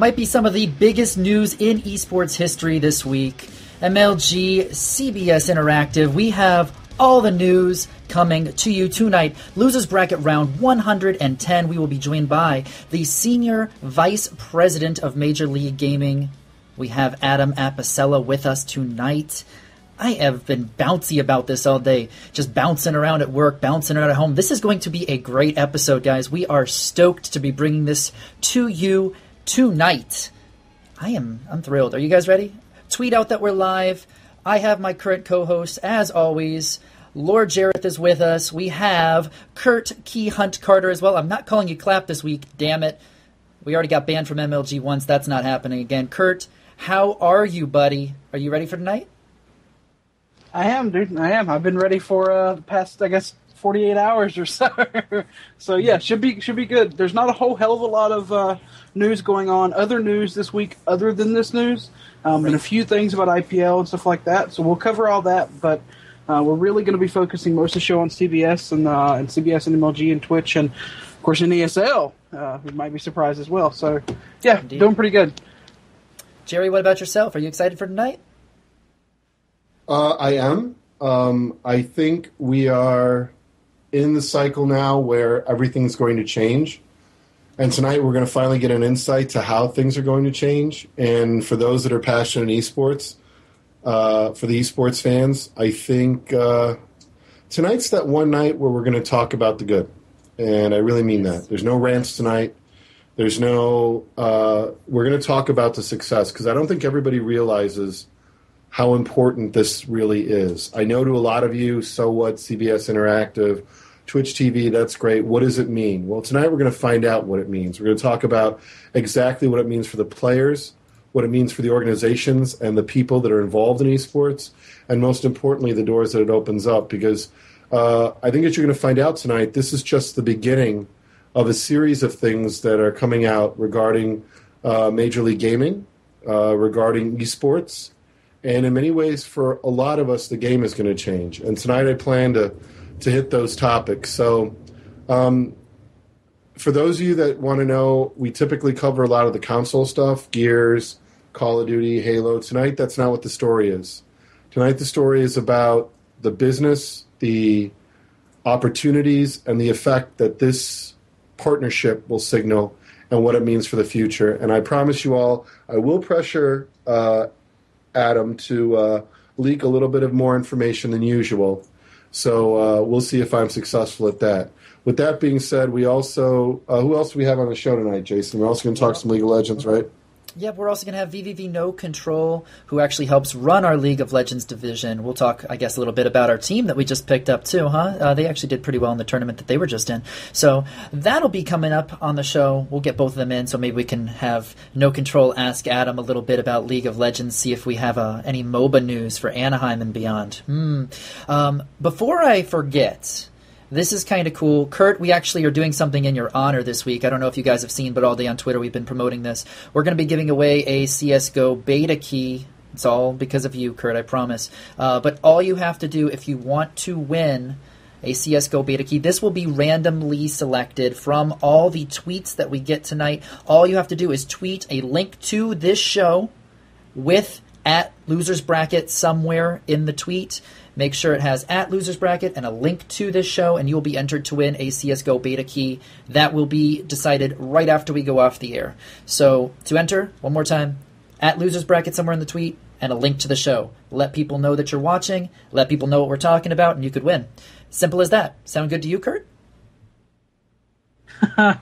might be some of the biggest news in esports history this week. MLG, CBS Interactive, we have all the news coming to you tonight. Losers Bracket round 110. We will be joined by the Senior Vice President of Major League Gaming. We have Adam Apicella with us tonight. I have been bouncy about this all day, just bouncing around at work, bouncing around at home. This is going to be a great episode, guys. We are stoked to be bringing this to you tonight. I am I'm thrilled. Are you guys ready? Tweet out that we're live. I have my current co-host, as always, Lord Jerith is with us. We have Curt Key Hunt Carter as well. I'm not calling you Clap this week, damn it. We already got banned from MLG once. That's not happening again. Curt, how are you, buddy? Are you ready for tonight? I am, dude. I am. I've been ready for uh, the past, I guess, 48 hours or so. so yeah, should be should be good. There's not a whole hell of a lot of uh, news going on. Other news this week, other than this news, um, and a few things about IPL and stuff like that. So we'll cover all that, but uh, we're really going to be focusing most of the show on CBS and uh, and CBS and MLG and Twitch and of course in ESL. Uh, we might be surprised as well. So yeah, Indeed. doing pretty good. Jerry, what about yourself? Are you excited for tonight? Uh, I am. Um, I think we are in the cycle now where everything's going to change. And tonight we're going to finally get an insight to how things are going to change. And for those that are passionate in esports, uh, for the esports fans, I think uh, tonight's that one night where we're going to talk about the good. And I really mean that. There's no rants tonight. There's no, uh, we're going to talk about the success because I don't think everybody realizes how important this really is. I know to a lot of you, so what, CBS Interactive, Twitch TV, that's great. What does it mean? Well, tonight we're going to find out what it means. We're going to talk about exactly what it means for the players, what it means for the organizations and the people that are involved in esports, and most importantly, the doors that it opens up. Because uh, I think that you're going to find out tonight, this is just the beginning of a series of things that are coming out regarding uh, Major League Gaming, uh, regarding esports, and in many ways, for a lot of us, the game is going to change. And tonight, I plan to to hit those topics. So, um, for those of you that want to know, we typically cover a lot of the console stuff, Gears, Call of Duty, Halo. Tonight, that's not what the story is. Tonight, the story is about the business, the opportunities, and the effect that this partnership will signal and what it means for the future. And I promise you all, I will pressure uh, Adam to uh, leak a little bit of more information than usual. So uh, we'll see if I'm successful at that. With that being said, we also uh, who else do we have on the show tonight, Jason? We're also going to talk some League of Legends, right? Yeah, we're also going to have VVV No Control, who actually helps run our League of Legends division. We'll talk, I guess, a little bit about our team that we just picked up too, huh? Uh, they actually did pretty well in the tournament that they were just in. So that'll be coming up on the show. We'll get both of them in, so maybe we can have No Control ask Adam a little bit about League of Legends, see if we have uh, any MOBA news for Anaheim and beyond. Hmm. Um, before I forget, this is kind of cool. Curt, we actually are doing something in your honor this week. I don't know if you guys have seen, but all day on Twitter we've been promoting this. We're going to be giving away a CSGO beta key. It's all because of you, Curt, I promise. Uh, but all you have to do if you want to win a CSGO beta key, this will be randomly selected from all the tweets that we get tonight. All you have to do is tweet a link to this show with at losers bracket somewhere in the tweet. Make sure it has at losers bracket and a link to this show, and you'll be entered to win a CSGO beta key. That will be decided right after we go off the air. So to enter, one more time, at losers bracket somewhere in the tweet and a link to the show. Let people know that you're watching, let people know what we're talking about, and you could win. Simple as that. Sound good to you, Curt?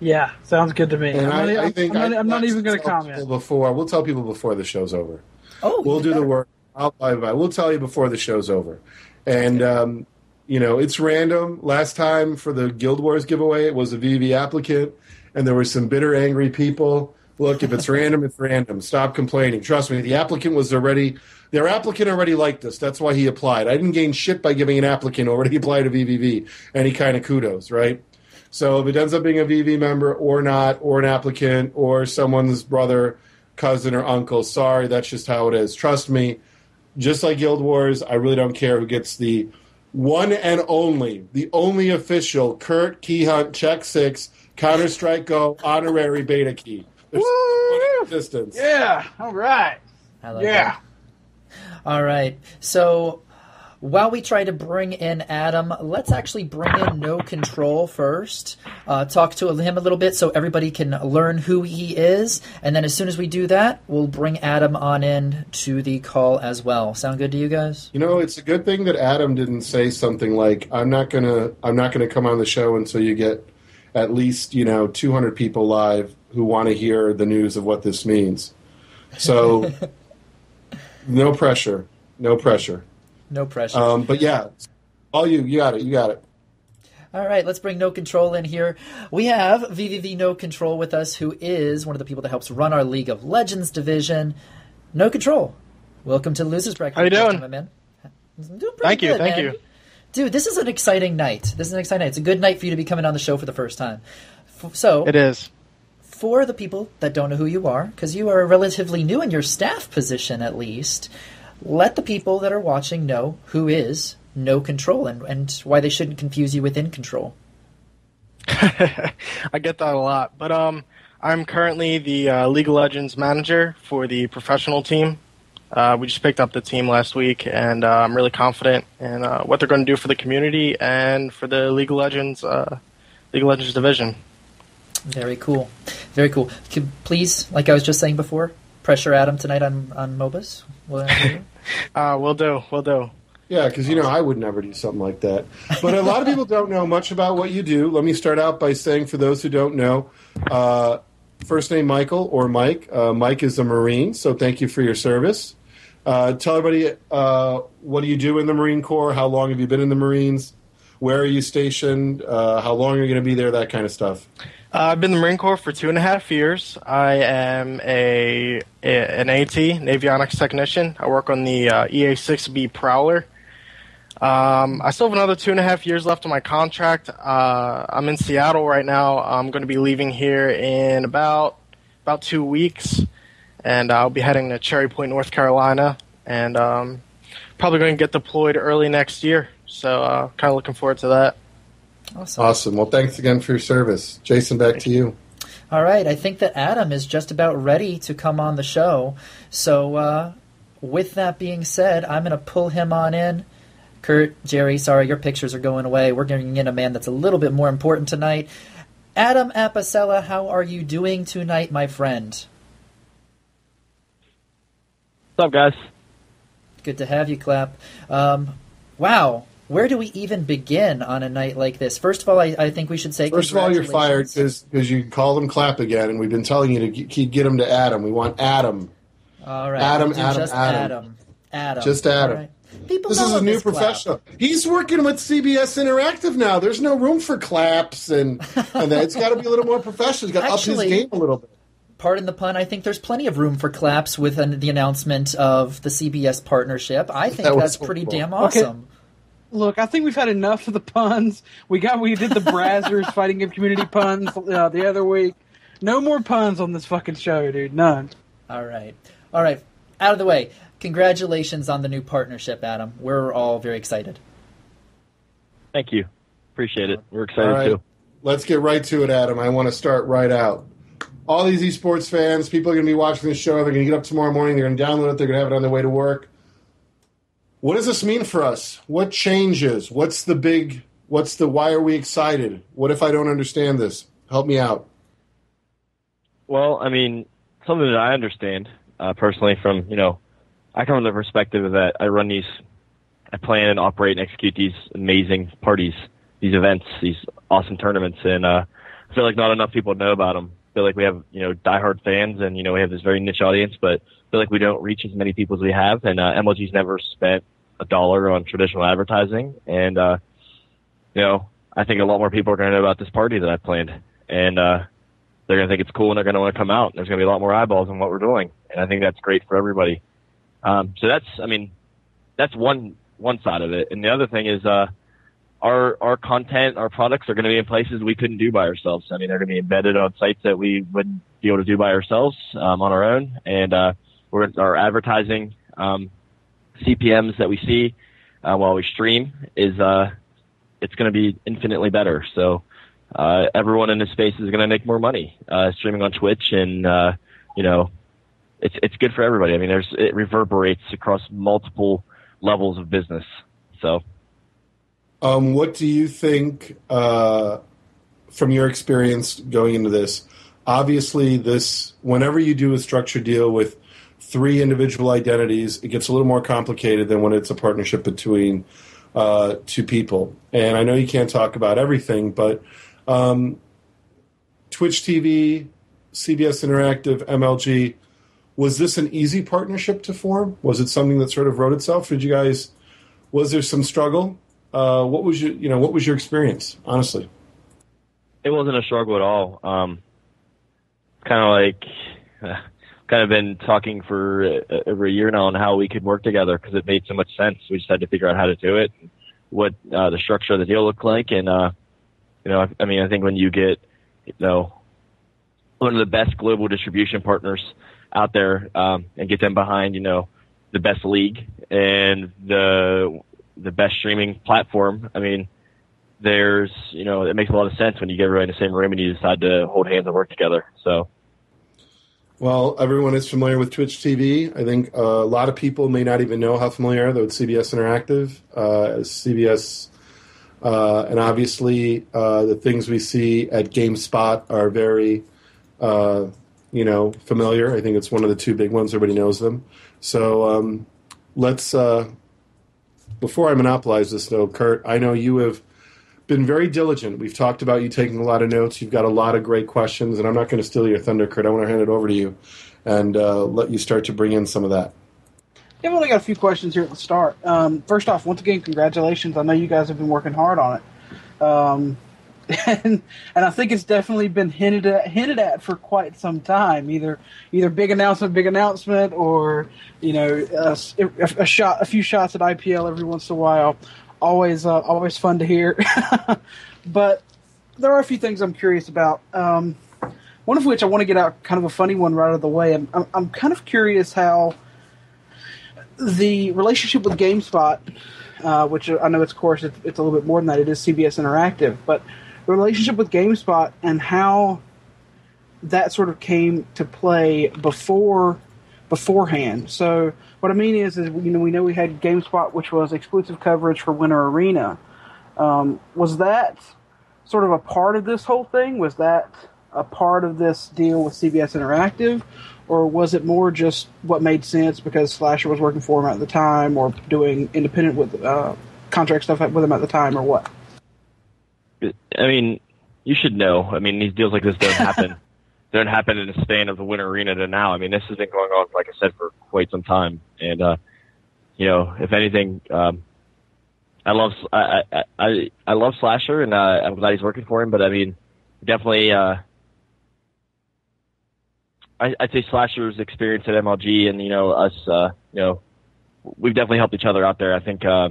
Yeah, sounds good to me. And I'm, I, not, I think I'm not, I- I'm not even going to comment. Before we'll tell people before the show's over. Oh, we'll even do the work. I'll, bye. We'll tell you before the show's over. And um, you know, it's random. Last time for the Guild Wars giveaway, it was a VV applicant, and there were some bitter, angry people. Look, if it's random, it's random. Stop complaining. Trust me, the applicant was already their applicant already liked us. That's why he applied. I didn't gain shit by giving an applicant already applied to VVV any kind of kudos, right? So if it ends up being a VV member or not, or an applicant, or someone's brother, cousin, or uncle, sorry, that's just how it is. Trust me, just like Guild Wars, I really don't care who gets the one and only, the only official Curt Key Hunt Check Six Counter Strike Go honorary beta key. There's distance. Yeah. All right. I like Yeah. that. All right. So while we try to bring in Adam, let's actually bring in No Control first. Uh, talk to him a little bit so everybody can learn who he is. And then as soon as we do that, we'll bring Adam on in to the call as well. Sound good to you guys? You know, it's a good thing that Adam didn't say something like, "I'm not gonna, I'm not gonna come on the show until you get at least you know 200 people live who want to hear the news of what this means." So, no pressure, no pressure. No pressure. Um, but yeah, all you, you got it, you got it. All right, let's bring No Control in here. We have VVV No Control with us, who is one of the people that helps run our League of Legends division. No Control, welcome to Losers Bracket. How you doing? My man. I'm doing pretty Thank you, thank man. you. Dude, this is an exciting night. This is an exciting night. It's a good night for you to be coming on the show for the first time. F- So, It is. for the people that don't know who you are, because you are relatively new in your staff position at least, let the people that are watching know who is No Control and, and why they shouldn't confuse you with In Control. I get that a lot. But um, I'm currently the uh, League of Legends manager for the professional team. Uh, we just picked up the team last week, and uh, I'm really confident in uh, what they're going to do for the community and for the League of Legends uh, League of Legends division. Very cool. Very cool. Could please, like I was just saying before, pressure Adam tonight on, on MOBAs? Will I do? Uh, we'll do. We'll do. Yeah, because you know I would never do something like that. But a lot of people don't know much about what you do. Let me start out by saying, for those who don't know, uh, first name Michael or Mike. Uh, Mike is a Marine, so thank you for your service. Uh, tell everybody uh, what do you do in the Marine Corps? How long have you been in the Marines? Where are you stationed? Uh, how long are you going to be there? That kind of stuff. Uh, I've been in the Marine Corps for two and a half years. I am a, a an AT, avionics technician. I work on the uh, EA6B Prowler. Um, I still have another two and a half years left on my contract. Uh, I'm in Seattle right now. I'm going to be leaving here in about about two weeks, and I'll be heading to Cherry Point, North Carolina, and um, probably going to get deployed early next year. So, uh, kind of looking forward to that. Awesome. Awesome. Well, thanks again for your service, Jason. Back to you. All right, I think that Adam is just about ready to come on the show. So, uh, with that being said, I'm going to pull him on in. Curt, Jerry, sorry, your pictures are going away. We're bringing in a man that's a little bit more important tonight. Adam Apicella, how are you doing tonight, my friend? What's up, guys? Good to have you, Clap. Um, wow, where do we even begin on a night like this? First of all, I, I think we should say First of all, you're fired because you call them Clap again, and we've been telling you to g- keep get them to Adam. We want Adam. All right, Adam, we'll Adam, just Adam. Adam. Adam. Just Adam. All right. People This know is a new as Clap. professional. He's working with CBS Interactive now. There's no room for claps and and that. It's got to be a little more professional. He's got to up his game a little bit. Pardon the pun. I think there's plenty of room for claps with an, the announcement of the CBS partnership. I think That that's pretty horrible. damn Okay. Awesome. Look, I think we've had enough of the puns. We got we did the Brazzers fighting game community puns uh, the other week. No more puns on this fucking show, dude. None. All right, all right. Out of the way. Congratulations on the new partnership, Adam. We're all very excited. Thank you. Appreciate it. We're excited All right. too. Let's get right to it, Adam. I want to start right out. All these esports fans, people are going to be watching this show. They're going to get up tomorrow morning. They're going to download it. They're going to have it on their way to work. What does this mean for us? What changes? What's the big? What's the? Why are we excited? What if I don't understand this? Help me out. Well, I mean, something that I understand uh, personally from you know, I come from the perspective that I run these, I plan and operate and execute these amazing parties, these events, these awesome tournaments, and uh, I feel like not enough people know about them. I feel like we have you know diehard fans, and you know we have this very niche audience, but I feel like we don't reach as many people as we have. And uh, MLG's never spent a dollar on traditional advertising, and uh, you know I think a lot more people are going to know about this party that I planned, and uh, they're going to think it's cool and they're going to want to come out. And there's going to be a lot more eyeballs on what we're doing, and I think that's great for everybody. Um, so that's, I mean, that's one one side of it, and the other thing is uh, our our content, our products are going to be in places we couldn't do by ourselves. I mean, they're going to be embedded on sites that we wouldn't be able to do by ourselves um, on our own, and uh, we're our advertising um, CPMS that we see uh, while we stream is uh, it's going to be infinitely better. So uh, everyone in this space is going to make more money uh, streaming on Twitch, and uh, you know, it's it's good for everybody. I mean, there's it reverberates across multiple levels of business. So, Um, what do you think, uh, from your experience going into this? Obviously, this whenever you do a structured deal with three individual identities, it gets a little more complicated than when it's a partnership between uh, two people. And I know you can't talk about everything, but um, Twitch TV, CBS Interactive, MLG, was this an easy partnership to form? Was it something that sort of wrote itself? Did you guys? Was there some struggle? Uh, what was your, you know, what was your experience? Honestly, it wasn't a struggle at all. Um, kind of like, kind of been talking for uh, over a year now on how we could work together because it made so much sense. We just had to figure out how to do it, what uh, the structure of the deal looked like, and uh, you know, I, I mean, I think when you get, you know, one of the best global distribution partners out there um, and get them behind, you know, the best league and the the best streaming platform. I mean, there's you know it makes a lot of sense when you get everybody in the same room and you decide to hold hands and work together. So. Well, everyone is familiar with Twitch TV. I think uh, a lot of people may not even know how familiar they are with CBS Interactive, uh, CBS, uh, and obviously uh, the things we see at GameSpot are very, uh, you know, familiar. I think it's one of the two big ones. Everybody knows them. So um, let's. Uh, before I monopolize this, though, Curt, I know you have been very diligent. We've talked about you taking a lot of notes. You've got a lot of great questions, and I'm not going to steal your thunder, Curt. I want to hand it over to you and uh, let you start to bring in some of that. Yeah, I've only got a few questions here at the start. Um, first off, once again, congratulations. I know you guys have been working hard on it. Um, and and I think it's definitely been hinted at, hinted at for quite some time. Either either big announcement, big announcement, or you know a, a shot, a few shots at IPL every once in a while. Always uh, always fun to hear. but there are a few things I'm curious about. Um, one of which I want to get out kind of a funny one right out of the way. I'm, I'm, kind of curious how the relationship with GameSpot, uh, which I know it's of course it's, it's, a little bit more than that. It is CBS Interactive, but the relationship with GameSpot and how that sort of came to play before beforehand. So what I mean is, is you know we know we had GameSpot, which was exclusive coverage for Winter Arena. Um, was that sort of a part of this whole thing? Was that a part of this deal with CBS Interactive, or was it more just what made sense because Slasher was working for him at the time, or doing independent with uh, contract stuff with him at the time, or what? I mean, you should know. I mean, these deals like this don't happen. don't happen in the span of the Winter Arena to now. I mean, this has been going on, like I said, for quite some time. And uh, you know, if anything, um, I love I, I I I love Slasher, and uh, I'm glad he's working for him. But I mean, definitely, uh, I, I'd say Slasher's experience at MLG, and you know, us, uh, you know, we've definitely helped each other out there. I think uh,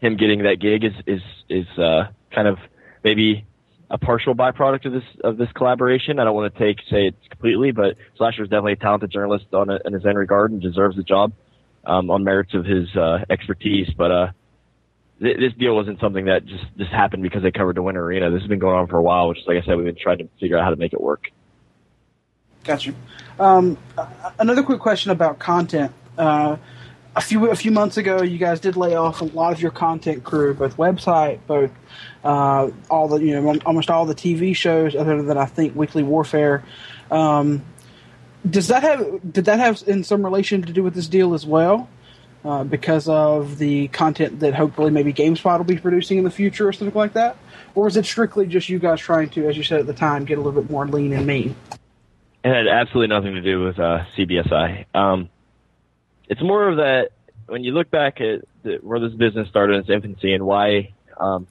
him getting that gig is is is uh, kind of maybe a partial byproduct of this of this collaboration. I don't want to take say it's completely, but Slasher is definitely a talented journalist on a, in his own regard and deserves the job um, on merits of his uh, expertise. But uh, th- this deal wasn't something that just just happened because they covered the Winter Arena. This has been going on for a while, which, like I said, we've been trying to figure out how to make it work. Gotcha. Um, another quick question about content. Uh, a few a few months ago, you guys did lay off a lot of your content crew, both website, both uh, all the you know almost all the TV shows, other than I think Weekly Warfare. Um, does that have did that have in some relation to do with this deal as well? Uh, because of the content that hopefully maybe GameSpot will be producing in the future or something like that, or is it strictly just you guys trying to, as you said at the time, get a little bit more lean and mean? It had absolutely nothing to do with uh, CBSI. Um, it's more of that when you look back at the, where this business started in its infancy and why um,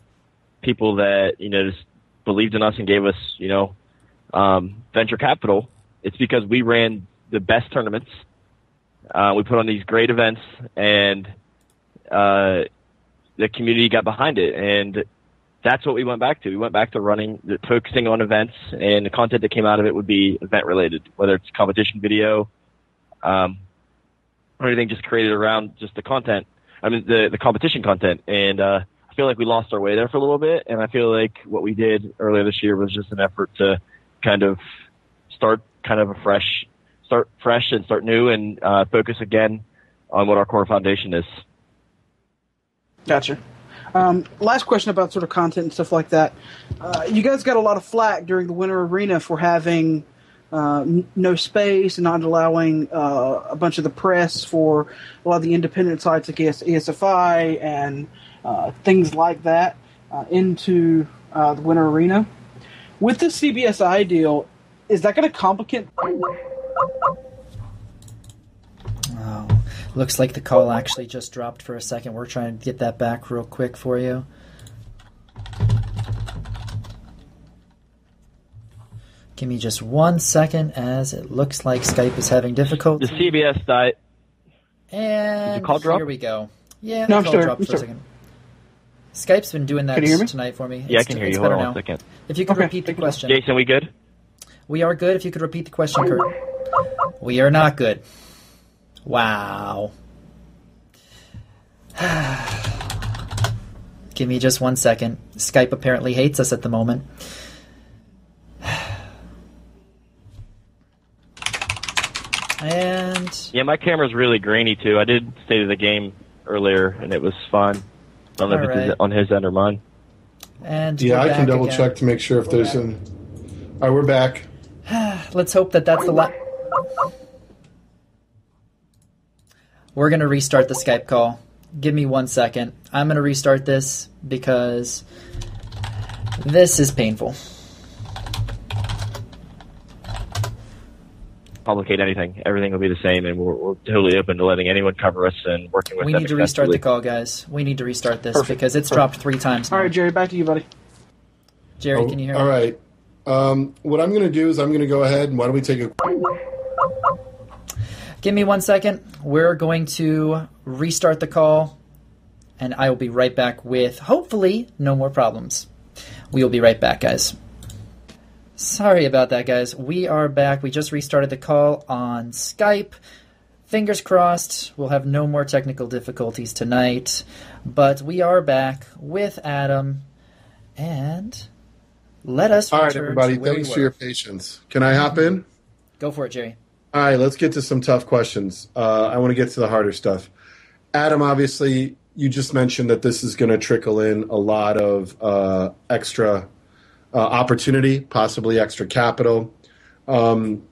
people that you know just believed in us and gave us you know um, venture capital, it's because we ran the best tournaments. Uh, we put on these great events, and uh, the community got behind it, and that's what we went back to. We went back to running, focusing on events, and the content that came out of it would be event related, whether it's competition video, um, or anything just created around just the content. I mean, the the competition content. And uh, feel like we lost our way there for a little bit, and I feel like what we did earlier this year was just an effort to kind of start kind of a fresh, start fresh and start new and uh, focus again on what our core foundation is. Gotcha. Um, last question about sort of content and stuff like that. Uh, you guys got a lot of flack during the Winter Arena for having uh, n- no space and not allowing uh, a bunch of the press for a lot of the independent sites like ES- ESFI and things like that uh, into uh, the Winter Arena. With the CBSI deal, is that going to complicate? Oh, looks like the call actually just dropped for a second. We're trying to get that back real quick for you. Give me just one second as it looks like Skype is having difficulty. The CBS diet. And the call drop? here we go. Yeah, No, the I'm call still- dropped I'm for a second. Skype's been doing that Can you hear me? tonight for me. Yeah, I It's- can hear you. Hold better on now. one second. If you could Okay, repeat the thank you. question. Jason, we good? We are good. If you could repeat the question, Curt. We are not good. Wow. Give me just one second. Skype apparently hates us at the moment. And Yeah, my camera's really grainy too. I did state of the game earlier, and it was fine. I don't know if All it's right. on his end or mine. and Yeah, I can double again. check to make sure if there's an. All right, we're back. Let's hope that that's the last. We're going to restart the Skype call. Give me one second. I'm going to restart this because this is painful. Complicate anything. Everything will be the same, and we're, we're totally open to letting anyone cover us and working with We them. need to restart the call, guys. We need to restart this Perfect. because it's dropped three times now. All right, Jerry, back to you, buddy. Jerry, Oh, can you hear All me? right. Um, what I'm going to do is I'm going to go ahead and why don't we take a Give me one second. We're going to restart the call, and I will be right back with hopefully no more problems. We will be right back, guys. Sorry about that, guys. We are back. We just restarted the call on Skype. Fingers crossed, we'll have no more technical difficulties tonight. But we are back with Adam, and let us. All right, everybody. we Thanks for your patience. Can I hop in? Go for it, Jerry. All right, let's get to some tough questions. Uh, I want to get to the harder stuff. Adam, obviously, you just mentioned that this is going to trickle in a lot of uh, extra uh, opportunity, possibly extra capital. Um,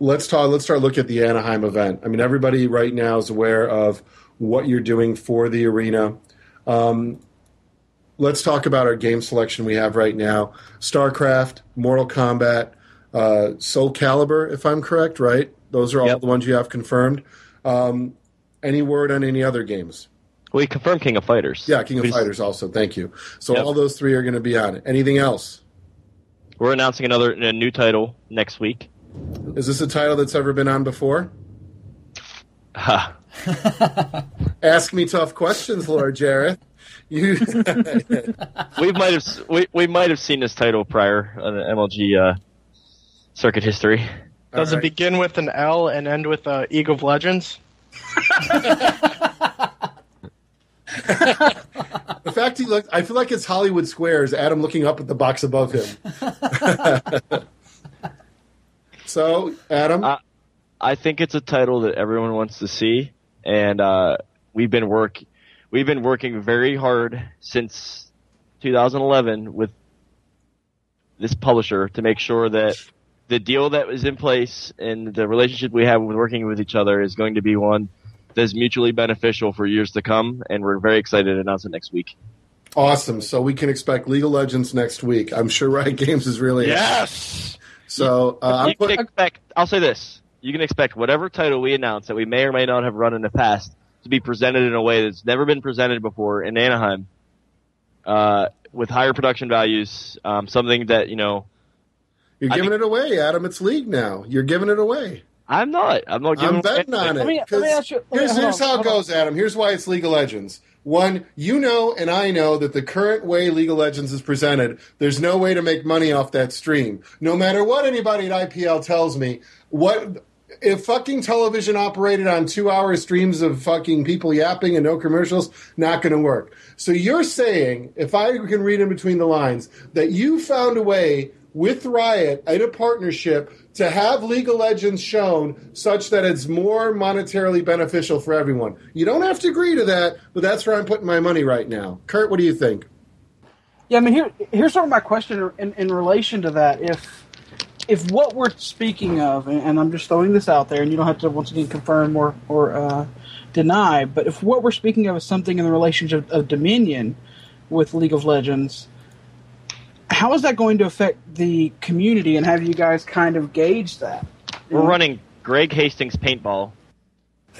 let's talk. Let's start looking at the Anaheim event. I mean, everybody right now is aware of what you're doing for the arena. Um, let's talk about our game selection we have right now: StarCraft, Mortal Kombat, uh, Soul Calibur, if I'm correct, right? Those are all Yep. the ones you have confirmed. Um, any word on any other games? We confirmed King of Fighters. Yeah, King of We just- Fighters also. Thank you. So Yep. all those three are going to be on it. Anything else? We're announcing another a new title next week. Is this a title that's ever been on before? Ha. Ask me tough questions, Lord Jerith. You we might have we, we might have seen this title prior on the MLG uh, circuit history. Does All it begin with an L and end with uh, League of Legends? the fact he looked, I feel like it's Hollywood Squares. Adam looking up at the box above him. so, Adam, Uh, I think it's a title that everyone wants to see, and uh, we've been work we've been working very hard since 2011 with this publisher to make sure that the deal that was in place and the relationship we have with working with each other is going to be one that is mutually beneficial for years to come, and we're very excited to announce it next week. awesome. So we can expect League of Legends next week. I'm sure Riot Games is really Yes. So uh, I'm you can put, expect. I'll say this: you can expect whatever title we announce that we may or may not have run in the past to be presented in a way that's never been presented before in Anaheim, uh, with higher production values. Um, something that you know, you're I giving think- it away, Adam. It's League now. You're giving it away. I'm not. I'm not giving. I'm betting away- on it. me- me ask you- here's here's on, how it hold on. goes, Adam. Here's why it's League of Legends. One, you know, and I know that the current way League of Legends is presented, there's no way to make money off that stream. No matter what anybody at IPL tells me, what if fucking television operated on two hour streams of fucking people yapping and no commercials, not going to work. So you're saying, if I can read in between the lines, that you found a way with Riot in a partnership to have League of Legends shown such that it's more monetarily beneficial for everyone. You don't have to agree to that, but that's where I'm putting my money right now. Curt, what do you think? Yeah, I mean, here here's sort of my question in, in relation to that. If if what we're speaking of, and, I'm just throwing this out there, and you don't have to once again confirm or or uh, deny, but if what we're speaking of is something in the relationship of Dominion with League of Legends, how is that going to affect the community, and have you guys kind of gauged that? We're running Greg Hastings paintball,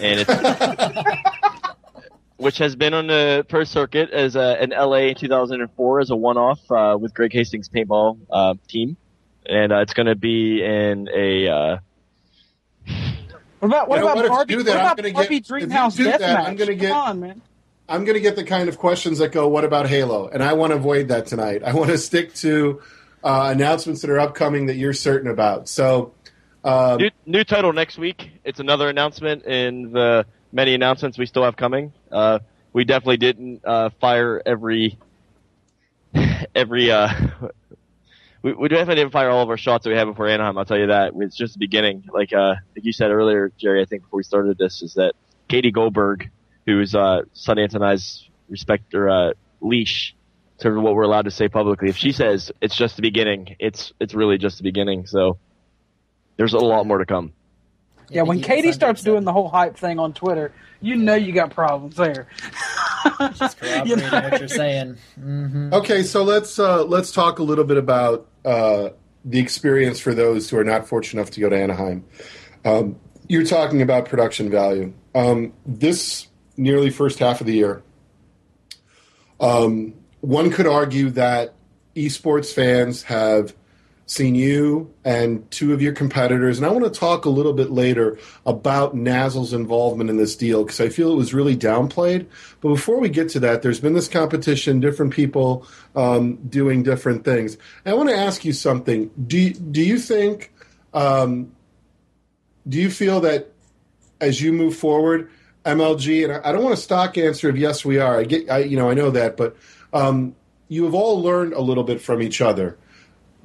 and it's which has been on the pro circuit as a, an LA in 2004 as a one-off uh, with Greg Hastings paintball uh, team, and uh, it's going to be in a. Uh, What about what You know about what, if you Barbie? do What that, I'm about Barbie get- Dreamhouse Deathmatch? I'm gonna get- Come on, man. I'm going to get the kind of questions that go, "What about Halo?" And I want to avoid that tonight. I want to stick to uh, announcements that are upcoming that you're certain about. So, um, new, new title next week. It's another announcement in the many announcements we still have coming. Uh, we definitely didn't uh, fire every every. Uh, we, we definitely didn't fire all of our shots that we had before Anaheim. I'll tell you that. It's just the beginning. Like uh, like you said earlier, Jerry. I think before we started this, is that Katie Goldberg, who's uh, Sundance and I's respect or uh, leash in terms of what we're allowed to say publicly. If she says it's just the beginning, it's it's really just the beginning. So there's a lot more to come. Yeah, when Katie starts doing the whole hype thing on Twitter, you know you got problems there. Just corroborating You know? what you're saying. hmm Okay, so let's uh, let's talk a little bit about uh, the experience for those who are not fortunate enough to go to Anaheim. Um, you're talking about production value. Um, this nearly first half of the year, um, one could argue that esports fans have seen you and two of your competitors, and I want to talk a little bit later about NASL's involvement in this deal because I feel it was really downplayed. But before we get to that, there's been this competition, different people um, doing different things. And I want to ask you something. Do do you think? Um, do you feel that as you move forward, MLG, and I don't want a stock answer of yes, we are. I get, I, you know, I know that, but um, you have all learned a little bit from each other.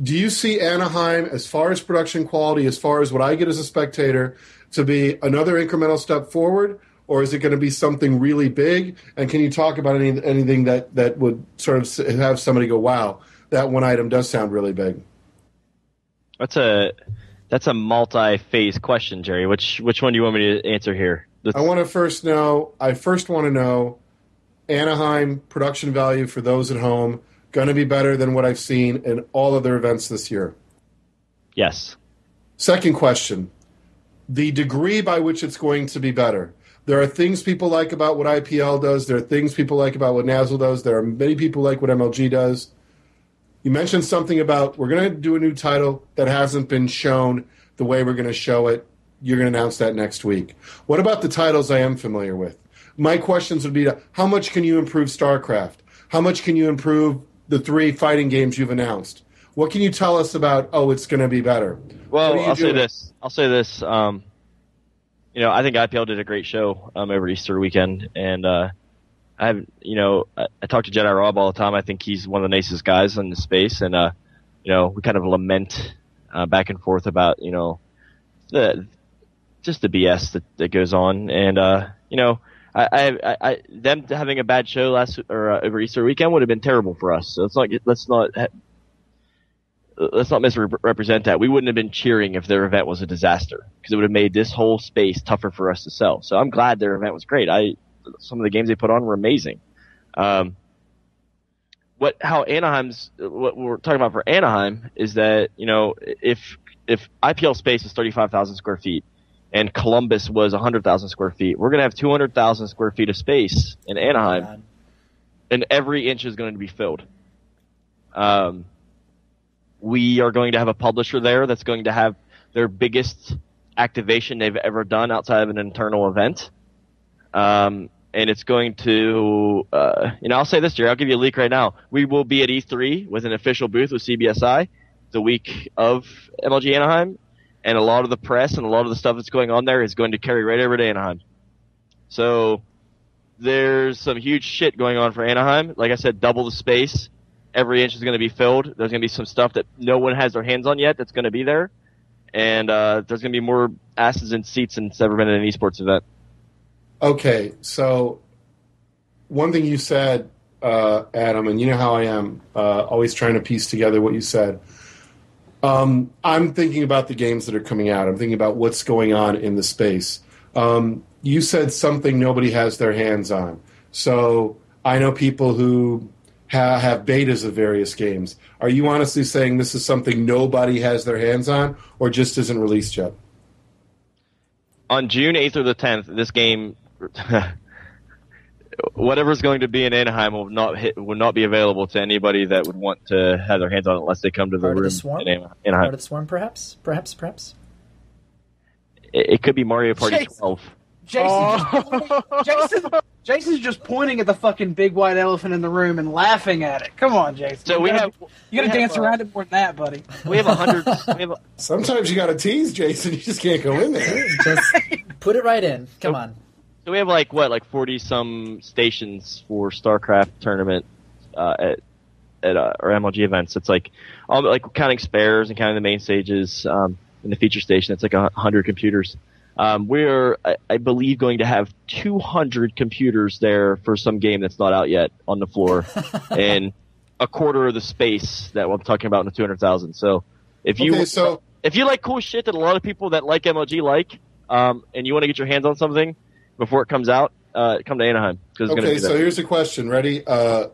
Do you see Anaheim, as far as production quality, as far as what I get as a spectator, to be another incremental step forward, or is it going to be something really big? And can you talk about any, anything that that would sort of have somebody go, "Wow, that one item does sound really big"? That's a that's a multi-phase question, Jerry. Which which one do you want me to answer here? I want to first know. I first want to know Anaheim production value for those at home going to be better than what I've seen in all other events this year. yes. Second question: the degree by which it's going to be better. There are things people like about what IPL does. There are things people like about what NASL does. There are many people like what MLG does. You mentioned something about we're going to do a new title that hasn't been shown the way we're going to show it. You're going to announce that next week. What about the titles I am familiar with? My questions would be to, how much can you improve StarCraft? How much can you improve the three fighting games you've announced? What can you tell us about, oh, it's going to be better? Well, I'll say this. I'll say this. Um, you know, I think IPL did a great show um, over Easter weekend, and uh, I have, you know, I, I talk to Jedi Rob all the time. I think he's one of the nicest guys in the space, and uh, you know, we kind of lament uh, back and forth about, you know, the just the BS that, that goes on, and uh, you know. I, I, I, them having a bad show last or uh, over Easter weekend would have been terrible for us. So let's not let's not let's not misrepresent that. We wouldn't have been cheering if their event was a disaster because it would have made this whole space tougher for us to sell. So I'm glad their event was great. I some of the games they put on were amazing. Um, what how Anaheim's what we're talking about for Anaheim is that you know if if IPL space is 35,000 square feet and Columbus was 100,000 square feet, we're going to have 200,000 square feet of space in Anaheim God. and every inch is going to be filled. Um, we are going to have a publisher there that's going to have their biggest activation they've ever done outside of an internal event. Um, and it's going to, uh, you know, I'll say this, Jerry, I'll give you a leak right now. We will be at E3 with an official booth with CBSI the week of MLG Anaheim. And a lot of the press and a lot of the stuff that's going on there is going to carry right over to Anaheim. So there's some huge shit going on for Anaheim. Like I said, double the space. Every inch is going to be filled. There's going to be some stuff that no one has their hands on yet that's going to be there. And uh, there's going to be more asses in seats than it's ever been in an esports event. Okay, so one thing you said, uh, Adam, and you know how I am, uh, always trying to piece together what you said. Um, I'm thinking about the games that are coming out. I'm thinking about what's going on in the space. Um, you said something nobody has their hands on. So I know people who ha- have betas of various games. Are you honestly saying this is something nobody has their hands on, or just isn't released yet? On June 8th or the 10th, this game, whatever's going to be in Anaheim, will not hit, will not be available to anybody that would want to have their hands on it unless they come to the Part of room the swarm? in Ana- Part Anaheim. of the swarm, perhaps, perhaps, perhaps. It, it could be Mario Party Jason. 12. Jason, Oh. Jason, Jason's just pointing at the fucking big white elephant in the room and laughing at it. Come on, Jason. So You we gotta- have you got to dance have, uh, around it more than that, buddy. we have a hundred. have a, Sometimes you got to tease, Jason. You just can't go in there. Just put it right in. Come on. So we have like what, like forty some stations for StarCraft tournament uh, at at uh, our MLG events. It's like all like counting spares and counting the main stages um, in the feature station. It's like a hundred computers. Um, we're I, I believe going to have two hundred computers there for some game that's not out yet on the floor, and a quarter of the space that I'm talking about in the two hundred thousand. So if you Okay, so if you like cool shit that a lot of people that like MLG like, um, and you want to get your hands on something before it comes out, uh, come to Anaheim it's okay, be so there. here's a question. Ready? Uh,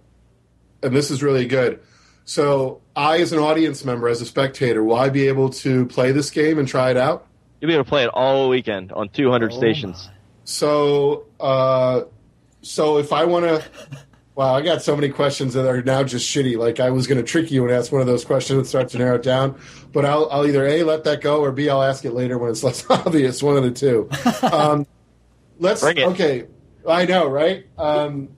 and this is really good. So I, as an audience member, as a spectator, will I be able to play this game and try it out? You'll be able to play it all weekend on 200 Oh stations. So, uh, so if I want to, wow, I got so many questions that are now just shitty. Like I was going to trick you and ask one of those questions and start to narrow it down, but I'll, I'll either a let that go or b I'll ask it later when it's less obvious. One of the two. Um, let's Bring it. okay. I know, right? Um,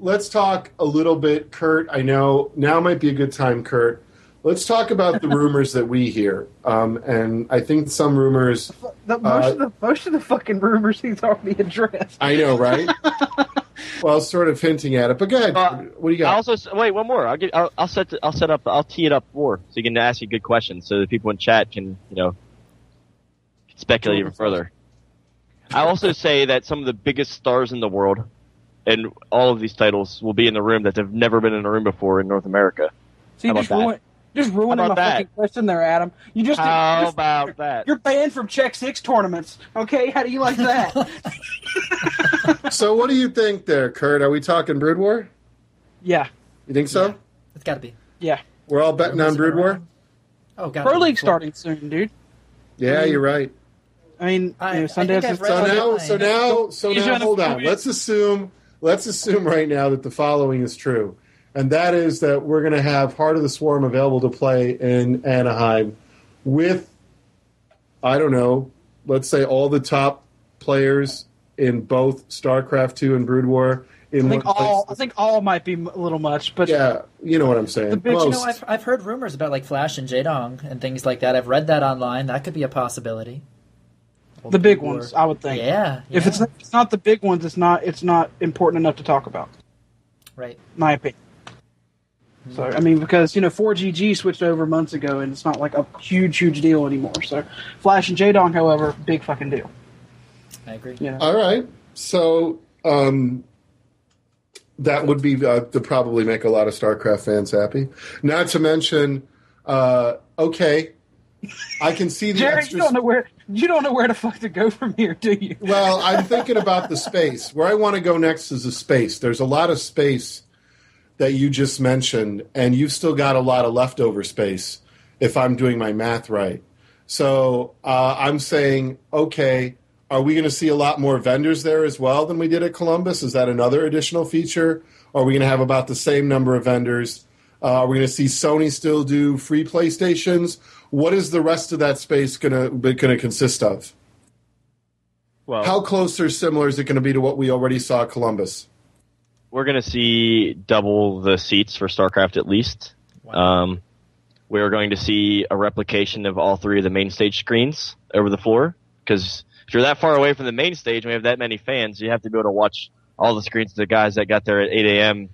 let's talk a little bit, Curt. I know now might be a good time, Curt. Let's talk about the rumors that we hear, um, and I think some rumors. The, most, Uh, of the, most of the fucking rumors he's already addressed. I know, right? well, sort of hinting at it, but go ahead. Uh, what do you I got? also s- wait one more. I'll get. I'll, I'll set. I'll set up. I'll tee it up more so you can ask you good questions so the people in chat can you know speculate even further. I also say that some of the biggest stars in the world, and all of these titles will be in the room that have never been in a room before in North America. So you How just about that? ruin, just ruining How my that? fucking question there, Adam. You just, How just- about that? you're banned from Check Six tournaments. Okay, how do you like that? so, what do you think there, Curt? Are we talking Brood War? yeah, You think so? It's got to be. yeah. We're all betting on Brood War. Oh, God. Pro League starting soon, dude. Yeah, you're right. I mean, I- you know, I think I've is read So now, so now, so now, hold on. Let's assume, let's assume right now that the following is true, and that is that we're going to have Heart of the Swarm available to play in Anaheim with, I don't know, let's say all the top players in both StarCraft two and Brood War in I think one place. all. I think all might be a little much, but yeah, you know what I'm saying. The big- But you know, I've, I've heard rumors about like Flash and Jaedong and things like that. I've read that online. That could be a possibility. The big Or- ones, I would think. Yeah. If it's yeah. not, it's not the big ones, it's not it's not important enough to talk about. right. My opinion. So I mean, because you know, 4GG switched over months ago, and it's not like a huge, huge deal anymore. So, Flash and Jaedong, however, big fucking deal. I agree. You know, All right. So um, that would be uh, to probably make a lot of StarCraft fans happy. Not to mention, uh, okay, I can see the Jerry, you don't know where you don't know where the fuck to go from here, do you? Well, I'm thinking about the space. Where I want to go next is the space. There's a lot of space that you just mentioned, and you've still got a lot of leftover space if I'm doing my math right. So uh, I'm saying, okay, are we going to see a lot more vendors there as well than we did at Columbus? Is that another additional feature? Are we going to have about the same number of vendors? Uh, are we going to see Sony still do free PlayStations? What is the rest of that space going to going to consist of? Well, How close or similar is it going to be to what we already saw at Columbus? we're going to see double the seats for StarCraft at least. Wow. Um, we're going to see a replication of all three of the main stage screens over the floor. Because if you're that far away from the main stage and we have that many fans, you have to be able to watch all the screens of the guys that got there at 8 a.m.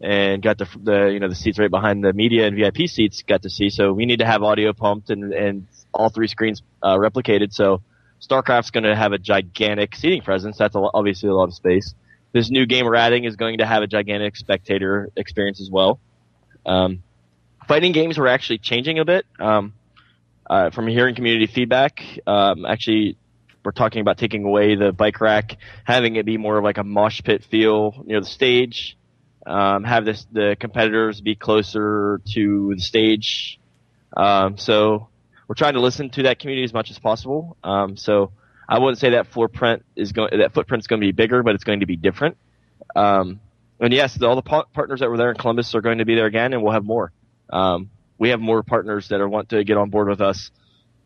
and got the, the you know the seats right behind the media and VIP seats got to see. So we need to have audio pumped and and all three screens uh, replicated. So StarCraft's going to have a gigantic seating presence. That's a, obviously a lot of space. This new game we're adding is going to have a gigantic spectator experience as well. Um, fighting games were actually changing a bit. Um, uh, from hearing community feedback, um, actually, we're talking about taking away the bike rack, having it be more of like a mosh pit feel near the stage. Um, have this the competitors be closer to the stage. Um, so we're trying to listen to that community as much as possible. Um, so I wouldn't say that footprint is going that footprint's going to be bigger, but it's going to be different. Um, and yes, all the pa- partners that were there in Columbus are going to be there again, and we'll have more. Um, we have more partners that are want to get on board with us,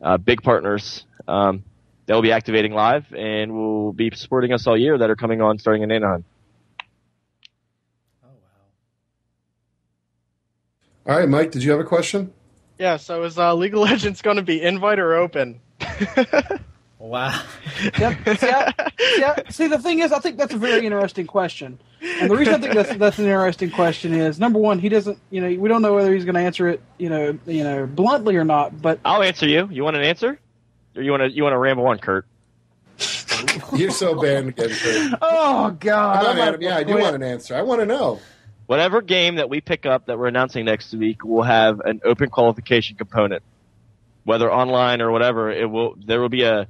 uh, big partners um, that will be activating live and will be supporting us all year that are coming on starting in Anaheim. Oh wow. All right, Mike, did you have a question? Yeah, so is uh, League of Legends going to be invite or open? Wow. Yep. See, I- see, I- see, the thing is, I think that's a very interesting question. And the reason I think that's, that's an interesting question is number one, he doesn't, you know, we don't know whether he's going to answer it, you know, you know, bluntly or not. But I'll answer you. You want an answer, or you want to you want to ramble on, Curt? You're so banned again, Curt. oh god, Come on, Adam. Yeah, I do want an answer. I want to know. Whatever game that we pick up that we're announcing next week will have an open qualification component, whether online or whatever. It will there will be a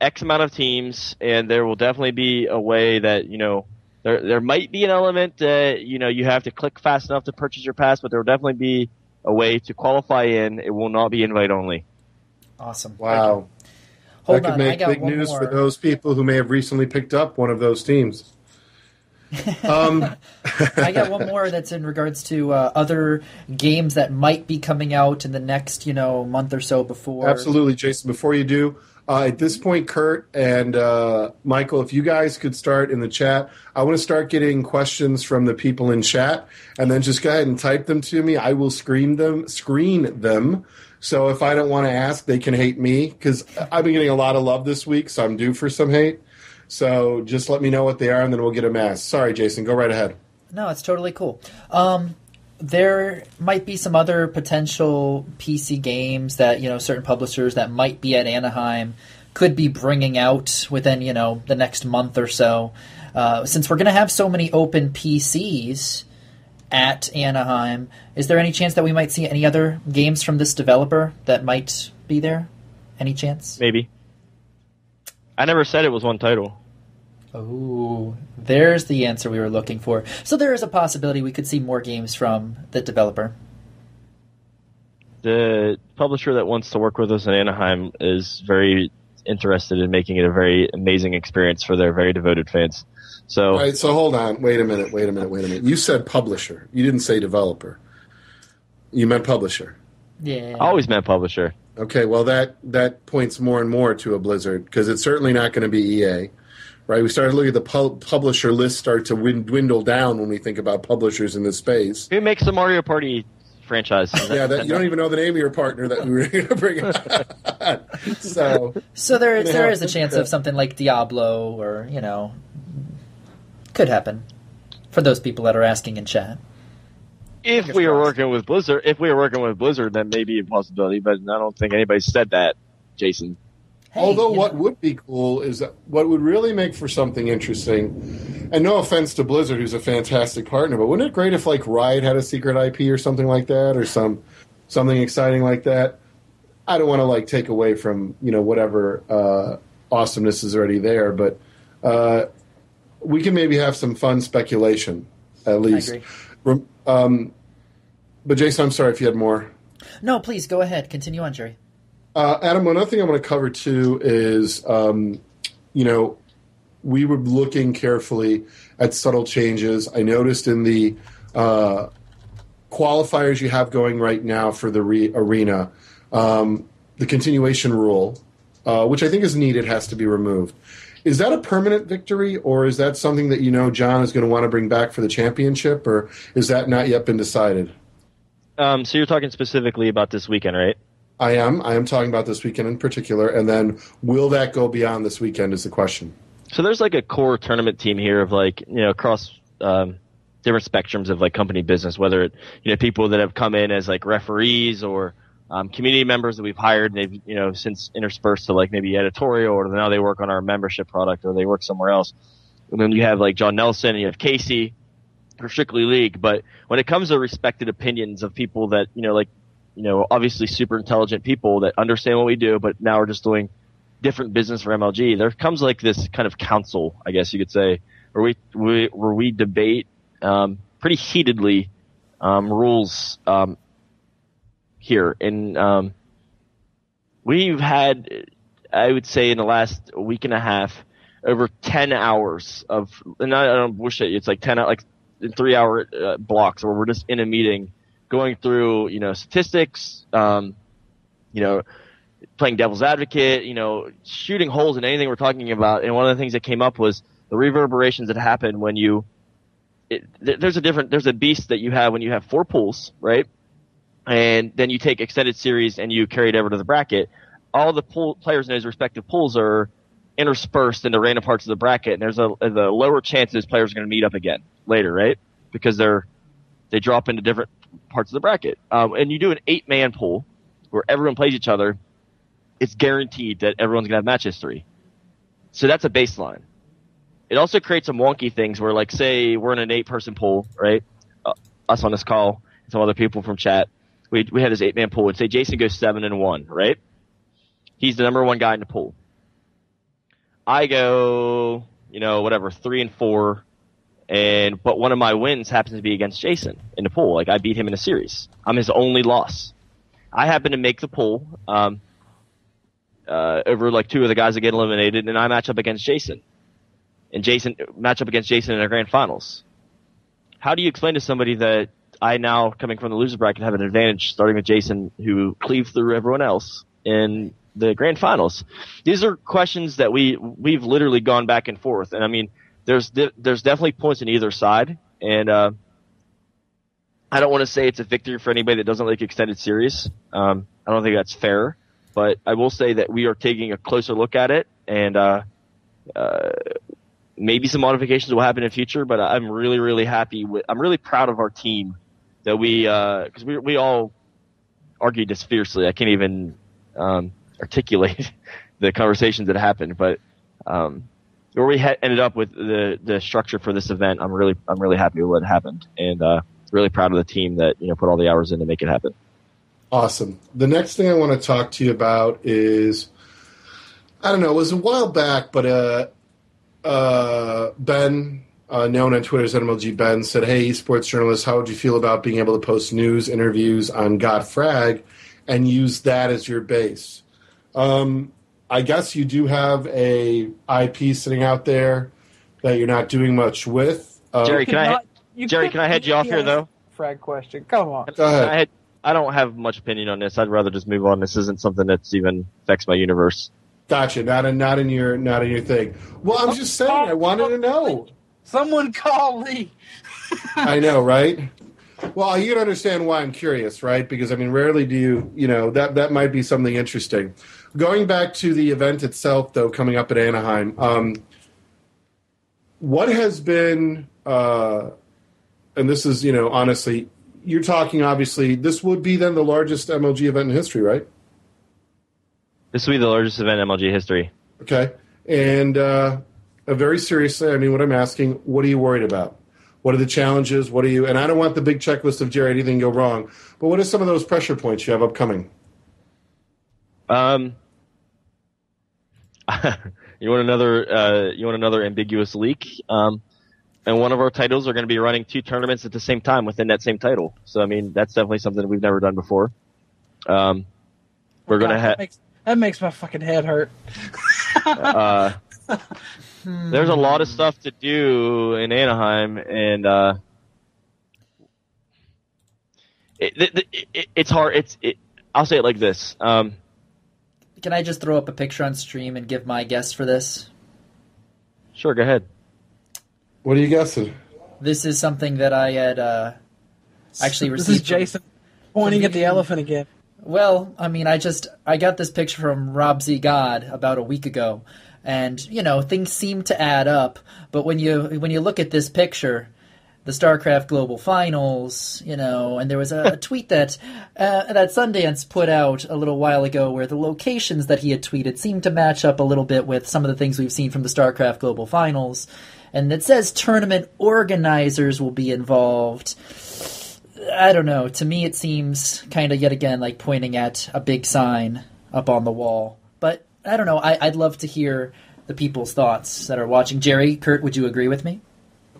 X amount of teams, and there will definitely be a way that you know there there might be an element that you know you have to click fast enough to purchase your pass, but there will definitely be a way to qualify in. It will not be invite only. Awesome. Wow. Hold that could on, I make got big news more. for those people who may have recently picked up one of those teams. Um, I got one more that's in regards to uh, other games that might be coming out in the next, you know, month or so before. Absolutely, Jason. Before you do, uh, at this point, Curt and uh, Michael, if you guys could start in the chat, I want to start getting questions from the people in chat, and then just go ahead and type them to me. I will screen them, screen them. So if I don't want to ask, they can hate me because I've been getting a lot of love this week, so I'm due for some hate. So just let me know what they are, and then we'll get them asked. Sorry, Jason. Go right ahead. No, it's totally cool. Um, there might be some other potential PC games that you know certain publishers that might be at Anaheim could be bringing out within you know the next month or so. Uh, since we're going to have so many open PCs at Anaheim, is there any chance that we might see any other games from this developer that might be there? Any chance? Maybe. I never said it was one title. Oh, there's the answer we were looking for. So there is a possibility we could see more games from the developer. the publisher that wants to work with us in Anaheim is very interested in making it a very amazing experience for their very devoted fans. So All right. So hold on. Wait a minute. Wait a minute. Wait a minute. You said publisher. You didn't say developer. You meant publisher. Yeah. I always meant publisher. Okay, well that that points more and more to a Blizzard because it's certainly not going to be EA, right? We started looking at the pu- publisher list start to win- dwindle down when we think about publishers in this space. Who makes the Mario Party franchise? Yeah, that, you don't even know the name of your partner that we were going to bring up. so So there is there Yeah. is a chance of something like Diablo or you know could happen for those people that are asking in chat. If we were working with Blizzard, if we were working with Blizzard, that may be a possibility. But I don't think anybody said that, Jason. Hey, Although what know- would be cool is that what would really make for something interesting, and no offense to Blizzard, who's a fantastic partner, but wouldn't it great if like Riot had a secret IP or something like that, or some something exciting like that? I don't want to like take away from you know whatever uh, awesomeness is already there, but uh, we can maybe have some fun speculation at least. agree. Rem- Um, but Jason, I'm sorry if you had more. No, please go ahead. Continue on, Jerry. Uh, Adam, another thing I want to cover too is, um, you know, we were looking carefully at subtle changes. I noticed in the uh, qualifiers you have going right now for the re- arena, um, the continuation rule, uh, which I think is needed, has to be removed. Is that a permanent victory, or is that something that you know John is going to want to bring back for the championship, or is that not yet been decided? Um, so you're talking specifically about this weekend, right? I am. I am talking about this weekend in particular, and then will that go beyond this weekend? Is the question. So there's like a core tournament team here of like you know across um, different spectrums of like company business, whether it, you know people that have come in as like referees or um, community members that we've hired, and they've you know since interspersed to like maybe editorial, or now they work on our membership product, or they work somewhere else. And then you have like John Nelson, and you have Casey, for Strictly League. But when it comes to respected opinions of people that you know like you know, obviously super intelligent people that understand what we do, but now are just doing different business for MLG. There comes like this kind of council, I guess you could say, where we, we where we debate um, pretty heatedly um, rules um, here, and um, we've had, I would say, in the last week and a half, over ten hours of, and I, don't wish it. It's like ten, like three hour uh, blocks where we're just in a meeting going through, you know, statistics, um, you know, playing devil's advocate, you know, shooting holes in anything we're talking about. And one of the things that came up was the reverberations that happen when you, it, there's a different, there's a beast that you have when you have four pools, right? And then you take extended series and you carry it over to the bracket. All the pool players in those respective pools are interspersed into random parts of the bracket, and there's a, a lower chance those players are going to meet up again later, right? Because they're they drop into different parts of the bracket. Um, and you do an eight man pool where everyone plays each other, it's guaranteed that everyone's going to have match history. So that's a baseline. It also creates some wonky things where, like, say we're in an eight person pool, right? Uh, us on this call, some other people from chat. We, we had this eight man pool. And say Jason goes seven and one, right? He's the number one guy in the pool. I go, you know, whatever, three and four and but one of my wins happens to be against Jason in the pool. Like I beat him in a series. I'm his only loss. I happen to make the pool um, uh, over like two of the guys that get eliminated, and I match up against Jason. And Jason match up against Jason in the grand finals. How do you explain to somebody that I now coming from the loser bracket have an advantage starting with Jason who cleaved through everyone else in the grand finals? These are questions that we we've literally gone back and forth, and I mean there's there's definitely points in either side, and uh, I don't want to say it's a victory for anybody that doesn't like extended series. Um, I don't think that's fair, but I will say that we are taking a closer look at it, and uh, uh, maybe some modifications will happen in the future. But I'm really really happy with. I'm really proud of our team that we because uh, we we all argued this fiercely. I can't even um, articulate the conversations that happened, but um, where we ha- ended up with the the structure for this event, I'm really I'm really happy with what happened, and uh, really proud of the team that you know put all the hours in to make it happen. Awesome. The next thing I want to talk to you about is I don't know, it was a while back, but uh, uh, Ben, uh, known on Twitter as NMLG Ben, said, "Hey, sports journalist, how would you feel about being able to post news interviews on GotFrag and use that as your base?" Um, I guess you do have a IP sitting out there that you're not doing much with. Uh, Jerry, can I Jerry, can I head you off here though? Frag question. Come on. Go ahead. I, I don't have much opinion on this. I'd rather just move on. This isn't something that's even affects my universe. Gotcha. Not in not in your not in your thing. Well, I'm just saying. I wanted to know. Someone call Lee. I know, right? Well, you can understand why I'm curious, right? Because I mean, rarely do you, you know, that that might be something interesting. Going back to the event itself, though, coming up at Anaheim, um, what has been, uh, and this is, you know, honestly, you're talking obviously, this would be then the largest MLG event in history, right? This will be the largest event in MLG history. Okay. And uh, very seriously, I mean, what I'm asking, what are you worried about? What are the challenges? What are you, and I don't want the big checklist of Jerry, anything go wrong, but what are some of those pressure points you have upcoming? Um, you want another? Uh, you want another ambiguous leak? Um, and one of our titles are going to be running two tournaments at the same time within that same title. So I mean, that's definitely something we've never done before. Um, we're going to have. That makes my fucking head hurt. uh, there's a lot of stuff to do in Anaheim, and uh, it, it, it, it's hard. It's I'll say it like this. Um, can I just throw up a picture on stream and give my guess for this? Sure, go ahead. What are you guessing? This is something that I had uh, actually received. This is Jason. Pointing at the elephant again. Well, I mean, I just I got this picture from Rob Z God about a week ago, and you know things seem to add up. But when you when you look at this picture, the StarCraft Global Finals, you know, and there was a, a tweet that uh, that Sundance put out a little while ago where the locations that he had tweeted seemed to match up a little bit with some of the things we've seen from the StarCraft Global Finals, and it says tournament organizers will be involved. I don't know. To me, it seems kind of yet again like pointing at a big sign up on the wall. But I don't know. I, I'd love to hear the people's thoughts that are watching. Jerry, Curt, would you agree with me?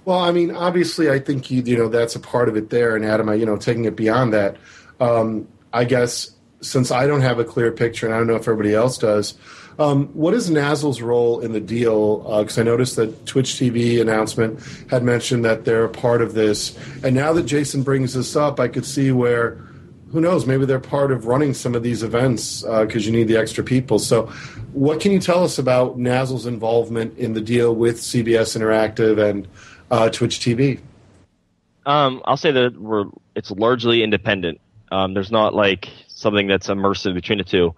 Well, I mean, obviously, I think you you know that's a part of it there, and Adam, I, you know, taking it beyond that, um, I guess since I don't have a clear picture, and I don't know if everybody else does, um, what is NASL's role in the deal? Because uh, I noticed that Twitch TV announcement had mentioned that they're a part of this, and now that Jason brings this up, I could see where. Who knows? Maybe they're part of running some of these events because uh, you need the extra people. So, what can you tell us about NASL's involvement in the deal with CBS Interactive and uh, Twitch TV? Um, I'll say that we're it's largely independent. Um, there's not like something that's immersive between the two.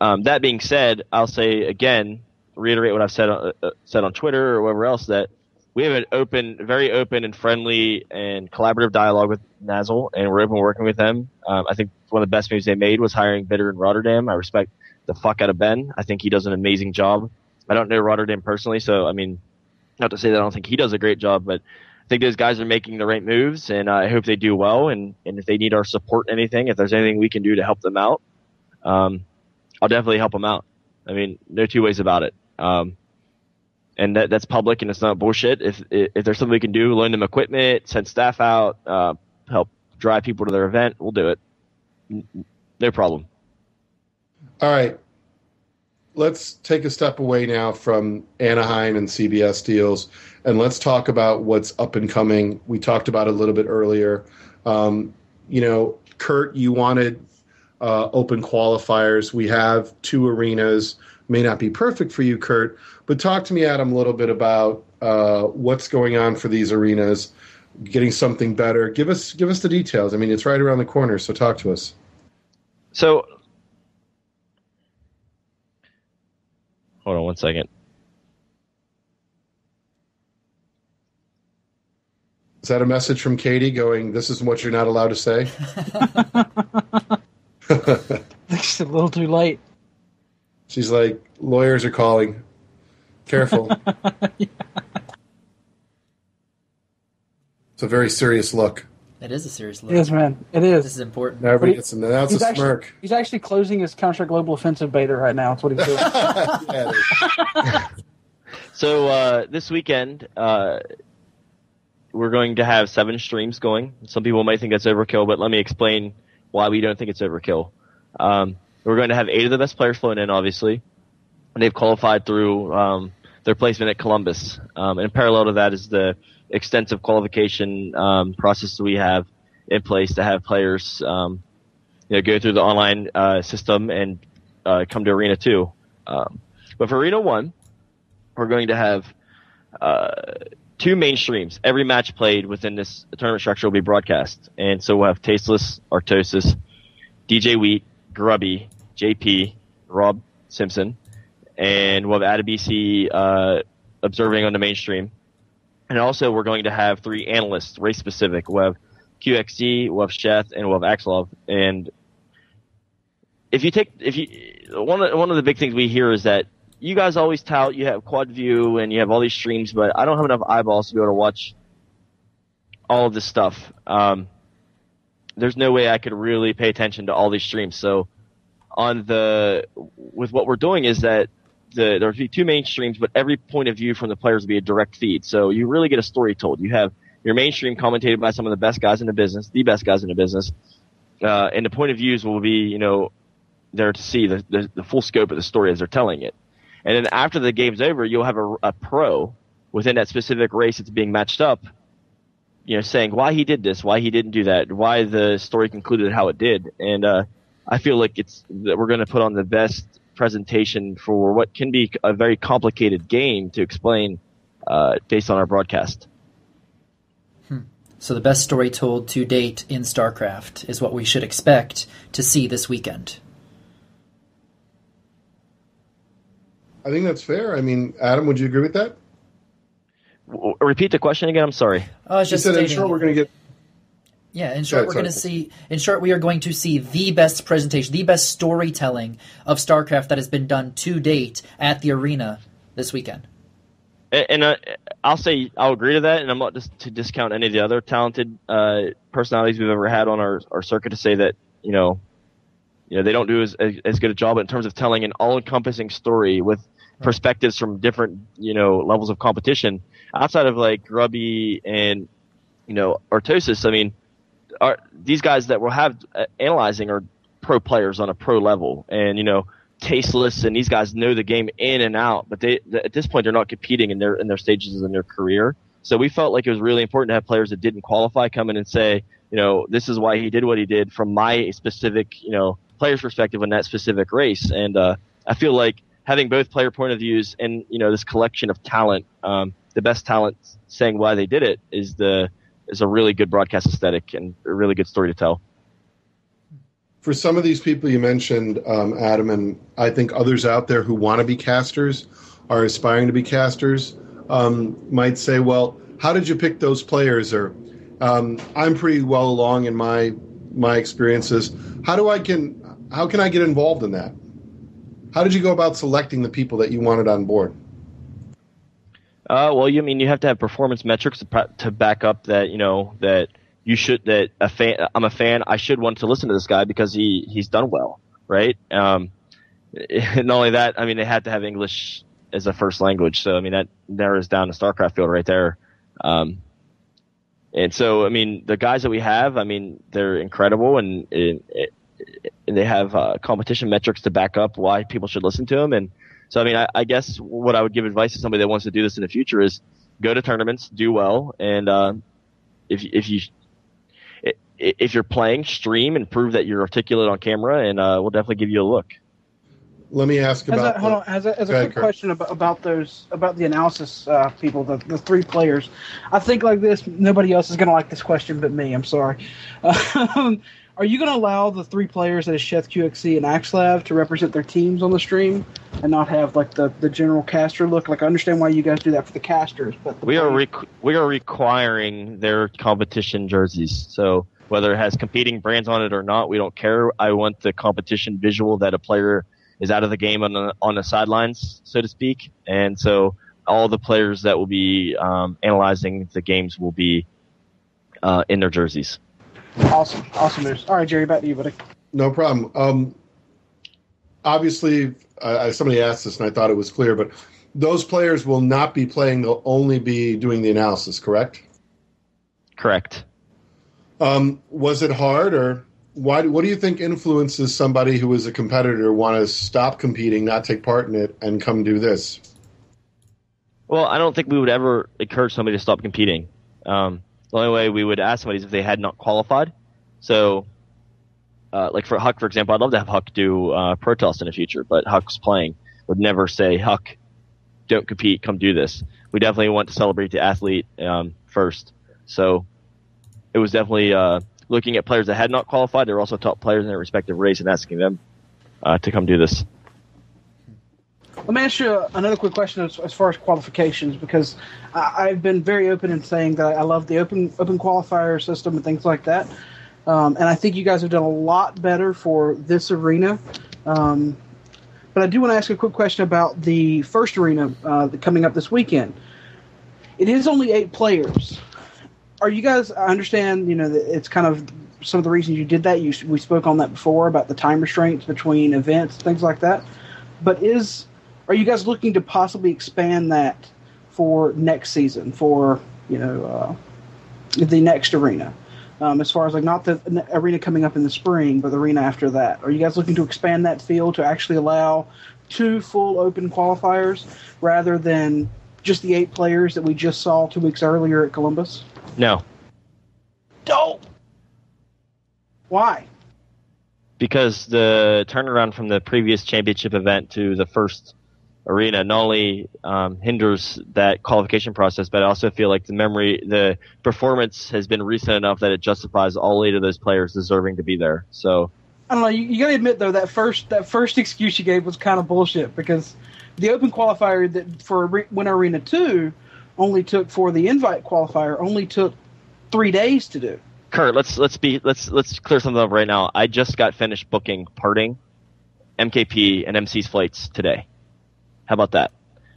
Um, that being said, I'll say again, reiterate what I've said uh, uh, said on Twitter or wherever else that we have an open, very open and friendly and collaborative dialogue with NASL, and we're open working with them. Um, I think one of the best moves they made was hiring Bitter in Rotterdam. I respect the fuck out of Ben. I think he does an amazing job. I don't know Rotterdam personally, so I mean, not to say that I don't think he does a great job, but I think those guys are making the right moves, and I hope they do well. And, and if they need our support, anything, if there's anything we can do to help them out, um, I'll definitely help them out. I mean, no two ways about it. Um, and that, that's public and it's not bullshit. If if there's something we can do, loan them equipment, send staff out, uh, help drive people to their event, we'll do it. No problem. All right let's take a step away now from Anaheim and CBS deals, and let's talk about what's up and coming. We talked about it a little bit earlier. Um, you know, Curt, you wanted uh, open qualifiers. We have two arenas. May not be perfect for you, Curt, but talk to me, Adam, a little bit about uh, what's going on for these arenas. Getting something better. Give us give us the details. I mean, it's right around the corner, so talk to us. So Hold on one second. Is that a message from Katie going, This is what you're not allowed to say? it's a little too late. She's like, Lawyers are calling. Careful. yeah. It's a very serious look. It is a serious look. It is, man. It is. This is important. Now everybody gets That's a actually, smirk. He's actually closing his Counter Global Offensive beta right now. That's what he's doing. so uh, this weekend, uh, we're going to have seven streams going. Some people might think that's overkill, but let me explain why we don't think it's overkill. Um, we're going to have eight of the best players flown in, obviously, and they've qualified through um, their placement at Columbus. Um, and parallel to that is the extensive qualification um, process that we have in place to have players, um, you know, go through the online uh, system and uh, come to Arena Two. Um, but for Arena One, we're going to have uh, two main streams. Every match played within this tournament structure will be broadcast, and so we'll have Tasteless, Artosis, DJ Wheat, Grubby, JP, Rob Simpson, and we'll have Adabisi uh, observing on the mainstream and also, we're going to have three analysts, race specific. We'll have QXC, we'll have Sheth, and we'll have Axslav. And if you take, if you, one of, one of the big things we hear is that you guys always tout you have quad view and you have all these streams, but I don't have enough eyeballs to be able to watch all of this stuff. Um, there's no way I could really pay attention to all these streams. So on the, with what we're doing is that the there'll be two main streams, but every point of view from the players will be a direct feed. So you really get a story told. You have your mainstream commentated by some of the best guys in the business, the best guys in the business, uh, and the point of views will be, you know, there to see the, the, the full scope of the story as they're telling it. And then after the game's over, you'll have a, a pro within that specific race that's being matched up, you know, saying why he did this, why he didn't do that, why the story concluded how it did. And, uh, I feel like it's that we're going to put on the best presentation for what can be a very complicated game to explain uh, based on our broadcast. Hmm. So the best story told to date in StarCraft is what we should expect to see this weekend. I think that's fair. I mean, Adam, would you agree with that? W- repeat the question again. I'm sorry. I was You just said, in short, we're going to get. Yeah, in short, ahead, we're going to see. In short, we are going to see the best presentation, the best storytelling of StarCraft that has been done to date at the arena this weekend. And, and uh, I'll say I'll agree to that, and I'm not just to discount any of the other talented uh, personalities we've ever had on our, our circuit to say that you know, you know they don't do as, as, as good a job in terms of telling an all-encompassing story with perspectives from different you know levels of competition outside of like Grubby and you know Artosis. I mean, are these guys that we'll have uh, analyzing are pro players on a pro level, and you know tasteless, and these guys know the game in and out. But they th- at this point they're not competing in their in their stages in their career. So we felt like it was really important to have players that didn't qualify come in and say, you know, this is why he did what he did from my specific, you know, player's perspective in that specific race. And uh, I feel like having both player point of views and you know this collection of talent, um, the best talent saying why they did it is the is a really good broadcast aesthetic and a really good story to tell. For some of these people you mentioned, um, Adam, and I think others out there who want to be casters, are aspiring to be casters, um, might say, well, how did you pick those players? Or um, I'm pretty well along in my my experiences. How do I can how can I get involved in that? How did you go about selecting the people that you wanted on board? Uh, well, you mean you have to have performance metrics to, to back up that you know that you should that a fan. I'm a fan. I should want to listen to this guy because he he's done well, right? Um, and not only that, I mean they had to have English as a first language. So I mean that narrows down the StarCraft field right there. Um, and so I mean the guys that we have, I mean they're incredible and they have uh, competition metrics to back up why people should listen to them. And so, I mean, I, I guess what I would give advice to somebody that wants to do this in the future is go to tournaments, do well, and uh, if if you if you're playing, stream and prove that you're articulate on camera, and uh, we'll definitely give you a look. Let me ask Has about. a, hold on, has a, has a Go ahead, quick question about, about those about the analysis uh, people, the, the three players. I think like this, nobody else is going to like this question but me. I'm sorry. Um, are you going to allow the three players that is Sheth QXC and Axslav to represent their teams on the stream and not have like the, the general caster look? Like I understand why you guys do that for the casters, but the We are requ- we are requiring their competition jerseys. So whether it has competing brands on it or not, we don't care. I want the competition visual that a player is out of the game on the on the sidelines, so to speak. And so all the players that will be um, analyzing the games will be uh, in their jerseys. Awesome, awesome news. All right, Jerry, back to you, buddy. No problem. Um, obviously, uh, somebody asked this, and I thought it was clear, but those players will not be playing; they'll only be doing the analysis. Correct? Correct. Um, was it hard, or why? What do you think influences somebody who is a competitor want to stop competing, not take part in it, and come do this? Well, I don't think we would ever encourage somebody to stop competing. Um, the only way we would ask somebody is if they had not qualified. So, uh, like for HuK, for example, I'd love to have HuK do uh, Protoss in the future, but HuK's playing would never say, HuK, don't compete, come do this. We definitely want to celebrate the athlete um, first. So, it was definitely uh, looking at players that had not qualified. They were also top players in their respective race and asking them uh, to come do this. Let me ask you another quick question as, as far as qualifications, because I, I've been very open in saying that I love the open open qualifier system and things like that, um, and I think you guys have done a lot better for this arena. Um, but I do want to ask a quick question about the first arena uh, coming up this weekend. It is only eight players. Are you guys? I understand. You know, it's kind of some of the reasons you did that. You we spoke on that before about the time restraints between events, things like that. But is are you guys looking to possibly expand that for next season for you know uh, the next arena? Um, as far as like not the arena coming up in the spring but the arena after that. Are you guys looking to expand that field to actually allow two full open qualifiers rather than just the eight players that we just saw two weeks earlier at columbus? No, dope why? Because the turnaround from the previous championship event to the first arena not only um, hinders that qualification process, but I also feel like the memory, the performance has been recent enough that it justifies all eight of those players deserving to be there. So I don't know. You, you got to admit though that first that first excuse you gave was kind of bullshit because the Open qualifier that for Winter Arena two only took for the invite qualifier only took three days to do. Curt, let's let's be let's let's clear something up right now. I just got finished booking parting, MKP, and MC's flights today. How about that?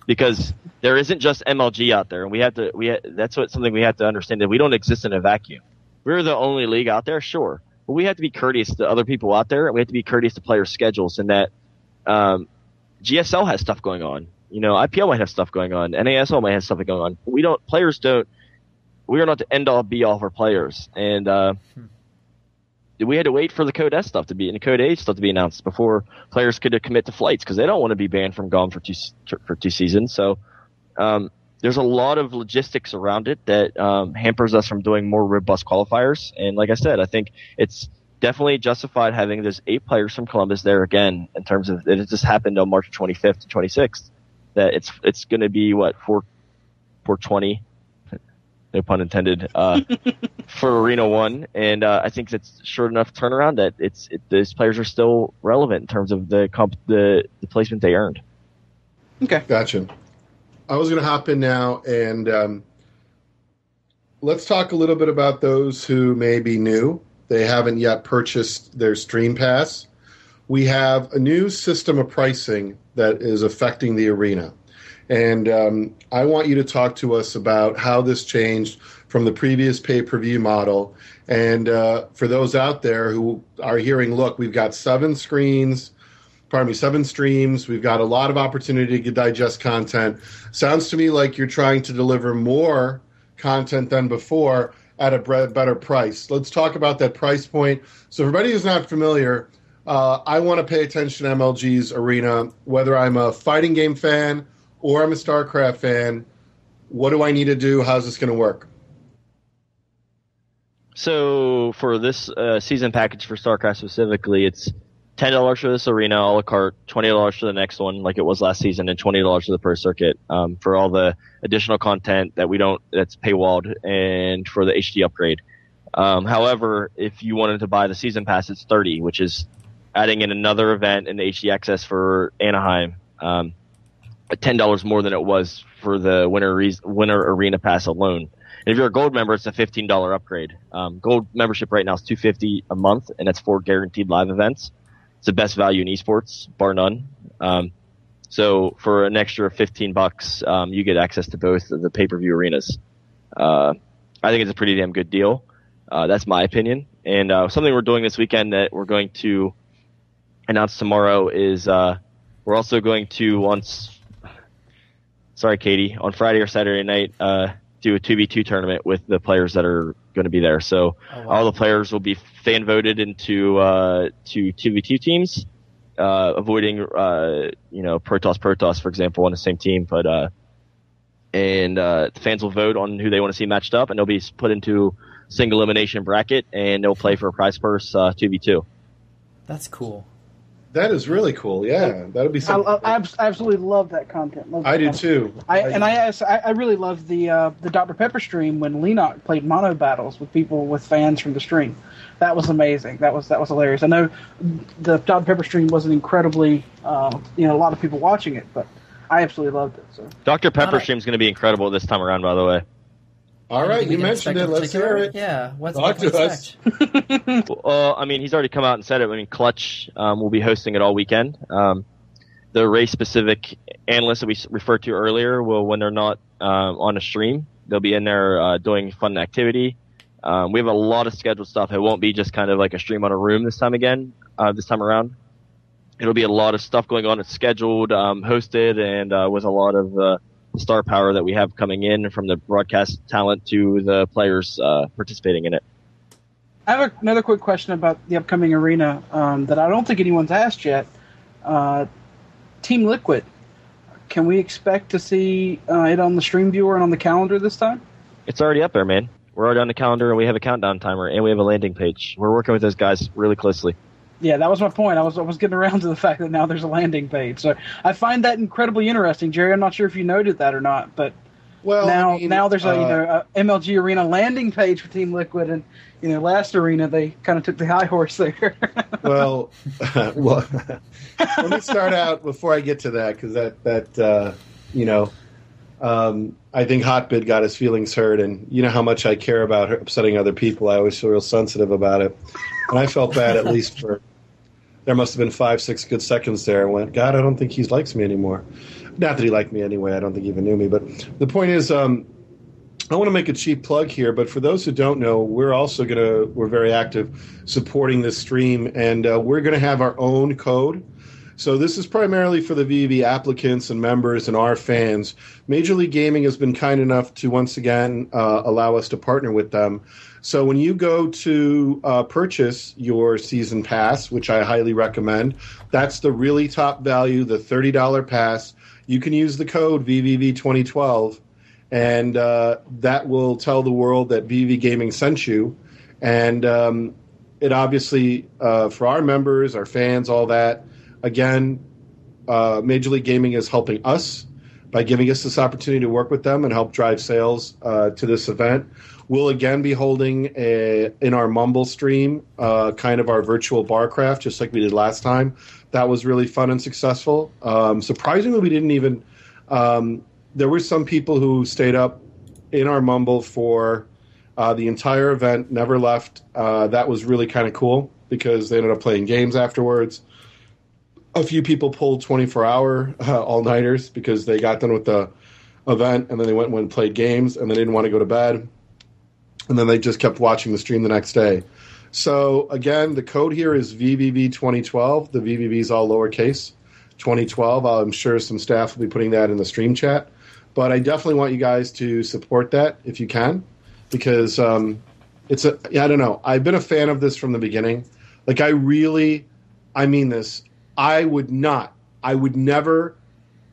Because there isn't just MLG out there, and we have to we ha- that's what something we have to understand that we don't exist in a vacuum. We're the only league out there, sure, but we have to be courteous to other people out there. And we have to be courteous to players' schedules, and that um, GSL has stuff going on. You know, IPL might have stuff going on. NASL might have stuff going on. We don't. Players don't. We are not the end all be all for players, and uh, hmm. We had to wait for the Code S stuff to be and the Code A stuff to be announced before players could commit to flights because they don't want to be banned from GOM for two for two seasons. So. Um, there's a lot of logistics around it that um, hampers us from doing more robust qualifiers. And like I said, I think it's definitely justified having those eight players from Columbus there again in terms of it just happened on March 25th and 26th. That it's it's going to be what four four twenty, no pun intended, uh, for Arena One, and uh, I think it's short enough turnaround that it's it, those players are still relevant in terms of the comp the, the placement they earned. Okay, gotcha. I was going to hop in now and um, let's talk a little bit about those who may be new. They haven't yet purchased their Stream Pass. We have a new system of pricing that is affecting the arena. And um, I want you to talk to us about how this changed from the previous pay per view model. And uh, for those out there who are hearing, look, we've got seven screens, pardon me, seven streams. We've got a lot of opportunity to digest content. Sounds to me like you're trying to deliver more content than before at a better price. Let's talk about that price point. So, everybody who's not familiar, uh, I want to pay attention to MLG's arena, whether I'm a fighting game fan or I'm a StarCraft fan. What do I need to do? How's this going to work? So, for this uh, season package for StarCraft specifically, it's ten dollars for this arena a la carte, twenty dollars for the next one, like it was last season, and twenty dollars for the pro circuit um, for all the additional content that we don't that's paywalled and for the HD upgrade. Um, however, if you wanted to buy the season pass, it's thirty, which is adding in another event the HD access for Anaheim, um, ten dollars more than it was for the winter winter arena pass alone. And if you're a gold member, it's a fifteen dollar upgrade. Um, gold membership right now is two fifty a month, and that's for guaranteed live events it's the best value in esports, bar none. Um, so for an extra 15 bucks, um, you get access to both of the pay-per-view arenas. Uh, I think it's a pretty damn good deal. Uh, that's my opinion. And uh, something we're doing this weekend that we're going to announce tomorrow is uh, we're also going to once. Sorry, Katie. On Friday or Saturday night, uh, do a 2v2 tournament with the players that are going to be there. So oh, wow. all the players will be fan voted into uh, to 2v2 teams, uh, avoiding uh, you know Protoss Protoss for example on the same team, but uh, and uh, the fans will vote on who they want to see matched up, and they'll be put into single elimination bracket, and they'll play for a prize purse 2v2. Uh, That's cool. That is really cool. Yeah, that would be something. I, I, absolutely love that content. Love I do too. I, and I, I really love the uh, the Dr Pepper stream when Lenok played mono battles with people with fans from the stream. That was amazing. That was that was hilarious. I know the Dr Pepper stream wasn't incredibly, uh, you know, a lot of people watching it, but I absolutely loved it. So Dr Pepper stream is going to be incredible this time around. By the way. All right, you mentioned it. Let's hear it. Yeah, what's Talk to us. well, I mean, he's already come out and said it. I mean, Clutch um, will be hosting it all weekend. Um, the race-specific analysts that we referred to earlier will, when they're not um, on a stream, they'll be in there uh, doing fun activity. Um, we have a lot of scheduled stuff. It won't be just kind of like a stream on a room this time again. Uh, this time around, it'll be a lot of stuff going on. It's scheduled, um, hosted, and uh, with a lot of uh, star power that we have coming in from the broadcast talent to the players uh, participating in it. I have another quick question about the upcoming arena um, that I don't think anyone's asked yet. Uh, Team Liquid, can we expect to see uh, it on the stream viewer and on the calendar this time? It's already up there, man. We're already on the calendar, and we have a countdown timer, and we have a landing page. We're working with those guys really closely. Yeah, that was my point. I was I was getting around to the fact that now there's a landing page. So I find that incredibly interesting, Jerry. I'm not sure if you noted that or not, but Well, now I mean, now there's a, uh, you know, a MLG Arena landing page for Team Liquid, and you know last arena they kind of took the high horse there. well, well, let me start out before I get to that because that that uh, you know, um, I think Hotbid got his feelings hurt, and you know how much I care about upsetting other people. I always feel real sensitive about it, and I felt bad at least for. There must have been five, six good seconds there. I went, God, I don't think he likes me anymore. Not that he liked me anyway. I don't think he even knew me. But the point is, um, I want to make a cheap plug here, but for those who don't know, we're also going to, we're very active supporting this stream, and uh, we're going to have our own code. So this is primarily for the VV applicants and members and our fans. Major League Gaming has been kind enough to once again uh, allow us to partner with them. So when you go to uh, purchase your season pass, which I highly recommend, that's the really top value, the $30 pass. You can use the code VVV2012 and uh, that will tell the world that VV Gaming sent you. And um, it obviously, uh, for our members, our fans, all that, again, uh, Major League Gaming is helping us by giving us this opportunity to work with them and help drive sales uh, to this event. We'll again be holding a, in our Mumble stream uh, kind of our virtual bar craft, just like we did last time. That was really fun and successful. Um, surprisingly, we didn't even. Um, there were some people who stayed up in our Mumble for uh, the entire event, never left. Uh, that was really kind of cool because they ended up playing games afterwards. A few people pulled 24 hour uh, all nighters because they got done with the event and then they went and played games and they didn't want to go to bed. And then they just kept watching the stream the next day. So, again, the code here is VVV2012. The VVV is all lowercase. 2012. I'm sure some staff will be putting that in the stream chat. But I definitely want you guys to support that if you can, because um, it's a. Yeah, I don't know. I've been a fan of this from the beginning. Like I really, I mean this. I would not. I would never.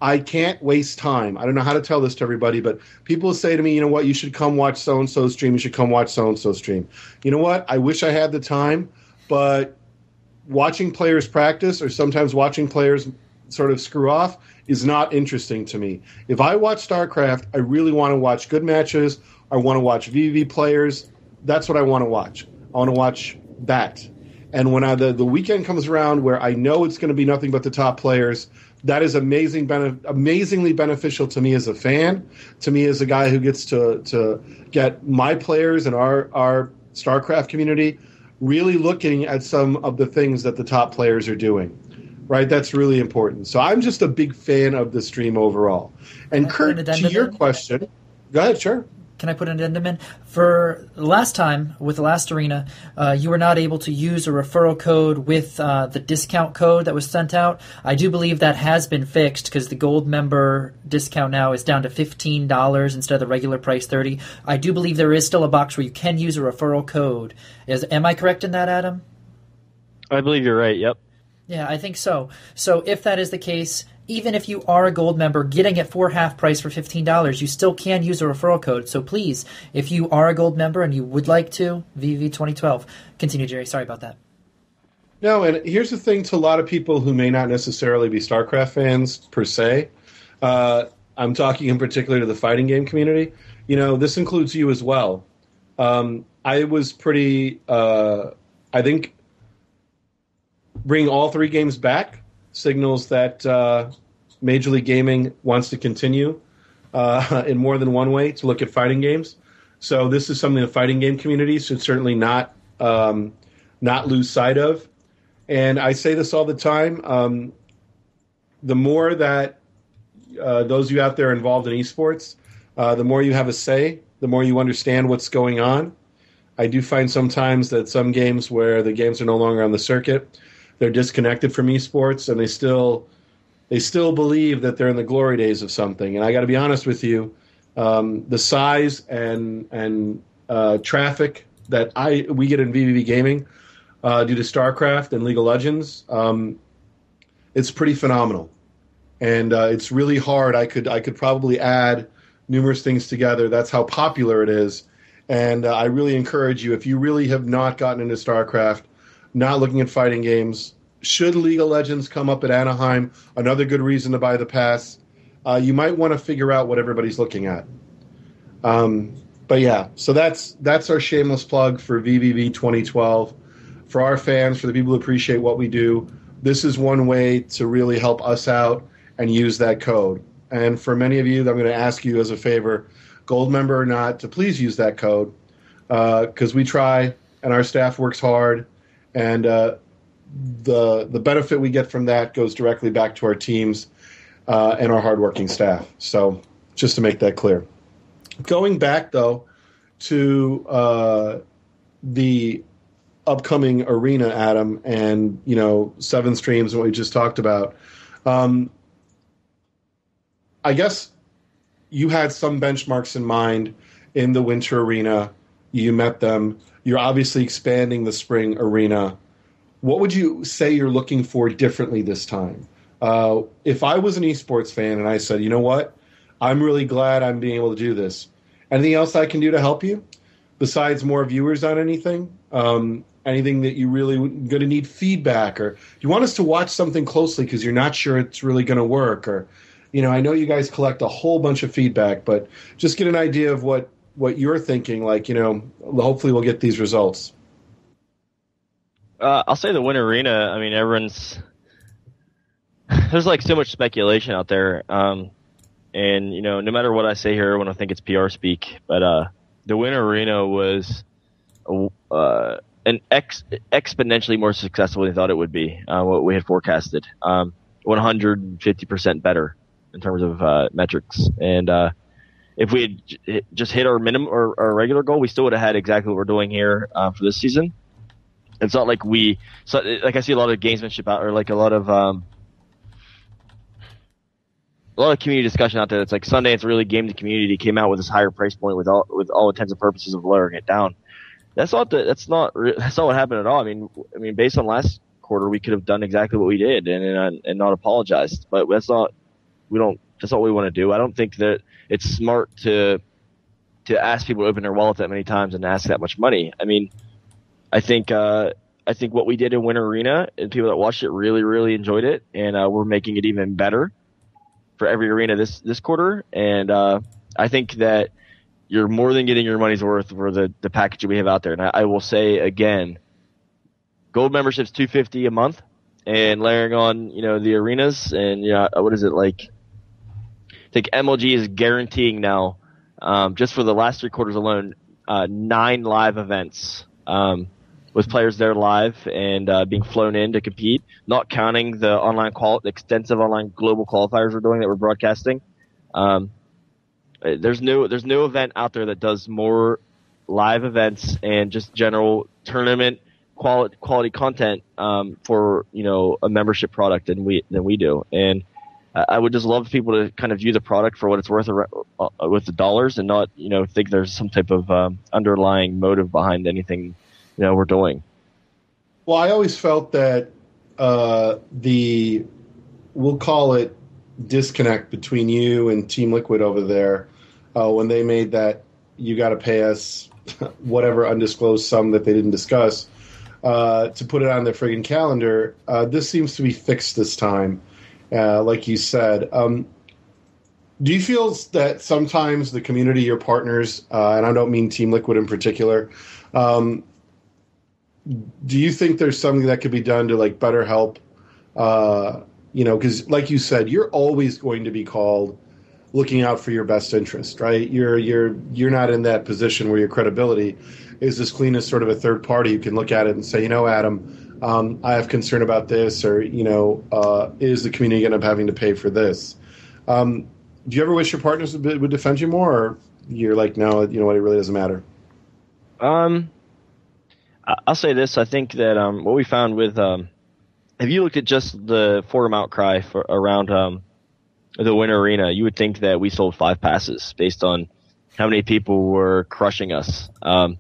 I can't waste time. I don't know how to tell this to everybody, but people say to me, you know what, you should come watch so and so stream. You should come watch so and so stream. You know what? I wish I had the time, but watching players practice or sometimes watching players sort of screw off is not interesting to me. If I watch StarCraft, I really want to watch good matches. I want to watch VV players. That's what I want to watch. I want to watch that. And when I, the, the weekend comes around where I know it's going to be nothing but the top players, that is amazing, bene- amazingly beneficial to me as a fan, to me as a guy who gets to, to get my players and our, our StarCraft community really looking at some of the things that the top players are doing right? That's really important. So I'm just a big fan of the stream overall. And Can I put Curt, to your question, go ahead, sure. Can I put an addendum in? For last time with the last arena, uh, you were not able to use a referral code with uh, the discount code that was sent out. I do believe that has been fixed because the gold member discount now is down to fifteen dollars instead of the regular price thirty. I do believe there is still a box where you can use a referral code. Is am I correct in that, Adam? I believe you're right. Yep. Yeah, I think so. So if that is the case, even if you are a gold member getting it for half price for $15, you still can use a referral code. So please, if you are a gold member and you would like to, VV2012. Continue, Jerry. Sorry about that. No, and here's the thing to a lot of people who may not necessarily be StarCraft fans per se. Uh, I'm talking in particular to the fighting game community. You know, this includes you as well. Um, I was pretty, uh, I think, bring all three games back signals that uh, Major League Gaming wants to continue uh, in more than one way to look at fighting games. So this is something the fighting game community should certainly not um, not lose sight of. And I say this all the time. Um, the more that uh, those of you out there involved in esports, uh, the more you have a say, the more you understand what's going on. I do find sometimes that some games where the games are no longer on the circuit, they're disconnected from esports, and they still they still believe that they're in the glory days of something. And I got to be honest with you, um, the size and and uh, traffic that I we get in VVV gaming uh, due to StarCraft and League of Legends, um, it's pretty phenomenal, and uh, it's really hard. I could I could probably add numerous things together. That's how popular it is, and uh, I really encourage you if you really have not gotten into StarCraft. not looking at fighting games. Should League of Legends come up at Anaheim, another good reason to buy the pass. Uh, you might want to figure out what everybody's looking at. Um, but yeah, so that's that's our shameless plug for VVV 2012. For our fans, for the people who appreciate what we do, this is one way to really help us out and use that code. And for many of you, I'm going to ask you as a favor, gold member or not, to please use that code because uh, we try and our staff works hard, and uh, the the benefit we get from that goes directly back to our teams uh, and our hardworking staff. So just to make that clear. Going back though to uh, the upcoming arena, Adam, and you know seven streams and what we just talked about. Um, I guess you had some benchmarks in mind in the winter arena. You met them. You're obviously expanding the spring arena. What would you say you're looking for differently this time? Uh, if I was an esports fan and I said, you know what, I'm really glad I'm being able to do this. Anything else I can do to help you besides more viewers on anything? Um, anything that you really going to need feedback or you want us to watch something closely because you're not sure it's really going to work or you know i know you guys collect a whole bunch of feedback but just get an idea of what what you're thinking like you know hopefully we'll get these results uh, i'll say the win arena i mean everyone's there's like so much speculation out there um, and you know no matter what i say here everyone will think it's pr speak but uh, the win arena was uh, an ex- exponentially more successful than we thought it would be. Uh, what we had forecasted, um, 150% better in terms of uh, metrics. And uh, if we had j- just hit our minimum or our regular goal, we still would have had exactly what we're doing here for this season. It's not like we, so, like I see a lot of gamesmanship out, or like a lot of um, a lot of community discussion out there. It's like Sundance really game the community came out with this higher price point with all with all intents and purposes of lowering it down that's not the, that's not that's not what happened at all. I mean, I mean, based on last quarter, we could have done exactly what we did and and, and not apologized. But that's not we don't that's not what we want to do. I don't think that it's smart to to ask people to open their wallet that many times and ask that much money. I mean, I think uh, I think what we did in Winter Arena and people that watched it really really enjoyed it, and uh, we're making it even better for every arena this this quarter. And uh, I think that you're more than getting your money's worth for the, the package we have out there. And I, I will say again, gold membership's 250 a month and layering on, you know, the arenas and, you know, what is it like? I think MLG is guaranteeing now, um, just for the last three quarters alone, uh, nine live events, um, with players there live and uh, being flown in to compete, not counting the online qual, the extensive online global qualifiers we're doing that we're broadcasting. Um, uh, there's no there's no event out there that does more live events and just general tournament quality quality content um, for you know a membership product than we than we do. And I would just love people to kind of view the product for what it's worth uh, with the dollars and not you know think there's some type of um, underlying motive behind anything you know we're doing. Well, I always felt that uh, the we'll call it disconnect between you and Team Liquid over there uh, when they made that you got to pay us whatever undisclosed sum that they didn't discuss uh, to put it on their friggin' calendar. Uh, this seems to be fixed this time, uh, like you said. Um, do you feel that sometimes the community, your partners, uh, and I don't mean Team Liquid in particular, um, do you think there's something that could be done to like better help? Uh, you know, because like you said, you're always going to be called looking out for your best interest, right? You're you're you're not in that position where your credibility is as clean as sort of a third party. You can look at it and say, you know, Adam, um, I have concern about this, or you know, uh, is the community going to having to pay for this? Um, do you ever wish your partners would, would defend you more, or you're like, no, you know what, it really doesn't matter? Um, I'll say this: I think that um, what we found with um, have you looked at just the forum outcry for around um, the Winter Arena, you would think that we sold five passes based on how many people were crushing us. Um,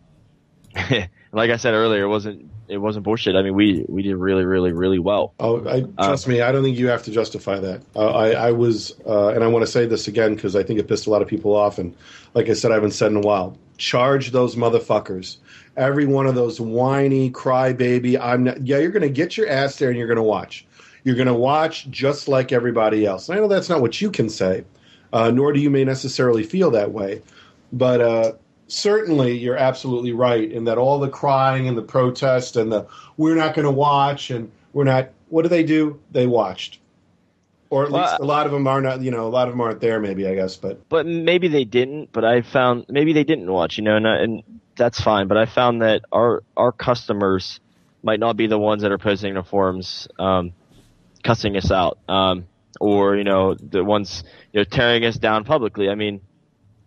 like I said earlier, it wasn't it wasn't bullshit. I mean, we we did really, really, really well. Oh, I, trust me, I don't think you have to justify that. Uh, I, I was, uh, and I want to say this again because I think it pissed a lot of people off. And like I said, I haven't said in a while. Charge those motherfuckers. Every one of those whiny crybaby. I'm not. Yeah, you're going to get your ass there and you're going to watch. You're going to watch just like everybody else. And I know that's not what you can say, uh, nor do you may necessarily feel that way. But uh, certainly you're absolutely right in that all the crying and the protest and the we're not going to watch and we're not what do they do they watched or at Well, least a lot of them are not you know a lot of them aren't there maybe i guess but But maybe they didn't. But I found maybe they didn't watch. You know, and, and that's fine. But I found that our our customers might not be the ones that are posting the forums, um, cussing us out, um, or you know the ones you know tearing us down publicly. I mean,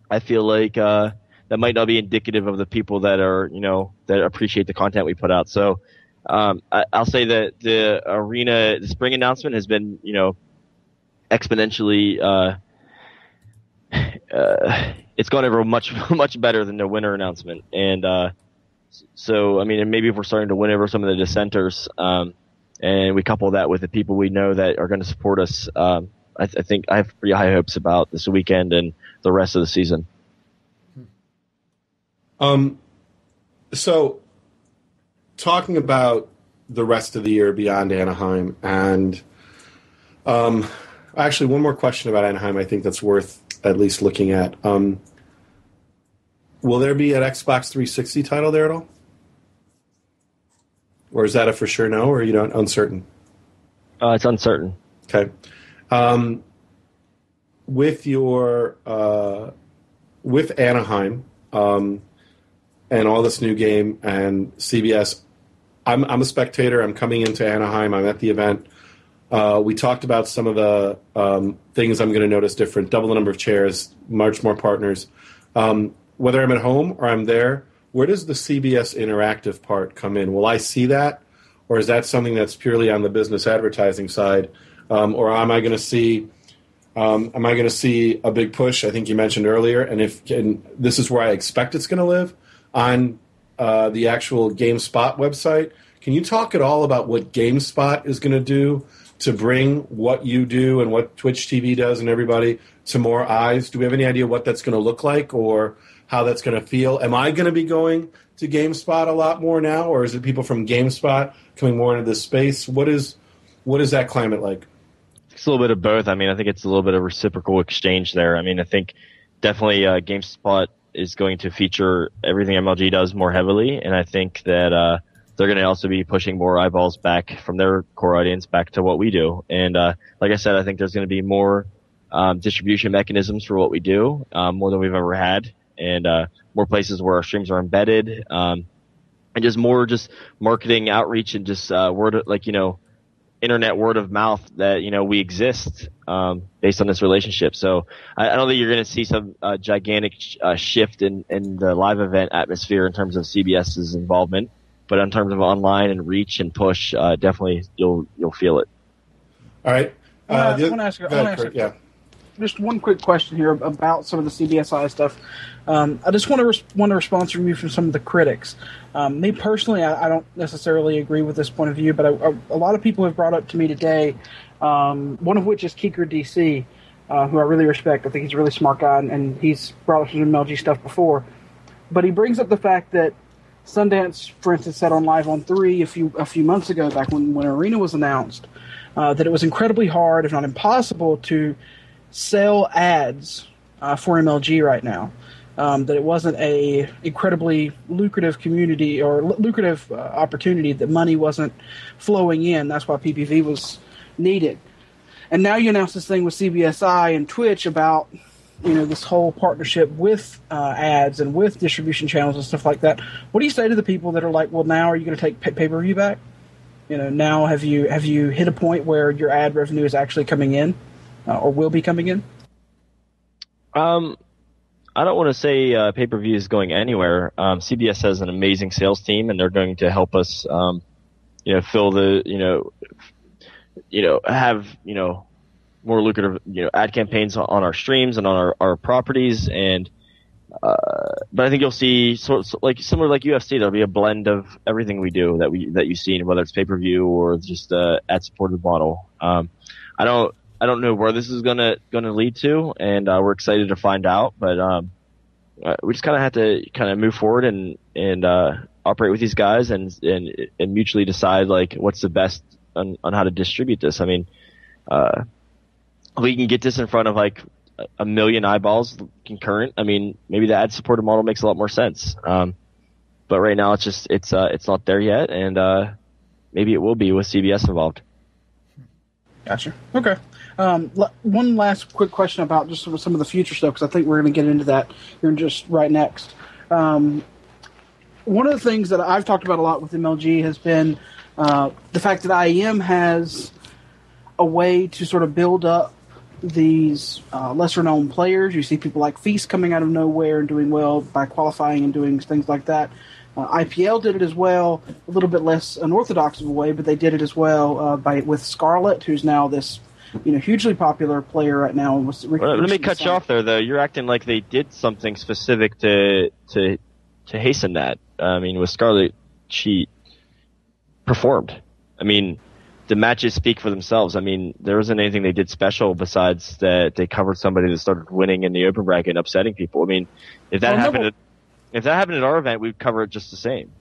I feel like uh, that might not be indicative of the people that are you know that appreciate the content we put out. So um, I, I'll say that the arena, the spring announcement has been you know exponentially. Uh, uh, it's gone over much much better than the winner announcement, and uh, so I mean, maybe if we're starting to win over some of the dissenters, um, and we couple that with the people we know that are going to support us, um, I, th- I think I have pretty high hopes about this weekend and the rest of the season. um so talking about the rest of the year beyond anaheim and um actually one more question about anaheim i think that's worth at least looking at um will there be an xbox 360 title there at all or is that a for sure no or you don't uncertain Uh, it's uncertain. Okay. Um, with your uh, with Anaheim um, and all this new game and CBS, I'm I'm a spectator. I'm coming into Anaheim. I'm at the event. Uh, we talked about some of the um, things I'm going to notice different. Double the number of chairs, much more partners. Um, whether I'm at home or I'm there, where does the CBS interactive part come in? Will I see that, or is that something that's purely on the business advertising side, um, or am I going to see? Um, am I going to see a big push? I think you mentioned earlier, and if and this is where I expect it's going to live on uh, the actual GameSpot website. Can you talk at all about what GameSpot is going to do to bring what you do and what Twitch TV does and everybody to more eyes? Do we have any idea what that's going to look like or how that's going to feel? Am I going to be going to GameSpot a lot more now, or is it people from GameSpot coming more into this space? What is what is that climate like? It's a little bit of both. I mean, I think it's a little bit of reciprocal exchange there. I mean, I think definitely uh, GameSpot is going to feature everything MLG does more heavily, and I think that uh, they're going to also be pushing more eyeballs back from their core audience back to what we do. And uh, like I said, I think there's going to be more um, distribution mechanisms for what we do, um, more than we've ever had, and uh, more places where our streams are embedded, um, and just more just marketing outreach and just uh, word like you know internet word of mouth that you know we exist um, based on this relationship. So I, I don't think you're going to see some uh, gigantic uh, shift in, in the live event atmosphere in terms of CBS's involvement, but in terms of online and reach and push, uh, definitely you'll you'll feel it. All right. I wanna- Uh, I wanna ask you- I go wanna ahead, ask you- yeah. just one quick question here about some of the CBSI stuff. Um, I just want to res- want a response from you from some of the critics. Um, me personally, I, I don't necessarily agree with this point of view, but I, I, a lot of people have brought up to me today. Um, one of which is Keeker DC, uh, who I really respect. I think he's a really smart guy, and, and he's brought up some MLG stuff before. But he brings up the fact that Sundance, for instance, said on Live on Three a few a few months ago, back when when Arena was announced, uh, that it was incredibly hard, if not impossible, to sell ads uh, for MLG right now. Um, that it wasn't a incredibly lucrative community or lu- lucrative uh, opportunity. That money wasn't flowing in. That's why PPV was needed. And now you announce this thing with CBSI and Twitch about you know this whole partnership with uh, ads and with distribution channels and stuff like that. What do you say to the people that are like, well, now are you going to take pay per view back? You know, now have you have you hit a point where your ad revenue is actually coming in, uh, or will be coming in? Um, I don't want to say uh, pay per view is going anywhere. Um, CBS has an amazing sales team, and they're going to help us, um, you know, fill the, you know, you know, have you know more lucrative, you know, ad campaigns on our streams and on our, our properties, and uh, but I think you'll see sort of, like similar like UFC. There'll be a blend of everything we do that we that you've seen, whether it's pay per view or just uh, ad supported model. Um, I don't I don't know where this is gonna gonna lead to, and uh, we're excited to find out. But um, uh, we just kind of have to kind of move forward and and uh, operate with these guys and and and mutually decide like what's the best on, on how to distribute this. I mean, uh, we can get this in front of like a million eyeballs concurrent. I mean, maybe the ad supported model makes a lot more sense. Um, but right now it's just it's uh, it's not there yet, and uh, maybe it will be with CBS involved. Gotcha. Okay. Um, l- one last quick question about just some some of the future stuff because I think we're going to get into that here just right next. Um, one of the things that I've talked about a lot with MLG has been uh, the fact that IEM has a way to sort of build up these uh, lesser known players. You see people like Feast coming out of nowhere and doing well by qualifying and doing things like that. Uh, IPL did it as well, a little bit less unorthodox of a way, but they did it as well uh, by with Scarlett, who's now this you know hugely popular player right now. and was Well, let me cut you off there, though. You're acting like they did something specific to to to hasten that. I mean, with Scarlett, she performed. I mean, the matches speak for themselves. I mean, there wasn't anything they did special besides that they covered somebody that started winning in the open bracket and upsetting people. I mean, if that Well, happened, number- at, if that happened at our event, we'd cover it just the same.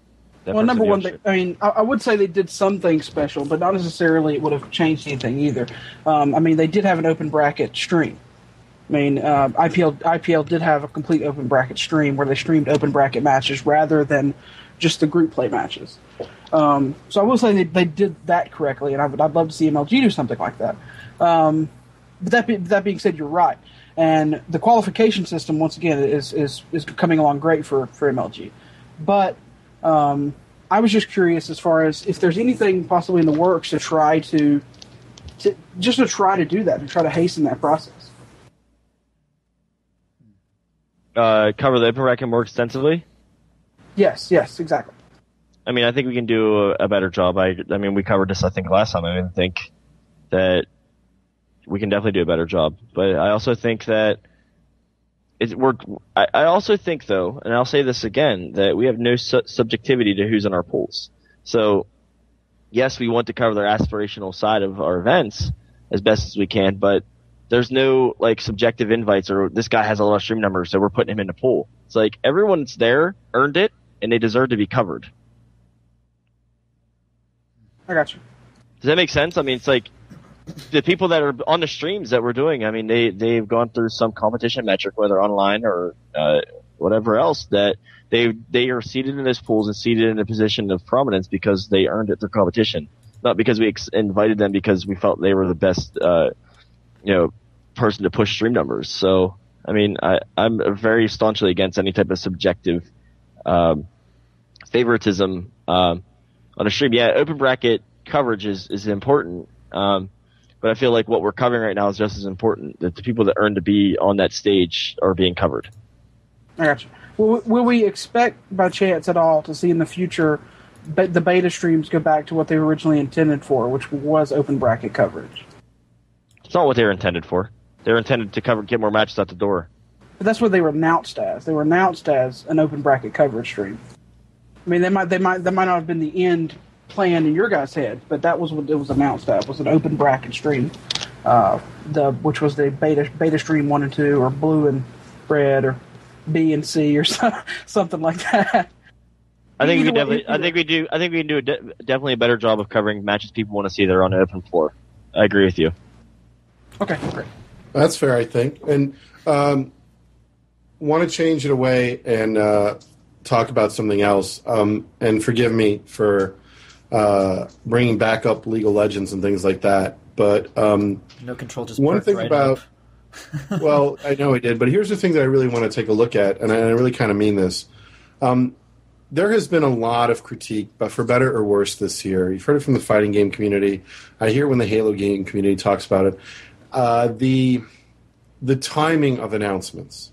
That Well, number one, they, I mean, I, I would say they did something special, but not necessarily it would have changed anything either. Um, I mean, they did have an open bracket stream. I mean, uh, IPL IPL did have a complete open bracket stream where they streamed open bracket matches rather than just the group play matches. Um, so I will say they, they did that correctly, and I would, I'd love to see MLG do something like that. Um, but that be, that being said, you're right, and the qualification system once again is is is coming along great for for MLG, but um, I was just curious as far as if there's anything possibly in the works to try to, to just to try to do that, to try to hasten that process. uh, cover the open bracket more extensively. Yes, yes, exactly. I mean, I think we can do a, better job. I, I mean, we covered this, I think, last time. I didn't think that we can definitely do a better job. But I also think that it's we're. I, I also think, though, and I'll say this again, that we have no su- subjectivity to who's in our pools. So, yes, we want to cover their aspirational side of our events as best as we can, but there's no like subjective invites or this guy has a lot of stream numbers, so we're putting him in the pool. It's like everyone's there, earned it, and they deserve to be covered. I got you. Does that make sense? I mean, it's like the people that are on the streams that we're doing. I mean, they they've gone through some competition metric, whether online or uh, whatever else. That they they are seated in those pools and seated in a position of prominence because they earned it through competition, not because we ex- invited them because we felt they were the best, uh, you know, person to push stream numbers. So, I mean, I I'm very staunchly against any type of subjective um, favoritism um, on a stream. Yeah, open bracket coverage is is important. Um, but I feel like what we're covering right now is just as important. That the people that earn to be on that stage are being covered. I got you. Will, will we expect, by chance at all, to see in the future be- the beta streams go back to what they were originally intended for, which was open bracket coverage? It's not what they were intended for. They were intended to cover get more matches out the door. But that's what they were announced as. They were announced as an open bracket coverage stream. I mean, they might they might that might not have been the end plan in your guys' head, but that was what it was announced as was an open bracket stream. Uh, the which was the beta beta stream one and two, or blue and red, or B and C, or so, something like that. I think we Either way- definitely. I think we do. I think we can do a de- definitely a better job of covering matches people want to see. that are on the open floor. I agree with you. Okay, great. That's fair, I think. And um, want to change it away and uh, talk about something else. Um, and forgive me for uh, bringing back up League of Legends and things like that. But um, NoControl, just one thing right about well, I know I did, but here's the thing that I really want to take a look at, and I really kind of mean this. Um, there has been a lot of critique, but for better or worse, this year. You've heard it from the fighting game community. I hear it when the Halo game community talks about it. Uh, the the timing of announcements,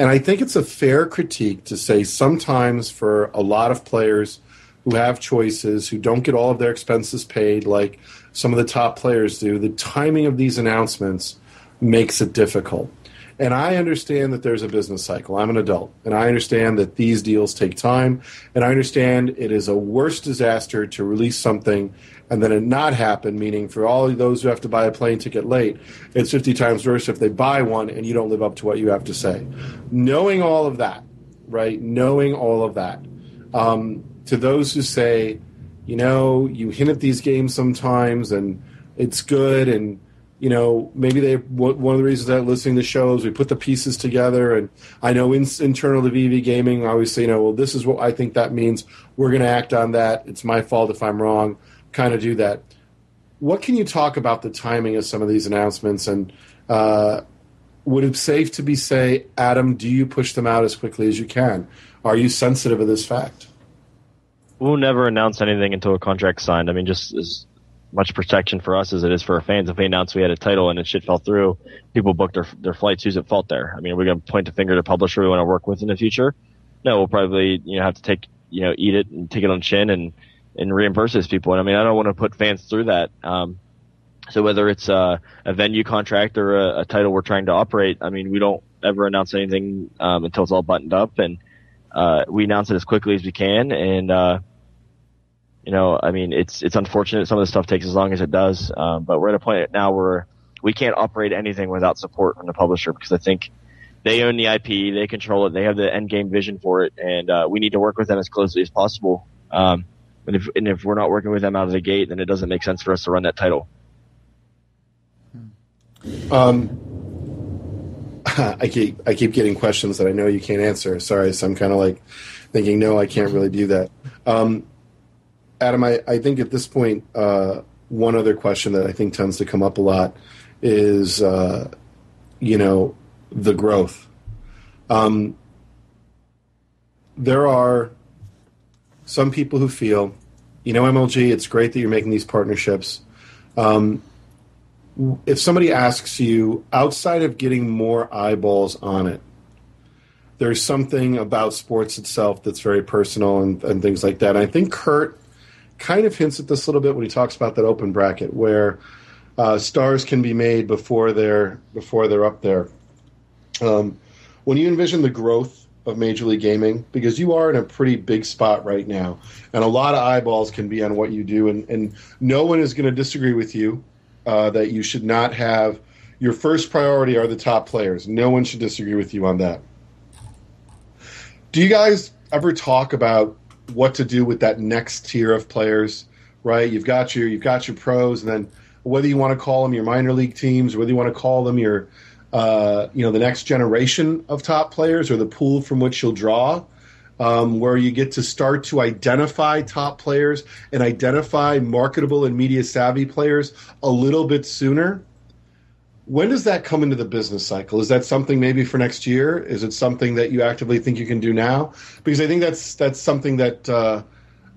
and I think it's a fair critique to say sometimes for a lot of players who have choices, who don't get all of their expenses paid, like some of the top players do, the timing of these announcements makes it difficult. And I understand that there's a business cycle. I'm an adult, and I understand that these deals take time, and I understand it is a worse disaster to release something and then it not happen, meaning for all those who have to buy a plane ticket late, it's 50 times worse if they buy one and you don't live up to what you have to say. Knowing all of that, right? Knowing all of that, um, to those who say, you know, you hint at these games sometimes and it's good and you know, maybe they one of the reasons that listening to shows we put the pieces together, and I know in, internal to VVV Gaming, I always say, you know, well, this is what I think that means. We're going to act on that. It's my fault if I'm wrong. Kind of do that. What can you talk about the timing of some of these announcements, and uh, would it safe to be say, Adam, do you push them out as quickly as you can? Are you sensitive of this fact? We'll never announce anything until a contract's signed. I mean, just as much protection for us as it is for our fans. If we announced we had a title and it shit fell through, people booked their their flights. Who's at fault there? I mean, we're going to point the finger to publisher we want to work with in the future. No, we'll probably you know have to take you know eat it and take it on chin and and reimburse these people. And I mean, I don't want to put fans through that. Um, so whether it's a, a venue contract or a, a, title we're trying to operate, I mean, we don't ever announce anything um, until it's all buttoned up, and uh, we announce it as quickly as we can. And uh, you know, I mean, it's it's unfortunate some of the stuff takes as long as it does, um, but we're at a point now where we can't operate anything without support from the publisher because I think they own the IP, they control it, they have the end game vision for it, and uh, we need to work with them as closely as possible. Um, and if and if we're not working with them out of the gate, then it doesn't make sense for us to run that title. Um, I keep I keep getting questions that I know you can't answer. Sorry, so I'm kind of like thinking, no, I can't really do that. Um, Adam, I, I think at this point, uh, one other question that I think tends to come up a lot is, uh, you know, the growth. Um, there are some people who feel, you know, MLG, it's great that you're making these partnerships. Um, if somebody asks you, outside of getting more eyeballs on it, there's something about sports itself that's very personal and, and things like that. And I think Curt kind of hints at this a little bit when he talks about that open bracket where uh, stars can be made before they're before they're up there. Um, when you envision the growth of Major League Gaming, because you are in a pretty big spot right now, and a lot of eyeballs can be on what you do, and, and no one is going to disagree with you uh, that you should not have your first priority are the top players. No one should disagree with you on that. Do you guys ever talk about what to do with that next tier of players, right? You've got your you've got your pros, and then whether you want to call them your minor league teams, whether you want to call them your uh, you know the next generation of top players or the pool from which you'll draw. Um, where you get to start to identify top players and identify marketable and media savvy players a little bit sooner when does that come into the business cycle? Is that something maybe for next year? Is it something that you actively think you can do now? Because I think that's that's something that uh,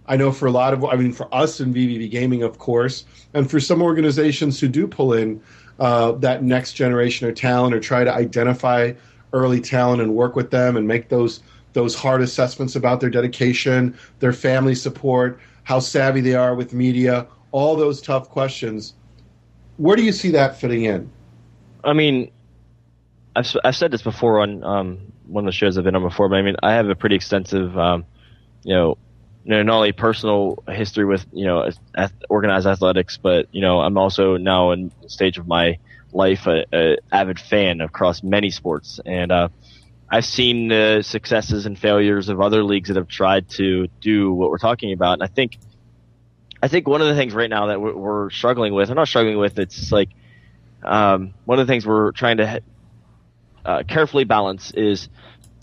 I know for a lot of, I mean, for us in VVV Gaming, of course, and for some organizations who do pull in uh, that next generation of talent or try to identify early talent and work with them and make those those hard assessments about their dedication, their family support, how savvy they are with media, all those tough questions. Where do you see that fitting in? I mean, I've I've said this before on um, one of the shows I've been on before, but I mean, I have a pretty extensive, um, you know, you know, not only personal history with you know organized athletics, but you know, I'm also now in stage of my life a, a avid fan across many sports, and uh, I've seen the successes and failures of other leagues that have tried to do what we're talking about, and I think. I think one of the things right now that we're, we're struggling with, I'm not struggling with, it's like um, one of the things we're trying to uh, carefully balance is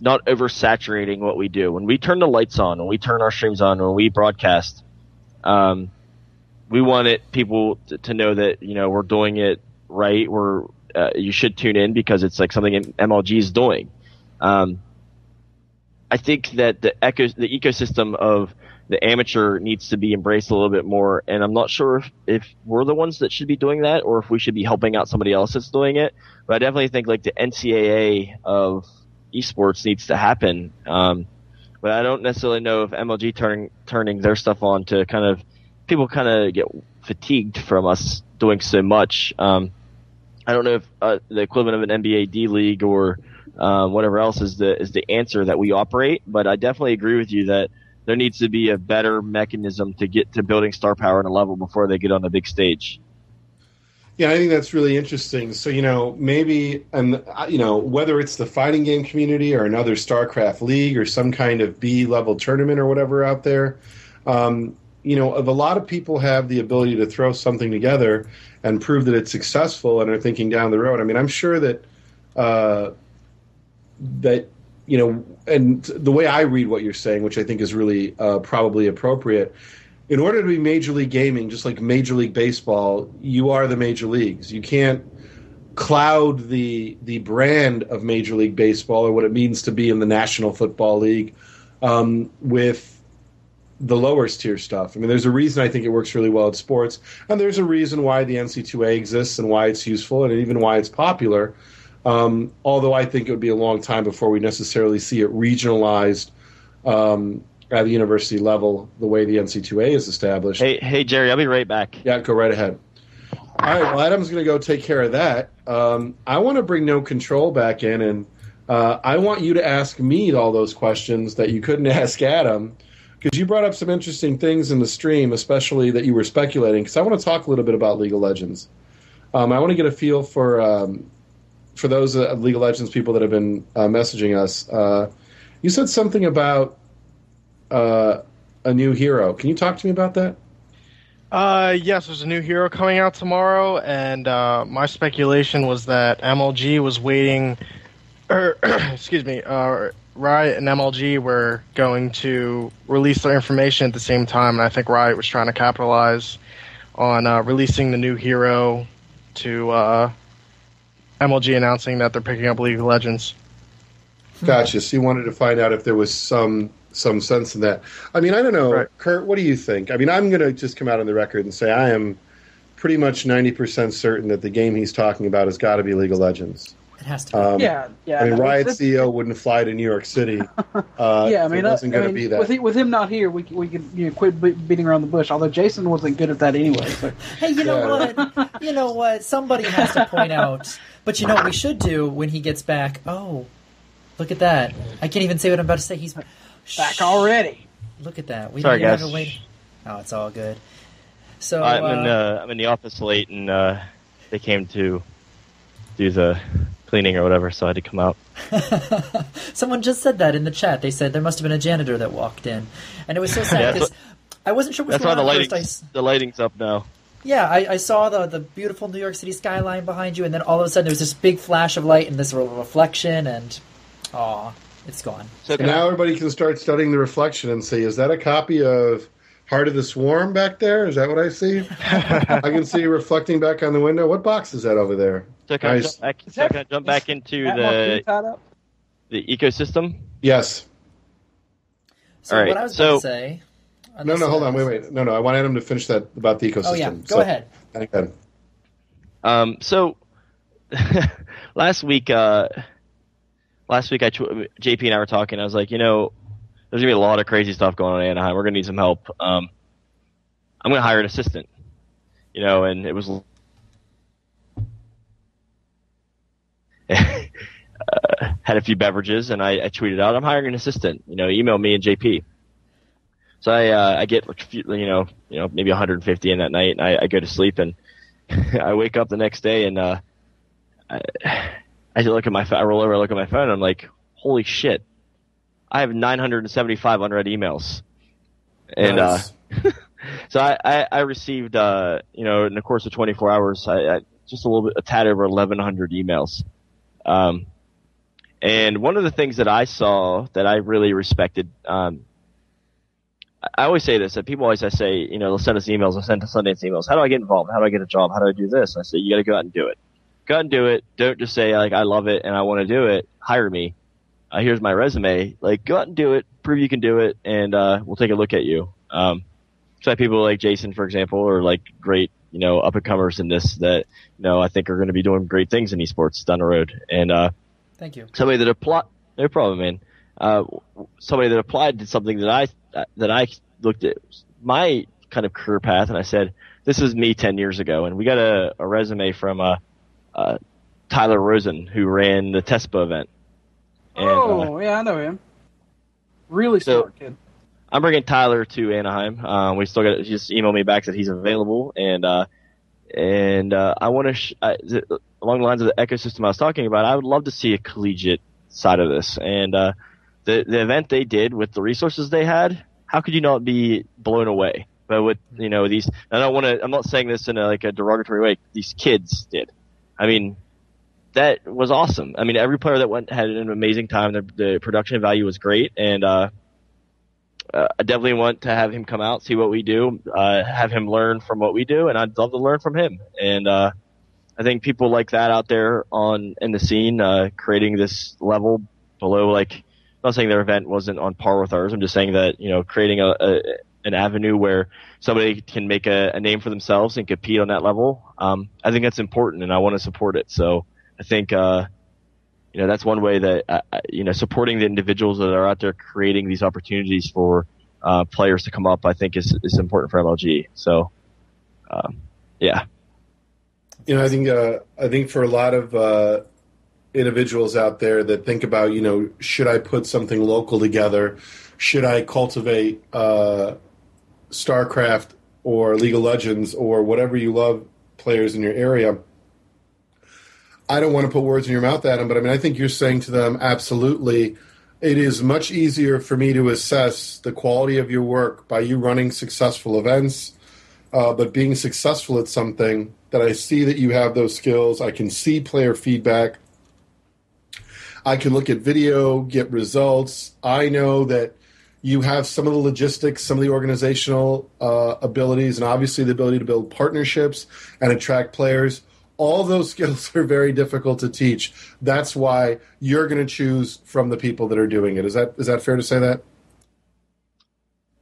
not oversaturating what we do. When we turn the lights on, when we turn our streams on, when we broadcast, um, we want it people to, to, know that you know we're doing it right. We're uh, you should tune in because it's like something MLG is doing. Um, I think that the echo the ecosystem of the amateur needs to be embraced a little bit more. And I'm not sure if, if we're the ones that should be doing that or if we should be helping out somebody else that's doing it. But I definitely think like the NCAA of esports needs to happen. Um, but I don't necessarily know if MLG turning turning their stuff on to kind of people kind of get fatigued from us doing so much. Um, I don't know if uh, the equivalent of an NBA D League or uh, whatever else is the is the answer that we operate, but I definitely agree with you that there needs to be a better mechanism to get to building star power in a level before they get on the big stage. Yeah, I think that's really interesting. So, you know, maybe, and, uh, you know, whether it's the fighting game community or another StarCraft league or some kind of B level tournament or whatever out there, um, you know, a lot of people have the ability to throw something together and prove that it's successful and are thinking down the road. I mean, I'm sure that, uh, that, you know, and the way I read what you're saying, which I think is really uh, probably appropriate, in order to be Major League Gaming, just like Major League Baseball, you are the major leagues. You can't cloud the the brand of Major League Baseball or what it means to be in the National Football League um, with the lower tier stuff. I mean, there's a reason I think it works really well at sports, and there's a reason why the NCAA exists and why it's useful and even why it's popular. Um, although I think it would be a long time before we necessarily see it regionalized um, at the university level the way the NCAA is established. Hey, hey, Jerry, I'll be right back. Yeah, go right ahead. All right, well, Adam's going to go take care of that. Um, I want to bring NoControl back in, and uh, I want you to ask me all those questions that you couldn't ask Adam, because you brought up some interesting things in the stream, especially that you were speculating. Because I want to talk a little bit about League of Legends. Um, I want to get a feel for um, for those uh, League of Legends people that have been uh, messaging us. Uh, you said something about uh, a new hero. Can you talk to me about that? Uh, yes, there's a new hero coming out tomorrow, and uh, my speculation was that MLG was waiting, or excuse me, Riot and MLG were going to release their information at the same time, and I think Riot was trying to capitalize on releasing the new hero to MLG announcing that they're picking up League of Legends. Gotcha. So you wanted to find out if there was some some sense in that. I mean, I don't know, Right. Curt. What do you think? I mean, I'm going to just come out on the record and say I am pretty much ninety percent certain that the game he's talking about has got to be League of Legends. It has to be. Um, yeah, yeah. I mean, no, Riot it's- CEO wouldn't fly to New York City. Uh, yeah, I mean, it wasn't I going to be that. With, he- with him not here, we c- we could you know, quit be- beating around the bush. Although Jason wasn't good at that anyway. So. Hey, you know Yeah. what? You know what? Somebody has to point out. But you know what we should do when he gets back? Oh, look at that! I can't even say what I'm about to say. He's Back already. Look at that. We Sorry, guys. have wait. Oh, it's all good. So I'm in uh, uh, I'm in the office late, and uh, they came to do the cleaning or whatever, so I had to come out. someone just said that in the chat. They said there must have been a janitor that walked in, and it was so sad because that's I wasn't sure what's That's why the on lighting first. I s- the lighting's up now. Yeah, I, I saw the the beautiful New York City skyline behind you, and then all of a sudden there was this big flash of light and this reflection, and aw, it's gone. So And now everybody can start studying the reflection and say, is that a copy of Heart of the Swarm back there? Is that what I see? I can see reflecting back on the window. What box is that over there? So can, I jump back, so can I jump back into the the ecosystem? Yes. So All right, what I was so- going to say. No, no, hold on. Wait, wait. No, no. I want Adam to finish that about the ecosystem. Oh yeah, go So, ahead. Go ahead. Um, so last week, uh, last week, I tw- JP and I were talking. I was like, you know, there's gonna be a lot of crazy stuff going on in Anaheim. We're gonna need some help. Um, I'm gonna hire an assistant. You know, and it was. uh, had a few beverages, and I, I tweeted out, "I'm hiring an assistant." You know, email me and JP. So I uh, I get few- you know you know maybe 150 in that night, and I, I go to sleep, and I wake up the next day, and uh, I, I look at my I roll over, I look at my phone, and I'm like, "Holy shit! I have 975 unread emails." And Nice. uh, so I, I, I received, uh, you know, in the course of 24 hours, I, I just a little bit, a tad over 1,100 emails. Um, and one of the things that I saw that I really respected, um, I- I always say this, that people always say, you know, they'll send us emails, they'll send us Sundance emails. How do I get involved? How do I get a job? How do I do this? I say, you got to go out and do it. Go out and do it. Don't just say like, I love it and I want to do it. Hire me. Uh, here's my resume. Like, go out and do it. Prove you can do it, and uh, we'll take a look at you. Um, so people like Jason, for example, or like great, you know, up and comers in this that you know I think are going to be doing great things in esports down the road. And uh, Thank you. somebody that applied, no problem, man. Uh, somebody that applied did something that I that I looked at my kind of career path, and I said, "This is me ten years ago." And we got a, a resume from a, uh, Tyler Rosen, who ran the TESPA event. And, oh, uh, yeah, I know him. Really so, smart kid. I'm bringing Tyler to Anaheim. Um, we still got to just email me back that he's available, and uh, and uh, I want to sh- along the lines of the ecosystem I was talking about. I would love to see a collegiate side of this, and uh, the the event they did with the resources they had. How could you not be blown away? But with you know these, I don't want to. I'm not saying this in a, like a derogatory way. These kids did. I mean, that was awesome. I mean, every player that went had an amazing time. The, the production value was great, and uh, uh, I definitely want to have him come out, see what we do, uh, have him learn from what we do, and I'd love to learn from him. And uh, I think people like that out there on in the scene, uh, creating this level below. Like, I'm not saying their event wasn't on par with ours. I'm just saying that you know, creating a, a an avenue where somebody can make a, a, name for themselves and compete on that level. Um, I think that's important, and I want to support it. So I think uh, you know that's one way that uh, uh, you know supporting the individuals that are out there creating these opportunities for uh, players to come up. I think is is important for MLG. So, um, yeah. You know, I think uh, I think for a lot of uh, individuals out there that think about, you know, should I put something local together? Should I cultivate StarCraft or League of Legends or whatever you love players in your area? I don't want to put words in your mouth, Adam, but I mean, I think you're saying to them, absolutely. It is much easier for me to assess the quality of your work by you running successful events, uh, but being successful at something that I see that you have those skills. I can see player feedback. I can look at video, get results. I know that you have some of the logistics, some of the organizational uh, abilities, and obviously the ability to build partnerships and attract players all those skills are very difficult to teach. That's why you're going to choose from the people that are doing it. Is that is that fair to say that?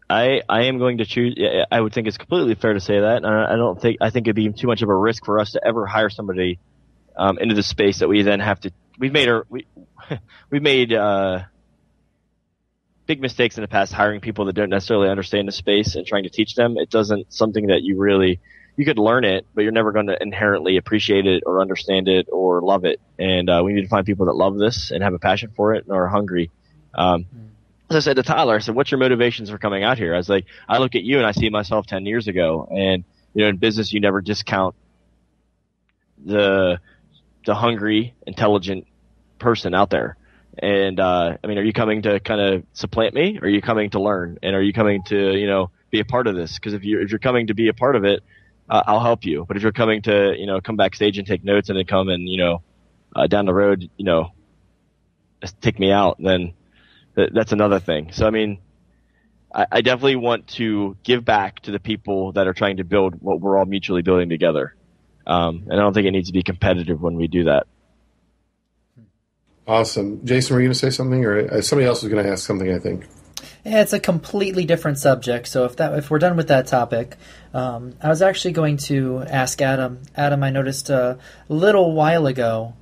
I I am going to choose. I would think it's completely fair to say that. I don't think I think it'd be too much of a risk for us to ever hire somebody um, into the space that we then have to. We've made our we we've made uh, big mistakes in the past hiring people that don't necessarily understand the space and trying to teach them. It doesn't something that you really you could learn it, but you're never going to inherently appreciate it or understand it or love it. And uh, we need to find people that love this and have a passion for it and are hungry. Um, as I said to Tyler, I said, "What's your motivations for coming out here?" I was like, "I look at you and I see myself ten years ago, and you know, in business, you never discount the the hungry, intelligent person out there." And uh, I mean, are you coming to kind of supplant me? Or are you coming to learn? And are you coming to you know be a part of this? Because if you if you're coming to be a part of it, uh, I'll help you. But if you're coming to, you know, come backstage and take notes and then come and, you know, uh, down the road, you know, take me out, then th- that's another thing. So, I mean, I, I definitely want to give back to the people that are trying to build what we're all mutually building together. Um, and I don't think it needs to be competitive when we do that. Awesome. Jason, were you going to say something or uh, somebody else was going to ask something, I think? Yeah, it's a completely different subject. So if that if we're done with that topic, um, I was actually going to ask Adam. Adam, I noticed a little while ago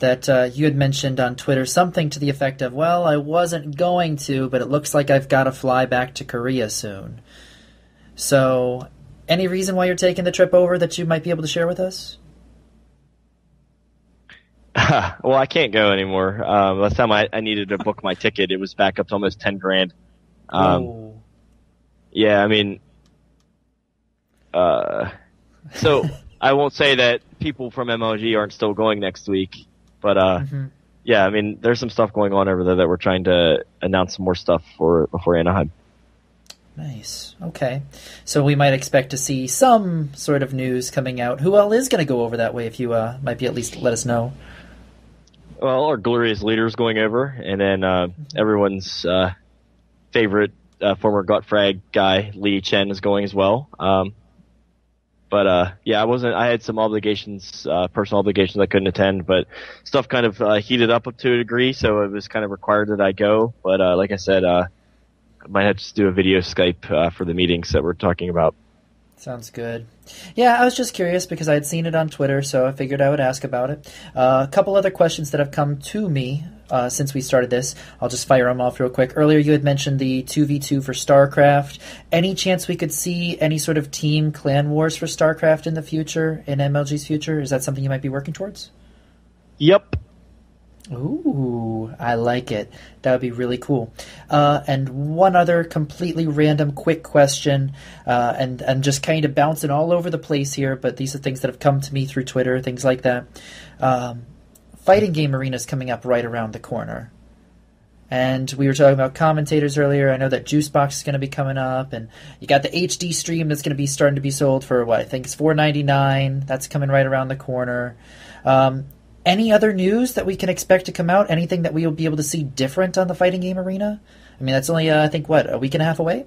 that uh, you had mentioned on Twitter something to the effect of, "Well, I wasn't going to, but it looks like I've got to fly back to Korea soon." So, any reason why you're taking the trip over that you might be able to share with us? well, I can't go anymore. Um, last time I, I, needed to book my ticket, it was back up to almost ten grand. Um, yeah, I mean, uh, so I won't say that people from MLG aren't still going next week, but uh, mm-hmm. yeah, I mean, there's some stuff going on over there that we're trying to announce some more stuff for before Anaheim. Nice. Okay. So we might expect to see some sort of news coming out. Who all is going to go over that way? If you uh, might be at least let us know. Well, our glorious leaders going over, and then uh, mm-hmm. everyone's uh, favorite uh, former GotFrag guy, Lee Chen, is going as well. Um, but uh, yeah, I wasn't. I had some obligations, uh, personal obligations I couldn't attend, but stuff kind of uh, heated up to a degree, so it was kind of required that I go. But uh, like I said, uh, I might have to do a video Skype uh, for the meetings that we're talking about. Sounds good. Yeah, I was just curious because I had seen it on Twitter, so I figured I would ask about it. Uh, a couple other questions that have come to me uh, since we started this. I'll just fire them off real quick. Earlier, you had mentioned the 2v2 for StarCraft. Any chance we could see any sort of team clan wars for StarCraft in the future, in MLG's future? Is that something you might be working towards? Yep. Ooh, I like it. That would be really cool. Uh, and one other completely random, quick question, uh, and and just kind of bouncing all over the place here, but these are things that have come to me through Twitter, things like that. Um, fighting game arena is coming up right around the corner, and we were talking about commentators earlier. I know that Juicebox is going to be coming up, and you got the HD stream that's going to be starting to be sold for what I think is four ninety nine. That's coming right around the corner. Um, any other news that we can expect to come out? Anything that we will be able to see different on the fighting game arena? I mean, that's only uh, I think what a week and a half away.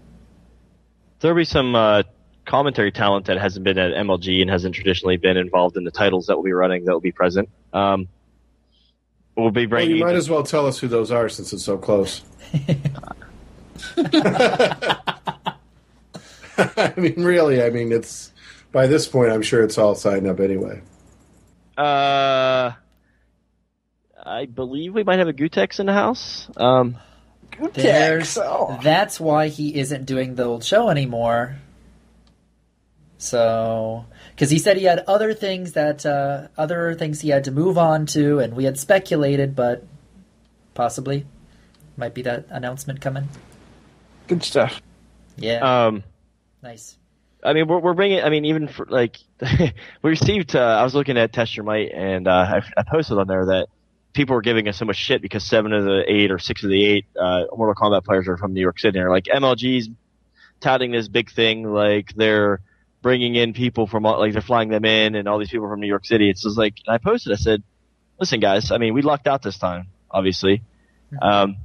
There'll be some uh, commentary talent that hasn't been at MLG and hasn't traditionally been involved in the titles that will be running that will be present. Um, we'll be Well, bringing. you might as well tell us who those are since it's so close. I mean, really, I mean, it's by this point, I'm sure it's all signed up anyway. uh, I believe we might have a Gootecks in the house. Um, There's Oh. that's why he isn't doing the old show anymore. So, because he said he had other things that uh, other things he had to move on to, and we had speculated, but possibly might be that announcement coming. Good stuff. Yeah, um, nice. I mean, we're, we're bringing. I mean, even for like, we received. Uh, I was looking at Test Your Might, and uh, I, I posted on there that people were giving us so much shit because seven of the eight or six of the eight uh, Mortal Kombat players are from New York City. And they're like MLG's touting this big thing, like they're bringing in people from all, like they're flying them in, and all these people from New York City. It's just like and I posted. I said, "Listen, guys. I mean, we lucked out this time, obviously." Um,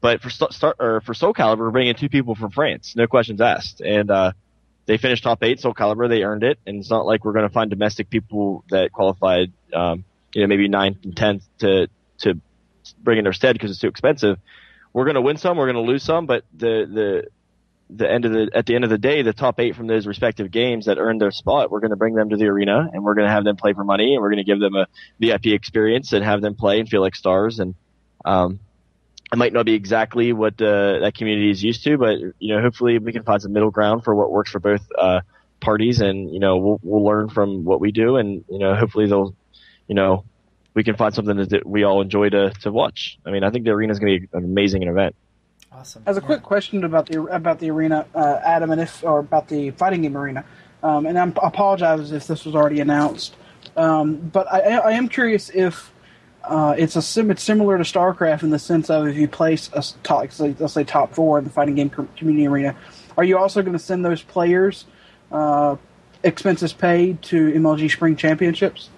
but for St- start or for Soul Calibur, we're bringing in two people from France, no questions asked, and uh, they finished top eight. Soul Calibur, they earned it, and it's not like we're going to find domestic people that qualified, um, you know, maybe ninth and tenth to to bring in their stead because it's too expensive. We're going to win some, we're going to lose some, but the the the end of the at the end of the day, the top eight from those respective games that earned their spot, we're going to bring them to the arena, and we're going to have them play for money, and we're going to give them a VIP experience and have them play and feel like stars, and um, it might not be exactly what uh, that community is used to, but you know, hopefully we can find some middle ground for what works for both uh, parties, and you know, we'll we'll learn from what we do, and you know, hopefully they'll, you know, we can find something that we all enjoy to to watch. I mean, I think the arena is going to be an amazing event. Awesome. As a Yeah. quick question about the about the arena, uh, Adam, and if or about the fighting game arena, um, and I'm, I apologize if this was already announced, um, but I, I am curious if uh, it's a sim, it's similar to StarCraft in the sense of if you place a top, let's say, let's say top four in the fighting game community arena, are you also going to send those players uh, expenses paid to MLG Spring Championships?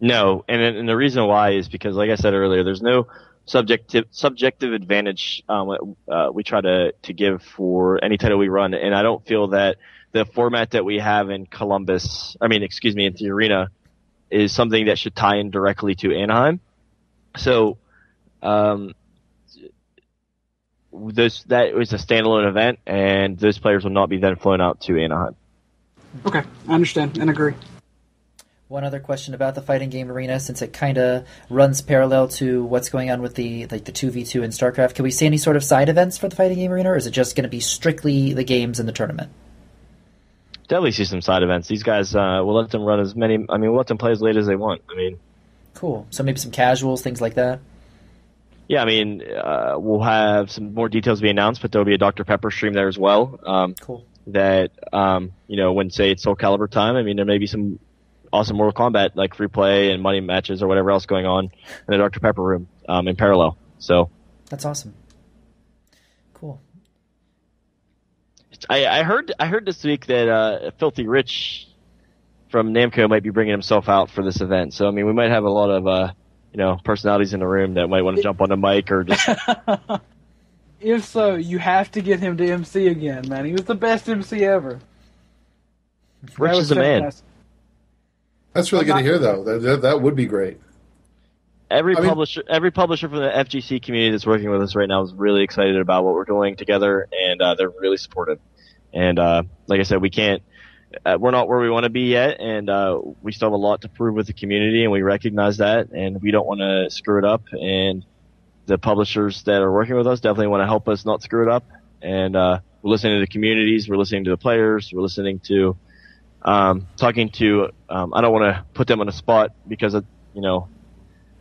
No, and and the reason why is because, like I said earlier, there's no subjective subjective advantage um, uh, we try to to give for any title we run, and I don't feel that the format that we have in Columbus, I mean, excuse me, in the arena, is something that should tie in directly to Anaheim. So, um, this that was a standalone event, and those players will not be then flown out to Anaheim. Okay, I understand and agree. One other question about the fighting game arena, since it kind of runs parallel to what's going on with the like the two v two in StarCraft. Can we see any sort of side events for the fighting game arena, or is it just going to be strictly the games and the tournament? Definitely see some side events. These guys, uh, we'll let them run as many. I mean, we'll let them play as late as they want. I mean, Cool. So maybe some casuals, things like that. Yeah, I mean, uh, we'll have some more details be announced, but there'll be a Dr. Pepper stream there as well. Um, Cool. that, um, you know, when say it's Soul Calibur time, I mean, there may be some awesome Mortal Kombat, like free play and money matches or whatever else going on in the Dr. Pepper room, um, in parallel. So, That's awesome. Cool. I, I heard, I heard this week that, uh, Filthy Rich from Namco might be bringing himself out for this event. So, I mean, we might have a lot of, uh, you know, personalities in the room that might want to jump on the mic or just If so, you have to get him to MC again, man. He was the best MC ever. Rich was is a man. fantastic. That's really good to hear, though. That, that, that would be great. Every I mean- publisher, every publisher from the FGC community that's working with us right now is really excited about what we're doing together, and uh, they're really supportive. And uh, like I said, we can't uh, we're not where we want to be yet, and uh, we still have a lot to prove with the community, and we recognize that, and we don't want to screw it up. And the publishers that are working with us definitely want to help us not screw it up. And uh, we're listening to the communities, we're listening to the players, we're listening to um, talking to. Um, I don't want to put them on a spot because of, you know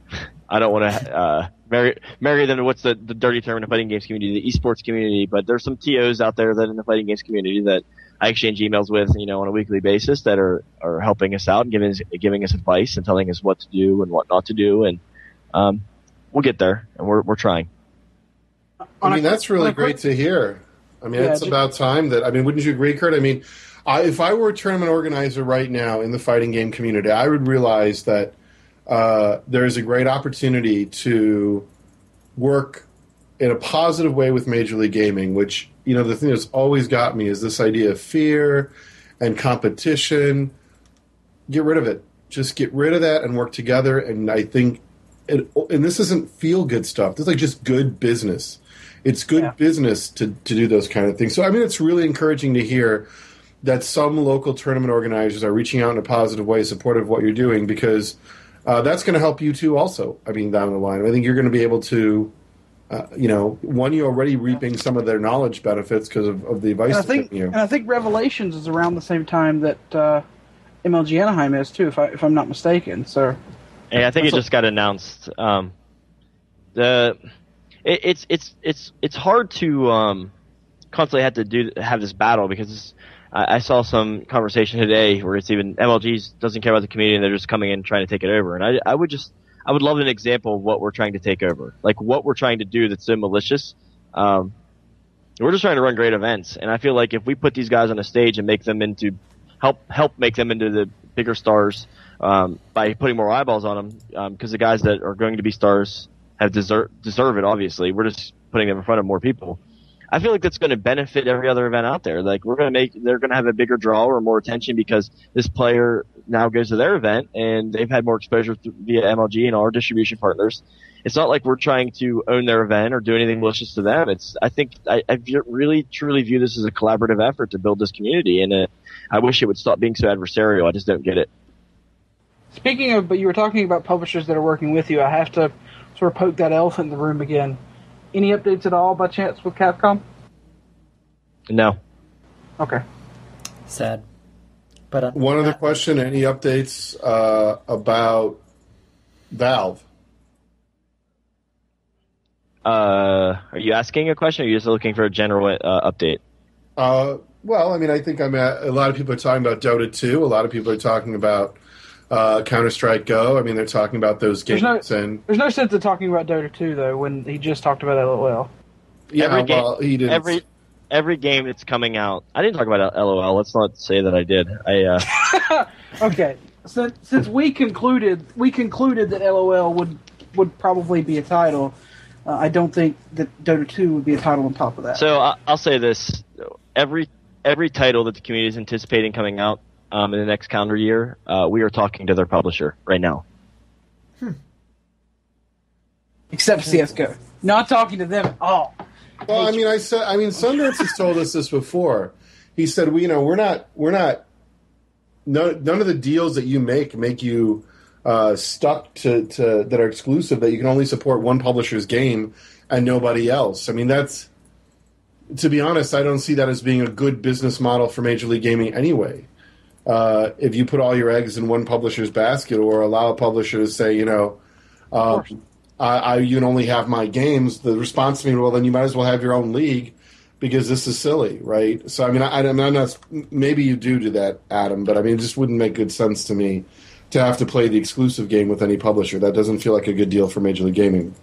I don't want to uh, marry marry them to what's the, the dirty term in the fighting games community, the esports community. But there's some TOs out there that in the fighting games community that I exchange emails with, you know, on a weekly basis that are are helping us out and giving us, giving us advice and telling us what to do and what not to do, and um, we'll get there, and we're we're trying. I mean, that's really great to hear. I mean, Yeah, it's ju- about time that. I mean, wouldn't you agree, Curt? I mean, I, if I were a tournament organizer right now in the fighting game community, I would realize that uh, there is a great opportunity to work in a positive way with Major League Gaming. Which you know, the thing that's always got me is this idea of fear and competition. Get rid of it. Just get rid of that and work together. And I think, it, and this isn't feel good stuff. This is like just good business it's good Yeah. business to, to do those kind of things. So, I mean, it's really encouraging to hear that some local tournament organizers are reaching out in a positive way, supportive of what you're doing, because uh, that's going to help you too, also. I mean, down the line. I think you're going to be able to, uh, you know, one, you're already reaping some of their knowledge benefits because of, of the advice And I think you. and I think Revelations is around the same time that uh, MLG Anaheim is too, if I if I'm not mistaken. So And I think it a- just got announced. Um, the it, it's it's it's it's hard to um, constantly have to do have this battle because it's, I, saw some conversation today where it's even MLG's doesn't care about the community and they're just coming in trying to take it over. And I I would just I would love an example of what we're trying to take over, like what we're trying to do that's so malicious. Um, we're just trying to run great events, and I feel like if we put these guys on a stage and make them into help help make them into the bigger stars um, by putting more eyeballs on them, because the guys that are going to be stars have deserve deserve it. Obviously, we're just putting them in front of more people. I feel like that's going to benefit every other event out there. Like we're going to make, they're going to have a bigger draw or more attention because this player now goes to their event and they've had more exposure through, via MLG and our distribution partners. It's not like we're trying to own their event or do anything malicious to them. It's, I think, I, I really truly view this as a collaborative effort to build this community and uh, I wish it would stop being so adversarial. I just don't get it. speaking of, but you were talking about publishers that are working with you. I have to sort of poke that elephant in the room again. Any updates at all by chance with Capcom? No. Okay. Sad. But uh, One other question any updates uh, about Valve? Uh, are you asking a question or are you just looking for a general uh, update? Uh, well, I mean, I think I'm at, a lot of people are talking about Dota 2. A lot of people are talking about uh, Counter Strike Go. I mean, they're talking about those There's games. no- and There's no sense of talking about Dota 2 though when he just talked about LOL. yeah, every game- well, he didn't. Every every game that's coming out. I didn't talk about LOL. Let's not say that I did. I uh, Okay. Since since we concluded we concluded that LOL would would probably be a title, uh, I don't think that Dota 2 would be a title on top of that. so I, I'll say this: every every title that the community is anticipating coming out um, in the next calendar year, uh, we are talking to their publisher right now. Except CS:GO. Not talking to them at all. Well, I mean, I said, I mean, Sundance has told us this before. He said, "We, you know, we're not, we're not. No, none of the deals that you make make you uh, stuck to, to that are exclusive. That you can only support one publisher's game and nobody else. I mean, that's to be honest, I don't see that as being a good business model for Major League Gaming anyway. Uh, if you put all your eggs in one publisher's basket, or allow a publisher to say, you know, uh, I, I you can only have my games. The response to me, well, then you might as well have your own league because this is silly, right? So I mean, I, I'm not. Maybe you do do that, Adam, but I mean, it just wouldn't make good sense to me to have to play the exclusive game with any publisher. That doesn't feel like a good deal for Major League Gaming.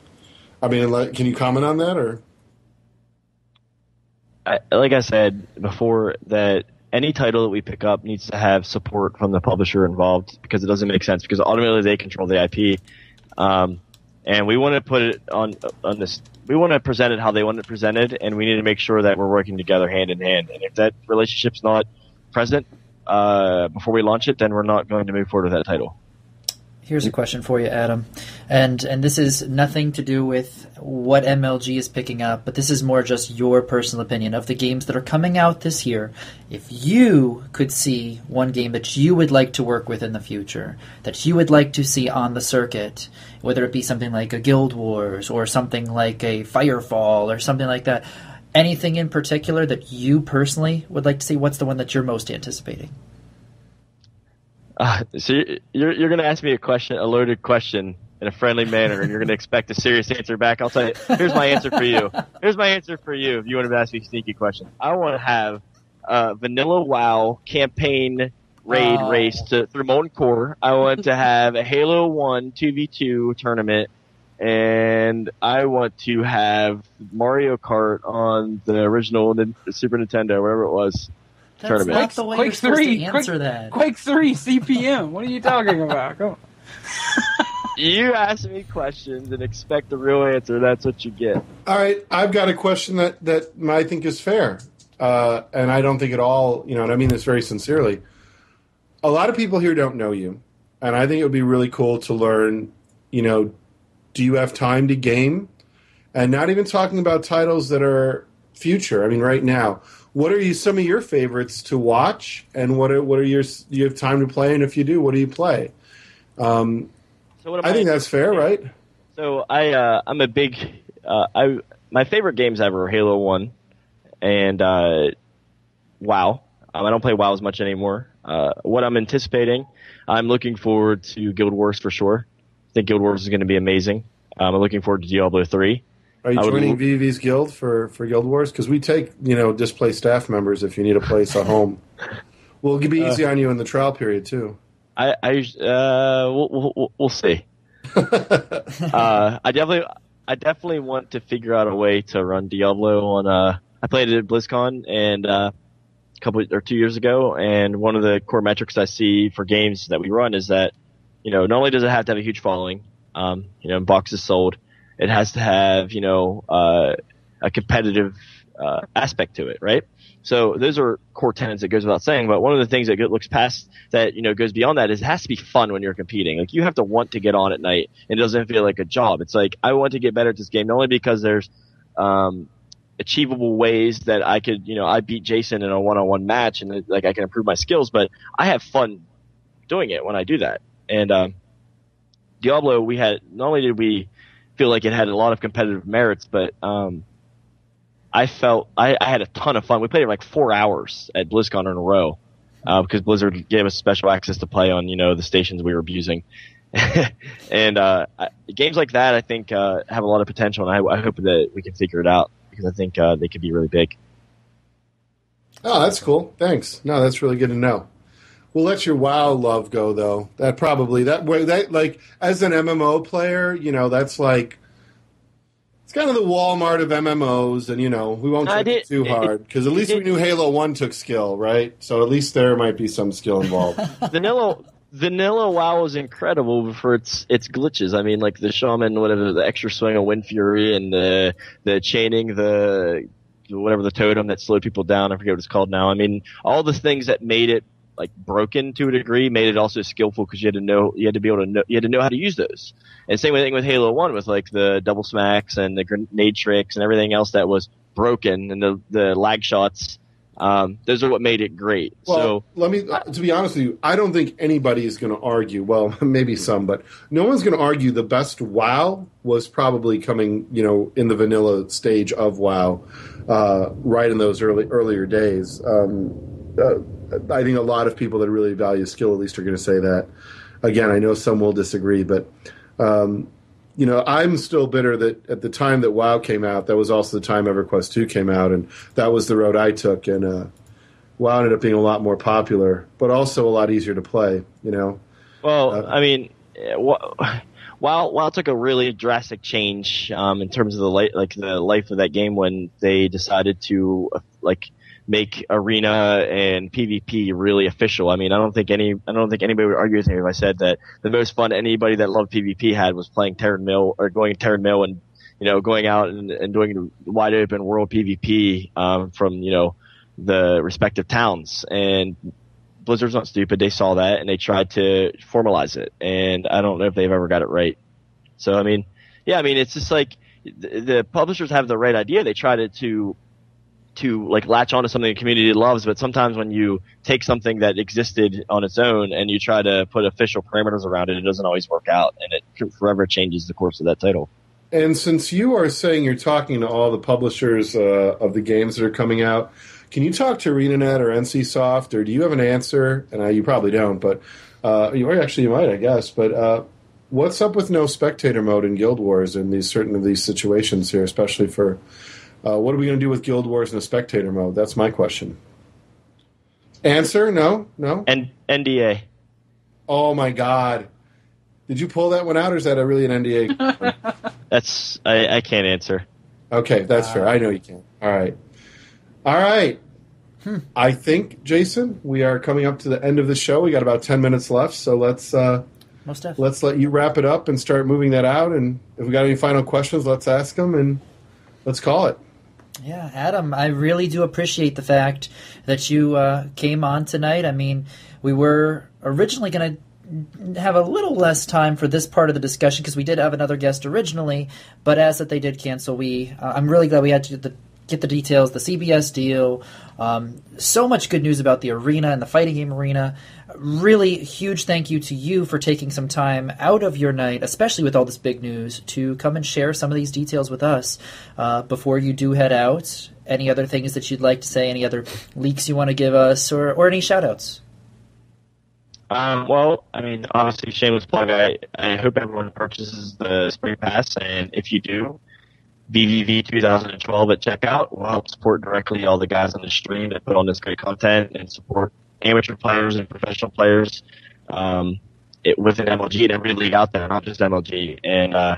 I mean, like, can you comment on that or? I, like I said before, that any title that we pick up needs to have support from the publisher involved because it doesn't make sense because ultimately they control the IP, um, and we want to put it on on this. We want to present it how they want it presented, and we need to make sure that we're working together hand in hand. And if that relationship's not present uh, before we launch it, then we're not going to move forward with that title. Here's a question for you, Adam, and and this is nothing to do with what MLG is picking up, but this is more just your personal opinion of the games that are coming out this year. If you could see one game that you would like to work with in the future, that you would like to see on the circuit, whether it be something like a Guild Wars or something like a Firefall or something like that, anything in particular that you personally would like to see? What's the one that you're most anticipating? Uh, so you're you're going to ask me a question, a loaded question in a friendly manner, and you're going to expect a serious answer back. I'll tell you. Here's my answer for you. Here's my answer for you. If you want to ask me a sneaky question, I want to have a vanilla WoW campaign raid Oh. race to through Molten Core. I want to have a Halo One two v two tournament. And I want to have Mario Kart on the original Super Nintendo, whatever it was. That's Tournament. not the way Quake you're supposed 3, to Quake- that. Quake Three CPM. What are you talking about? Come on. You ask me questions and expect the real answer. That's what you get. All right, I've got a question that that I think is fair, uh, and I don't think at all. You know, and I mean this very sincerely. A lot of people here don't know you, and I think it would be really cool to learn. You know, do you have time to game? And not even talking about titles that are future. I mean, right now, what are you some of your favorites to watch, and what are what are your you have time to play? And if you do, what do you play? Um, So I think that's fair, right? So I uh, I'm a big uh, I my favorite games ever are Halo One and uh, WoW. Um, I don't play WoW as much anymore. Uh, what I'm anticipating, I'm looking forward to Guild Wars for sure. I think Guild Wars is going to be amazing. Um, I'm looking forward to Diablo three. Are you joining VV's guild for, for Guild Wars? Because we take you know displaced staff members if you need a place a home. We'll be easy on you in the trial period too. I I uh, we'll, we'll, we'll see. uh, I definitely, I definitely want to figure out a way to run Diablo on. Uh, I played it at BlizzCon and uh, a couple or two years ago, and one of the core metrics I see for games that we run is that, you know, not only does it have to have a huge following, um, you know, boxes sold, it has to have, you know, uh, a competitive uh, aspect to it, right? So those are core tenets that goes without saying. But one of the things that looks past that, you know, goes beyond that is it has to be fun when you're competing. Like you have to want to get on at night and it doesn't feel like a job. It's like, I want to get better at this game, not only because there's, um, achievable ways that I could, you know, I beat Jason in a one-on-one match and like I can improve my skills, but I have fun doing it when I do that. And, um, Diablo, we had, not only did we feel like it had a lot of competitive merits, but, um, I felt I, I had a ton of fun. We played it like four hours at BlizzCon in a row uh, because Blizzard gave us special access to play on you know the stations we were abusing. and uh, games like that, I think, uh, have a lot of potential, and I, I hope that we can figure it out because I think uh, they could be really big. Oh, that's cool. Thanks. No, that's really good to know. We'll let your WoW love go though. That probably that way that like as an MMO player, you know, that's like it's kind of the Walmart of MMOs, and you know we won't I take it too hard because at least we knew Halo One took skill, right? So at least there might be some skill involved. Vanilla Vanilla WoW is incredible for its its glitches. I mean, like the shaman, whatever the extra swing of Wind Fury, and the the chaining the whatever the totem that slowed people down. I forget what it's called now. I mean, all the things that made it like broken to a degree made it also skillful because you had to know you had to be able to know you had to know how to use those. And same thing with Halo One with like the double smacks and the grenade tricks and everything else that was broken and the the lag shots. Um, those are what made it great. Well, so let me. To be honest with you, I don't think anybody is going to argue. Well, maybe some, but no one's going to argue the best WoW was probably coming, you know, in the vanilla stage of WoW, uh, right in those early earlier days. Um, uh, I think a lot of people that really value skill, at least, are going to say that. Again, I know some will disagree, but um, you know, I'm still bitter that at the time that WoW came out, that was also the time EverQuest 2 came out, and that was the road I took. And uh, WoW ended up being a lot more popular, but also a lot easier to play. You know, Well, Uh, I mean, WoW while while it took a really drastic change um, in terms of the li- like the life of that game when they decided to uh, like make arena and PvP really official. I mean, I don't think any I don't think anybody would argue with me if I said that the most fun anybody that loved PvP had was playing Tarren Mill or going Tarren Mill and you know going out and, and doing wide open world PvP um, from you know the respective towns and Blizzard's not stupid. They saw that and they tried to formalize it. And I don't know if they've ever got it right. So I mean, yeah, I mean, it's just like the, the publishers have the right idea. They tried to, to to like latch onto something the community loves, but sometimes when you take something that existed on its own and you try to put official parameters around it, it doesn't always work out, and it forever changes the course of that title. And since you are saying you're talking to all the publishers uh, of the games that are coming out, can you talk to ArenaNet or NCSoft, or do you have an answer? And uh, you probably don't, but uh, you actually you might, I guess. But uh, what's up with no spectator mode in Guild Wars in these certain of these situations here, especially for uh, what are we going to do with Guild Wars in a spectator mode? That's my question. Answer: No, no. And NDA. Oh my God! Did you pull that one out, or is that a really an NDA? that's I, I can't answer. Okay, that's fair. I know you can't. All right, all right. Hmm. I think Jason, we are coming up to the end of the show. We got about ten minutes left, so let's uh, let's let you wrap it up and start moving that out. And if we got any final questions, let's ask them and let's call it. Yeah, Adam, I really do appreciate the fact that you uh, came on tonight. I mean, we were originally going to have a little less time for this part of the discussion because we did have another guest originally, but as that they did cancel, we uh, I'm really glad we had to the, get the details, the CBS deal, um, so much good news about the arena and the fighting game arena. Really huge thank you to you for taking some time out of your night, especially with all this big news, to come and share some of these details with us uh, before you do head out. Any other things that you'd like to say? Any other leaks you want to give us, or, or any shout outs? Um, well, I mean, obviously, shameless plug. I, I hope everyone purchases the Spring Pass, and if you do, VVV 2012 at checkout will help support directly all the guys on the stream that put on this great content and support amateur players and professional players um, it, within MLG and every league out there, not just MLG. And uh,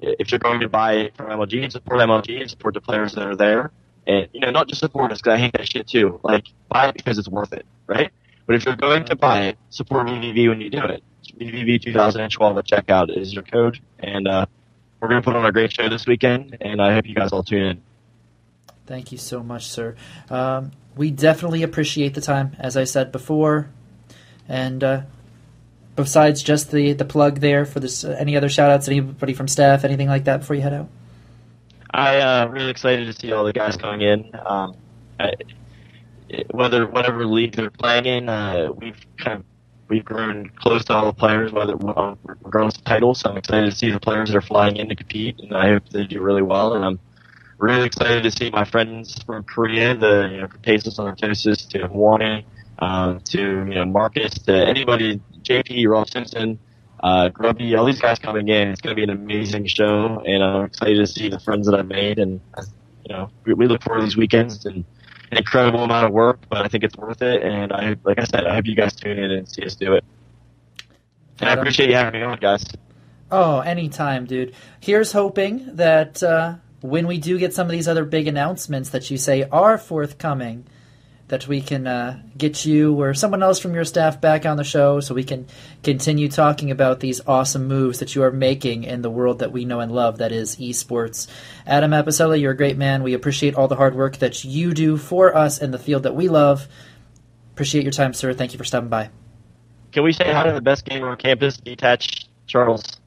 if you're going to buy from MLG and support MLG and support the players that are there, and you know, not just support us because I hate that shit too. Like buy it because it's worth it, right? But if you're going to buy it, support VVV when you do it. VVV 2012 at checkout is your code, and uh, we're going to put on a great show this weekend, and I hope you guys all tune in. Thank you so much, sir. Um, we definitely appreciate the time, as I said before. And uh, besides just the, the plug there for this, uh, any other shout outs, anybody from staff, anything like that before you head out? I uh, really excited to see all the guys coming in. Um, I, whether whatever league they're playing in, uh, we've kind of we've grown close to all the players, whether regardless of titles. So I'm excited to see the players that are flying in to compete, and I hope they do really well. And I'm really excited to see my friends from Korea, the you know, from on Artosis to Hawaii, um, to you know Marcus, to anybody, JP, Rob Simpson, uh, Grubby, all these guys coming in. It's going to be an amazing show, and I'm excited to see the friends that I've made. And you know, we, we look forward to these weekends and an incredible amount of work, but I think it's worth it. And I, like I said, I hope you guys tune in and see us do it. And I appreciate you having me on, guys. Oh, anytime, dude. Here's hoping that uh, when we do get some of these other big announcements that you say are forthcoming, that we can uh, get you or someone else from your staff back on the show so we can continue talking about these awesome moves that you are making in the world that we know and love that is esports. Adam Apicella, you're a great man. We appreciate all the hard work that you do for us in the field that we love. Appreciate your time, sir. Thank you for stopping by. Can we say hi to the best gamer on campus, Detached Charles,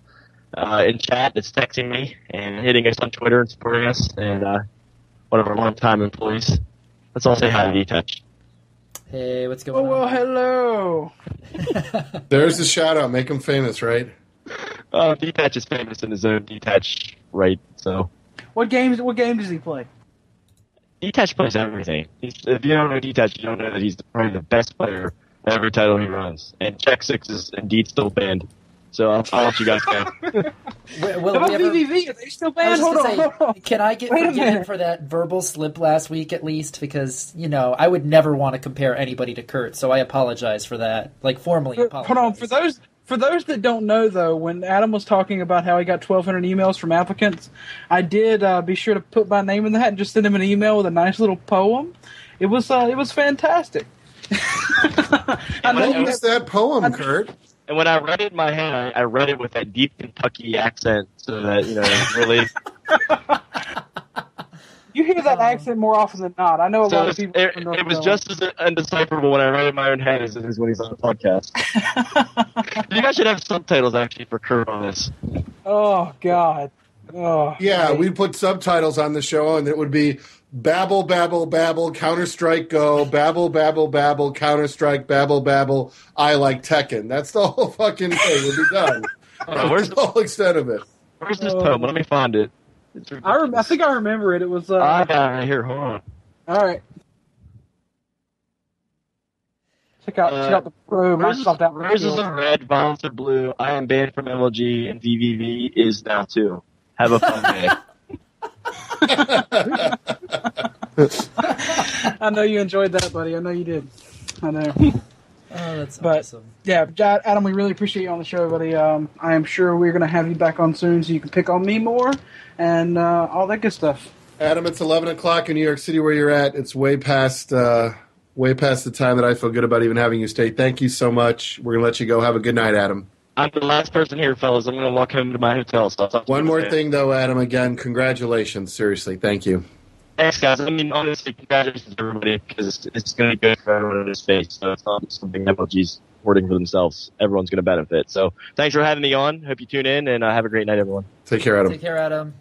uh, in chat that's texting me and hitting us on Twitter and supporting us, and uh, one of our longtime employees. Let's all say hi to Detach. Hey, what's going oh, on? well, hello. There's the shout out. Make him famous, right? Oh, Detach is famous in his own Detach right, so. What games? What game does he play? Detach plays everything. He's, if you don't know Detach, you don't know that he's probably the best player every title he runs. And Check Six is indeed still banned. So I'll, I'll let you guys go. Will, will About we ever, VVV? Are they still banned? Hold on, say, hold on. can I get Wait forgiven for that verbal slip last week at least? Because you know I would never want to compare anybody to Curt, so I apologize for that. Like formally apologize. Hold on. For those for those that don't know, though, when Adam was talking about how he got 1,200 emails from applicants, I did uh, be sure to put my name in the hat and just send him an email with a nice little poem. It was uh, it was fantastic. I And know when you What's that poem, Curt? And when I read it in my head, I, I read it with that deep Kentucky accent, so that you know, really. you hear that accent more often than not. I know a So lot of people. it, from North it was Carolina. just as undecipherable when I read it in my own head as it is when he's on the podcast. you guys should have subtitles actually for Curt on this. Oh God. Oh. Yeah, we'd put subtitles on the show, and it would be Babble, Babble, Babble, Counter Strike Go, Babble, Babble, Babble, Counter Strike, Babble, Babble. I like Tekken. That's the whole fucking thing. Would be done. Uh, where's the whole extent of it? Where's this Oh. poem? Let me find it. I, rem- I think I remember it. It was. Uh, I got it right here. Hold on. all right. Check out, check out the pro Roses, Microsoft app. roses are red, violets are blue. I am banned from MLG, and VVV is now too. Have a fun day. I know you enjoyed that, buddy. I know you did. I know. Oh, that's But- awesome. Yeah, Adam, we really appreciate you on the show, buddy. Um, I am sure we're going to have you back on soon so you can pick on me more and uh, all that good stuff. Adam, it's eleven o'clock in New York City where you're at. It's way past uh, way past the time that I feel good about even having you stay. Thank you so much. We're gonna let you go. Have a good night, Adam. I'm the last person here, fellas. I'm going to walk home to my hotel. So I'll One more thing though, Adam. Again, congratulations. Seriously, thank you. Thanks, guys. I mean, honestly, congratulations everybody because it's, it's going to be good for everyone in this space. So it's not something MLG's hoarding for themselves. Everyone's going to benefit. So thanks for having me on. Hope you tune in and uh, have a great night, everyone. Take care, Adam. Take care, Adam.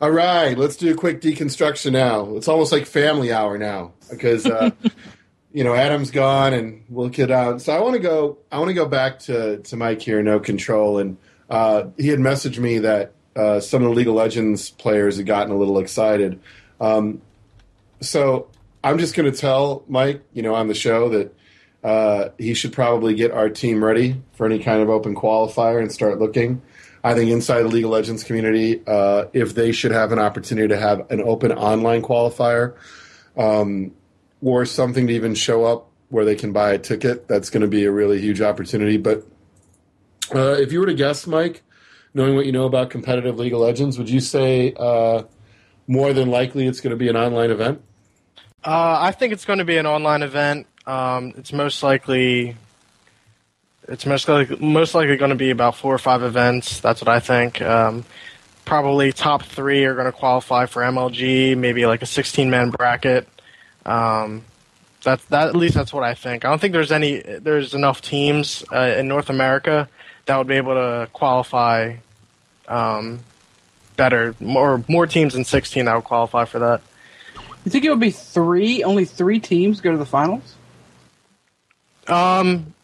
All right, let's do a quick deconstruction now. It's almost like family hour now because uh, you know Adam's gone and we'll get out. So I want to go. I want to go back to to Mike here, no control, and uh, he had messaged me that uh, some of the League of Legends players had gotten a little excited. Um, so I'm just going to tell Mike, you know, on the show that uh, he should probably get our team ready for any kind of open qualifier and start looking. I think inside the League of Legends community, uh, if they should have an opportunity to have an open online qualifier um, or something to even show up where they can buy a ticket, that's going to be a really huge opportunity. But uh, if you were to guess, Mike, knowing what you know about competitive League of Legends, would you say uh, more than likely it's going to be an online event? Uh, I think it's going to be an online event. Um, it's most likely, it's most likely, most likely going to be about four or five events. That's what I think. Um, probably top three are going to qualify for MLG, maybe like a 16 man bracket. Um, that's that. At least that's what I think. I don't think there's any. There's enough teams uh, in North America that would be able to qualify um, better. More more teams than 16 that would qualify for that. You think it would be three? Only three teams go to the finals? Um.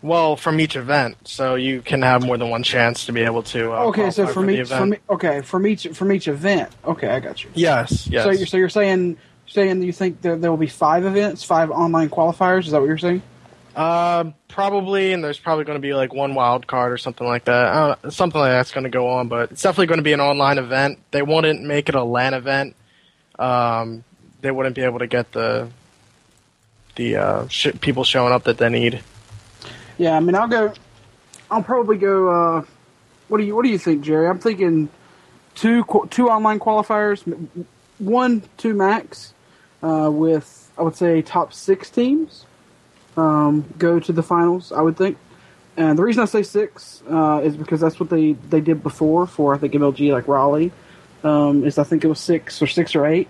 Well, from each event, so you can have more than one chance to be able to. Uh, okay, so from for each event. from okay from each from each event. Okay, I got you. yes, yes. So you're so you're saying saying you think there, there will be five events, five online qualifiers? Is that what you're saying? Um, probably, and there's probably going to be like one wild card or something like that. Know, something like that's going to go on, but it's definitely going to be an online event. They wouldn't make it a LAN event. Um, they wouldn't be able to get the the uh, sh- people showing up that they need. Yeah, I mean, I'll go. I'll probably go. Uh, what do you What do you think, Jerry? I'm thinking two two online qualifiers, one two max, uh, with I would say top six teams um, go to the finals. I would think, and the reason I say six uh, is because that's what they they did before for I think MLG like Raleigh. Um, is I think it was six or six or eight.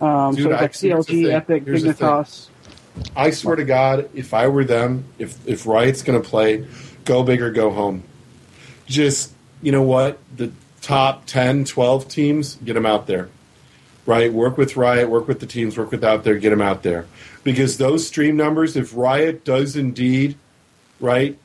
Um, Dude, so like CLG. Epic, Here's. Dignitas. I swear to God, if I were them, if if Riot's going to play, go big or go home. Just you know what, the top 10, 12 teams, get them out there. Right, work with Riot, work with the teams, work with out there, get them out there, because those stream numbers, if Riot does indeed, right,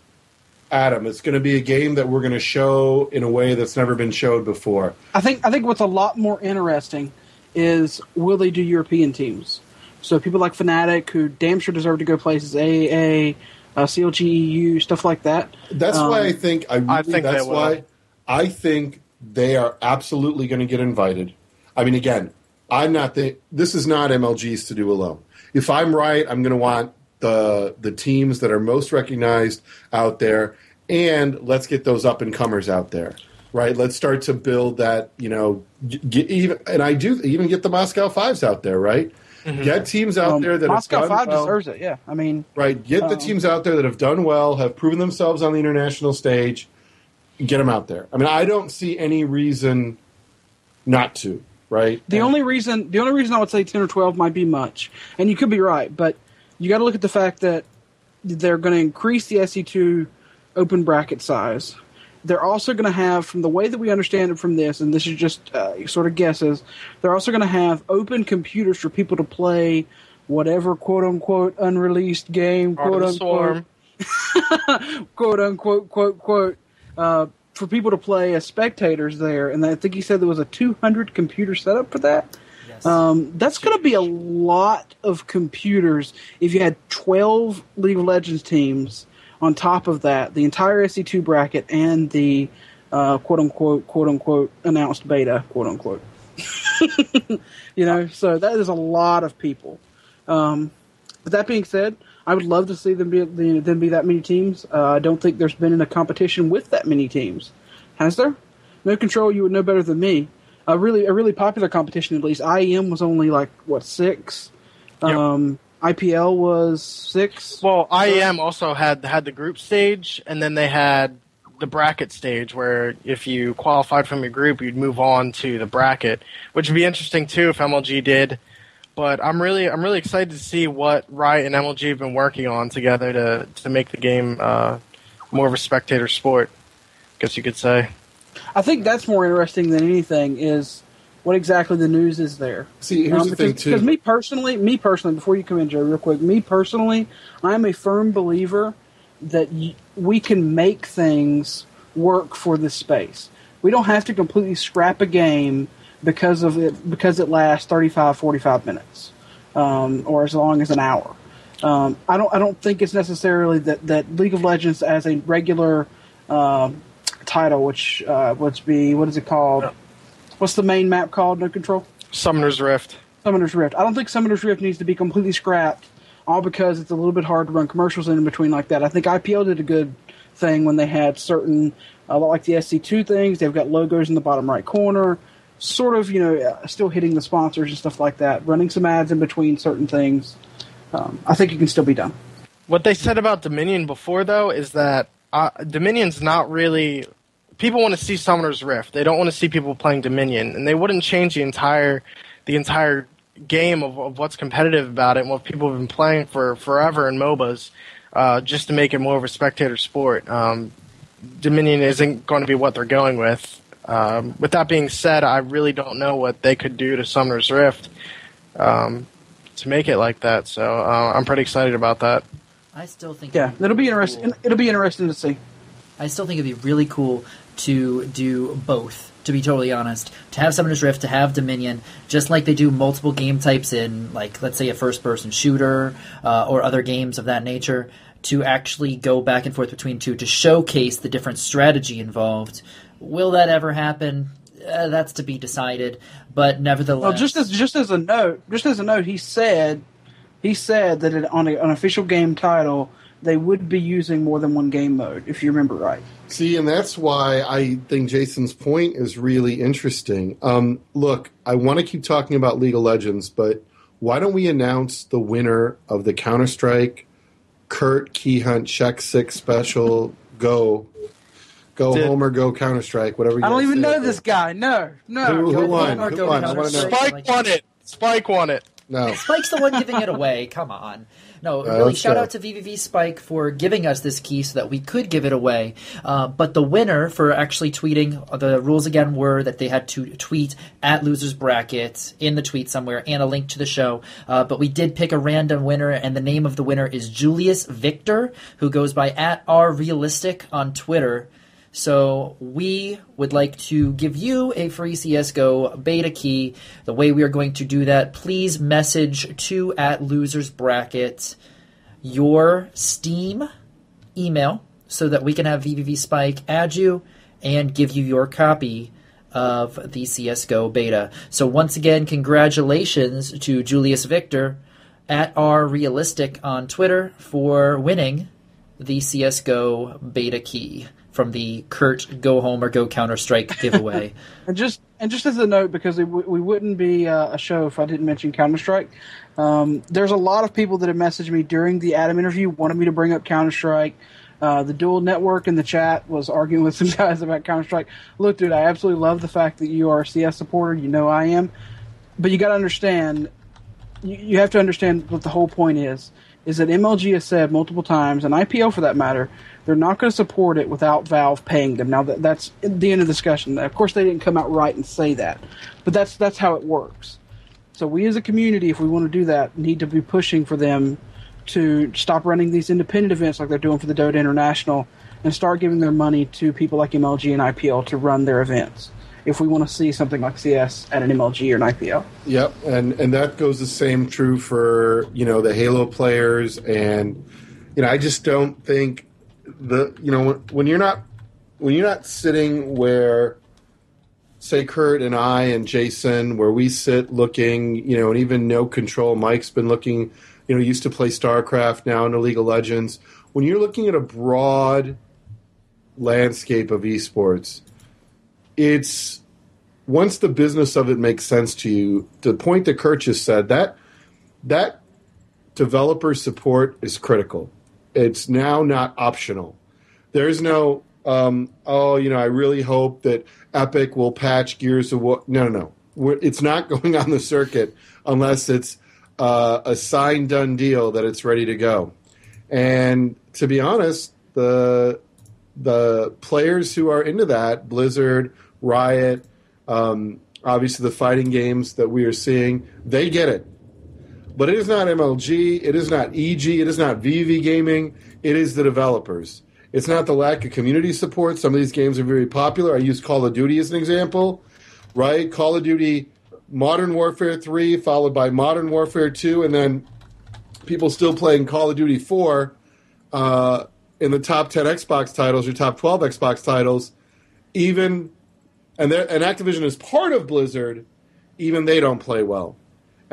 Adam, it's going to be a game that we're going to show in a way that's never been showed before. I think I think what's a lot more interesting is will they do European teams? So people like Fnatic, who damn sure deserve to go places, AA, uh, CLGEU, stuff like that. That's Um, why I think I, really, I think that's why I think they are absolutely going to get invited. I mean, again, I'm not the. This is not MLG's to do alone. If I'm right, I'm going to want the the teams that are most recognized out there, and let's get those up and comers out there. Right, let's start to build that. You know, get even, and I do even get the Moscow Fives out there. Right, get teams out Um, there that Moscow have done Five well. deserves it. Yeah, I mean, Right. Get the Um, teams out there that have done well, have proven themselves on the international stage. Get them out there. I mean, I don't see any reason not to. Right? The And- only reason the only reason I would say ten or twelve might be much, and you could be right, but you got to look at the fact that they're going to increase the SC two open bracket size. They're also going to have, from the way that we understand it from this, and this is just uh, sort of guesses, they're also going to have open computers for people to play whatever quote unquote unreleased game, quote unquote, quote unquote, quote quote, uh, for people to play as spectators there. And I think he said there was a 200 computer setup for that. Yes. Um, that's going to be a lot of computers if you had 12 League of Legends teams on top of that, the entire SC2 bracket and the uh, quote unquote, quote unquote, announced beta, quote unquote. you know, so that is a lot of people. Um, but that being said, I would love to see them be the- them be that many teams. Uh, I don't think there's been in a competition with that many teams. Has there? No control. You would know better than me. A really a really popular competition at least. IEM was only like what six. Yep. Um, IPL was six. Well, IEM also had had the group stage, and then they had the bracket stage, where if you qualified from your group, you'd move on to the bracket, which would be interesting too if MLG did. But I'm really I'm really excited to see what Riot and MLG have been working on together to to make the game uh, more of a spectator sport. I Guess you could say. I think that's more interesting than anything is what exactly the news is there. See, here's Um, the thing because, too. because me personally, me personally, before you come in, Joe, real quick, me personally, I'm a firm believer that y- we can make things work for this space. We don't have to completely scrap a game because of it because it lasts 35, 45 minutes, um, or as long as an hour. Um, I don't. I don't think it's necessarily that, that League of Legends as a regular um title, which uh, would be what is it called? What's the main map called? No control. Summoner's Rift. Summoner's Rift. I don't think Summoner's Rift needs to be completely scrapped, all because it's a little bit hard to run commercials in between like that. I think IPL did a good thing when they had certain, a lot like the SC2 things, they've got logos in the bottom right corner, sort of, you know, uh, still hitting the sponsors and stuff like that, running some ads in between certain things. Um, I think it can still be done. What they said about Dominion before, though, is that uh, Dominion's not really. People want to see Summoner's Rift. They don't want to see people playing Dominion, and they wouldn't change the entire, the entire game of, of what's competitive about it and what people have been playing for forever in MOBAs, uh, just to make it more of a spectator sport. Um, Dominion isn't going to be what they're going with. Um, with that being said, I really don't know what they could do to Summoner's Rift um, to make it like that. So uh, I'm pretty excited about that. I still think Yeah, it'll be interesting. It'll be interesting to see. I still think it'd be really cool to do both. To be totally honest, to have Summoner's Rift, to have Dominion, just like they do multiple game types in, like let's say a first-person shooter uh, or other games of that nature, to actually go back and forth between two to showcase the different strategy involved. Will that ever happen? Uh, that's to be decided. But nevertheless, Well, just as just as a note, just as a note, he said he said that it, on a, an official game title they would be using more than one game mode, if you remember right. See, and that's why I think Jason's point is really interesting. Um, look, I want to keep talking about League of Legends, but why don't we announce the winner of the Counter Strike Curt Key Hunt Check Six Special Go Go Did- Home or Go Counter Strike, whatever you I don't even know this guy. No, no. Who, who won? Home Who won? I want to know. Spike won it. Spike won it. No. Spike's the one giving it away. Come on. No, Uh, really, let's shout go. out to VVV Spike for giving us this key so that we could give it away. Uh, but the winner for actually tweeting, uh, the rules again were that they had to tweet at Losers Bracket in the tweet somewhere and a link to the show. Uh, but we did pick a random winner, and the name of the winner is Julius Victor, who goes by at R Realistic on Twitter. So we would like to give you a free CSGO beta key. The way we are going to do that, please message to at losers bracket your Steam email so that we can have VVV Spike add you and give you your copy of the CSGO beta. So once again, congratulations to Julius Victor at R Realistic on Twitter for winning the CSGO beta key from the Curt Go Home or Go Counter Strike giveaway. And just and just as a note, because it we wouldn't be uh, a show if I didn't mention Counter Strike. Um, there's a lot of people that have messaged me during the Adam interview, wanted me to bring up Counter Strike. Uh, the dual network in the chat was arguing with some guys about Counter Strike. Look, dude, I absolutely love the fact that you are a CS supporter. You know I am, but you got to understand. You, you have to understand what the whole point is. Is that MLG has said multiple times, and IPL for that matter, they're not going to support it without Valve paying them. Now that, that's the end of the discussion. Of course, they didn't come out right and say that, but that's that's how it works. So we as a community, if we want to do that, need to be pushing for them to stop running these independent events like they're doing for the Dota International and start giving their money to people like MLG and IPL to run their events. If we want to see something like CS at an MLG or an IPL. Yep, and and that goes the same true for you know the Halo players, and you know I just don't think the you know when when you're not when you're not sitting where say Curt and I and Jason where we sit looking you know and even no control Mike's been looking you know used to play StarCraft now in the League of Legends when you're looking at a broad landscape of esports it's once the business of it makes sense to you the point that Curt just said that that developer support is critical it's now not optional. There's no, um, oh, you know, I really hope that Epic will patch Gears of War. No, no, no. It's not going on the circuit unless it's uh, a signed done deal that it's ready to go. And to be honest, the the players who are into that, Blizzard, Riot, um, obviously the fighting games that we are seeing, they get it. But it is not MLG, it is not EG, it is not VV Gaming, it is the developers. It's not the lack of community support. Some of these games are very popular. I use Call of Duty as an example, right? Call of Duty Modern Warfare 3, followed by Modern Warfare 2, and then people still playing Call of Duty 4 uh, in the top 10 Xbox titles or top 12 Xbox titles. Even, and, and Activision is part of Blizzard, even they don't play well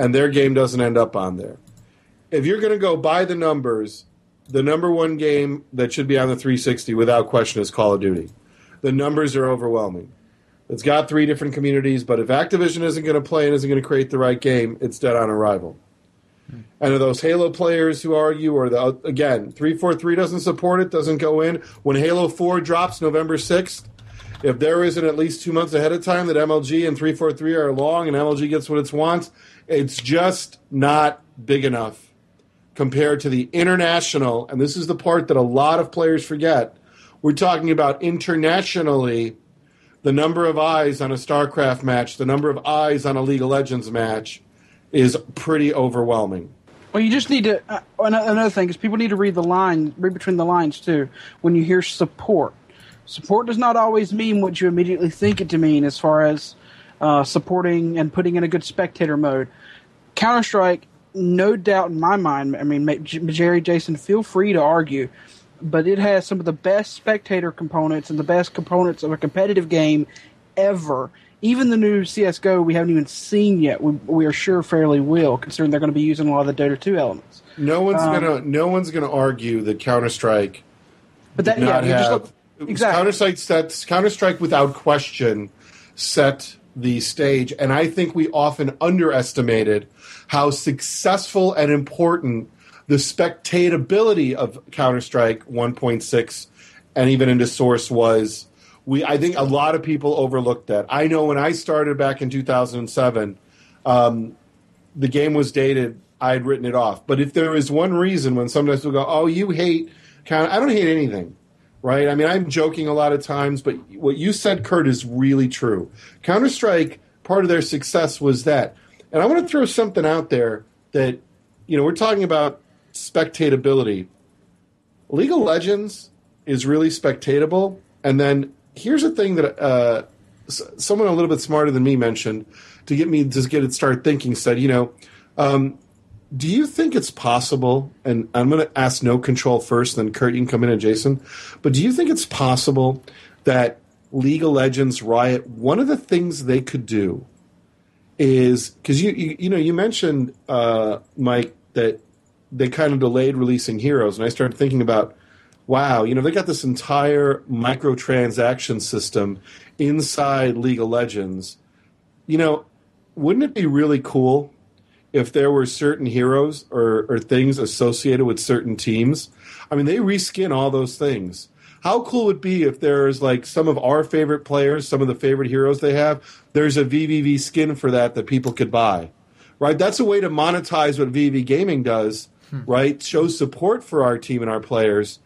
and their game doesn't end up on there. If you're going to go by the numbers, the number one game that should be on the 360 without question is Call of Duty. The numbers are overwhelming. It's got three different communities, but if Activision isn't going to play and isn't going to create the right game, it's dead on arrival. Hmm. And are those Halo players who argue, or the again, three four three doesn't support it, doesn't go in when Halo Four drops November sixth? If there isn't at least two months ahead of time that MLG and three four three are long and MLG gets what it wants, it's just not big enough compared to the international, and this is the part that a lot of players forget. We're talking about internationally the number of eyes on a StarCraft match, the number of eyes on a League of Legends match is pretty overwhelming. Well, you just need to. Uh, another thing is people need to read the line, read between the lines too. When you hear support, support does not always mean what you immediately think it to mean, as far as uh, supporting and putting in a good spectator mode. Counter Strike, no doubt in my mind. I mean, Jerry, Jason, feel free to argue, but it has some of the best spectator components and the best components of a competitive game ever. Even the new CS:GO we haven't even seen yet. We, we are sure fairly will, considering they're going to be using a lot of the Dota 2 elements. No one's um, gonna no one's gonna argue that Counter Strike. But that yeah, have, look, exactly Counter Strike sets Counter Strike without question set the stage, and I think we often underestimated how successful and important the spectatability of Counter Strike 1.6 and even into Source was. We, I think a lot of people overlooked that. I know when I started back in 2007, um, the game was dated. I had written it off. But if there is one reason when sometimes people go, "Oh, you hate," Counter, I don't hate anything right? I mean, I'm joking a lot of times, but what you said, Curt, is really true. Counter Strike, part of their success was that. And I want to throw something out there that, you know, we're talking about spectatability. League of Legends is really spectatable. And then here's a thing that uh, someone a little bit smarter than me mentioned to get me to get it start thinking said, you know, um, do you think it's possible? And I'm going to ask NoControl first, then Curt, you can come in and Jason. But do you think it's possible that League of Legends Riot, one of the things they could do is because you, you, you know you mentioned uh, Mike that they kind of delayed releasing Heroes, and I started thinking about wow, you know they got this entire microtransaction system inside League of Legends. You know, wouldn't it be really cool if there were certain heroes or, or things associated with certain teams. I mean, they reskin all those things. How cool would it be if there's like some of our favorite players, some of the favorite heroes they have, there's a VVV skin for that that people could buy, right? That's a way to monetize what VV Gaming does, hmm. right? Shows support for our team and our players.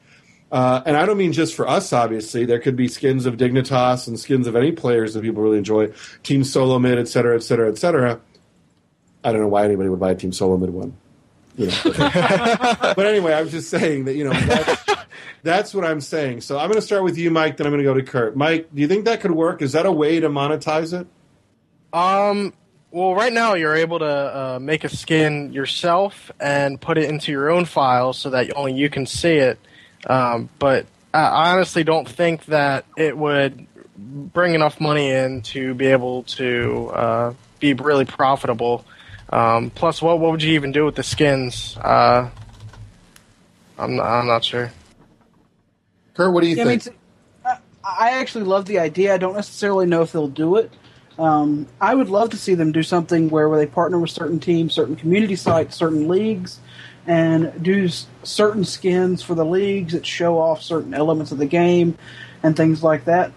Uh, and I don't mean just for us, obviously. There could be skins of Dignitas and skins of any players that people really enjoy, Team Solo Mid, et cetera, et cetera, et cetera. I don't know why anybody would buy a Team Solo Mid one. You know. but anyway, I was just saying that, you know, that's, that's what I'm saying. So I'm going to start with you, Mike. Then I'm going to go to Curt. Mike, do you think that could work? Is that a way to monetize it? Um. Well, right now you're able to uh, make a skin yourself and put it into your own file so that only you can see it. Um, but I honestly don't think that it would bring enough money in to be able to uh, be really profitable. Um, plus, what what would you even do with the skins? Uh, I'm not, I'm not sure. Curt, what do you yeah, think? I, mean, I actually love the idea. I don't necessarily know if they'll do it. Um, I would love to see them do something where, where they partner with certain teams, certain community sites, certain leagues, and do certain skins for the leagues that show off certain elements of the game and things like that.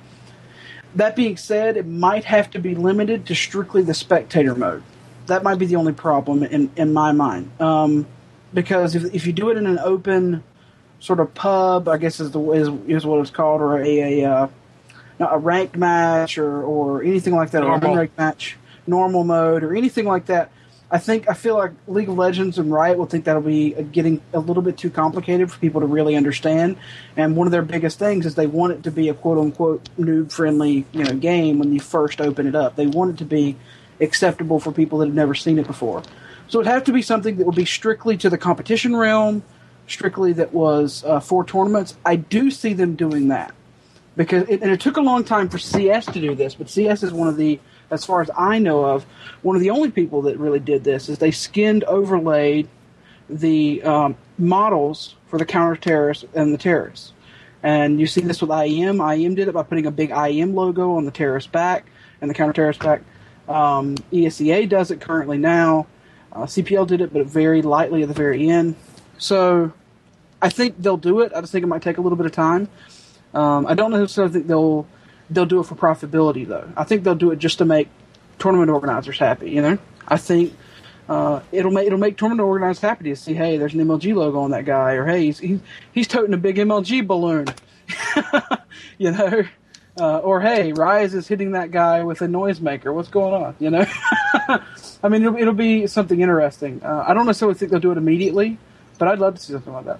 That being said, it might have to be limited to strictly the spectator mode. That might be the only problem in, in my mind. Um, because if, if you do it in an open sort of pub, I guess is the is, is what it's called, or a a, uh, a ranked match or, or anything like that, normal. or a ranked match, normal mode, or anything like that. I think I feel like League of Legends and Riot will think that'll be getting a little bit too complicated for people to really understand. And one of their biggest things is they want it to be a quote unquote noob friendly you know game when you first open it up. They want it to be acceptable for people that have never seen it before. So it'd have to be something that would be strictly to the competition realm strictly that was uh, for tournaments. I do see them doing that because it, and it took a long time for CS to do this, but CS is one of the, as far as I know of, one of the only people that really did this. Is they skinned overlaid the um, models for the counter terrorists and the terrorists. And you see this with IEM. IEM did it by putting a big IEM logo on the terrorist back and the counter terrorist back. Um, ESEA does it currently now. Uh, CPL did it, but very lightly at the very end. So I think they'll do it. I just think it might take a little bit of time. Um, I don't necessarily think they'll they'll do it for profitability though. I think they'll do it just to make tournament organizers happy. You know, I think uh, it'll make it'll make tournament organizers happy to see, hey, there's an MLG logo on that guy, or hey, he's he's, he's toting a big MLG balloon. you know, uh, or hey, Rise is hitting that guy with a noisemaker. What's going on? You know, I mean, it'll, it'll be something interesting. Uh, I don't necessarily think they'll do it immediately. But I'd love to see something like that.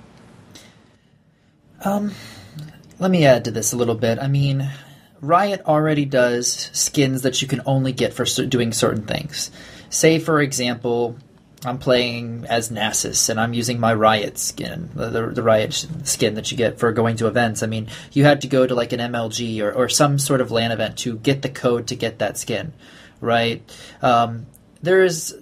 Um, let me add to this a little bit. I mean, Riot already does skins that you can only get for doing certain things. Say, for example, I'm playing as Nasus and I'm using my Riot skin, the, the, Riot skin that you get for going to events. I mean, you had to go to like an MLG or, or some sort of LAN event to get the code to get that skin, right? Um, there is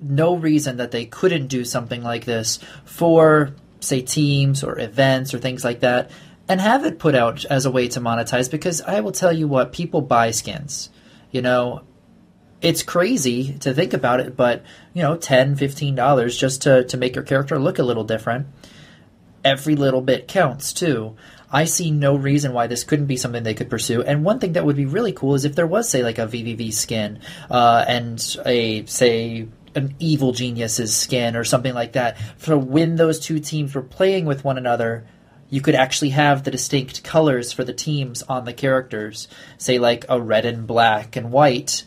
no reason that they couldn't do something like this for, say, teams or events or things like that, and have it put out as a way to monetize. Because I will tell you what, people buy skins. You know, it's crazy to think about it, but you know, 10 $15 just to, to make your character look a little different. Every little bit counts too. I see no reason why this couldn't be something they could pursue. And one thing that would be really cool is if there was, say, like a VVV skin uh, and a, say, an Evil Geniuses skin or something like that. For when those two teams were playing with one another, you could actually have the distinct colors for the teams on the characters. Say like a red and black and white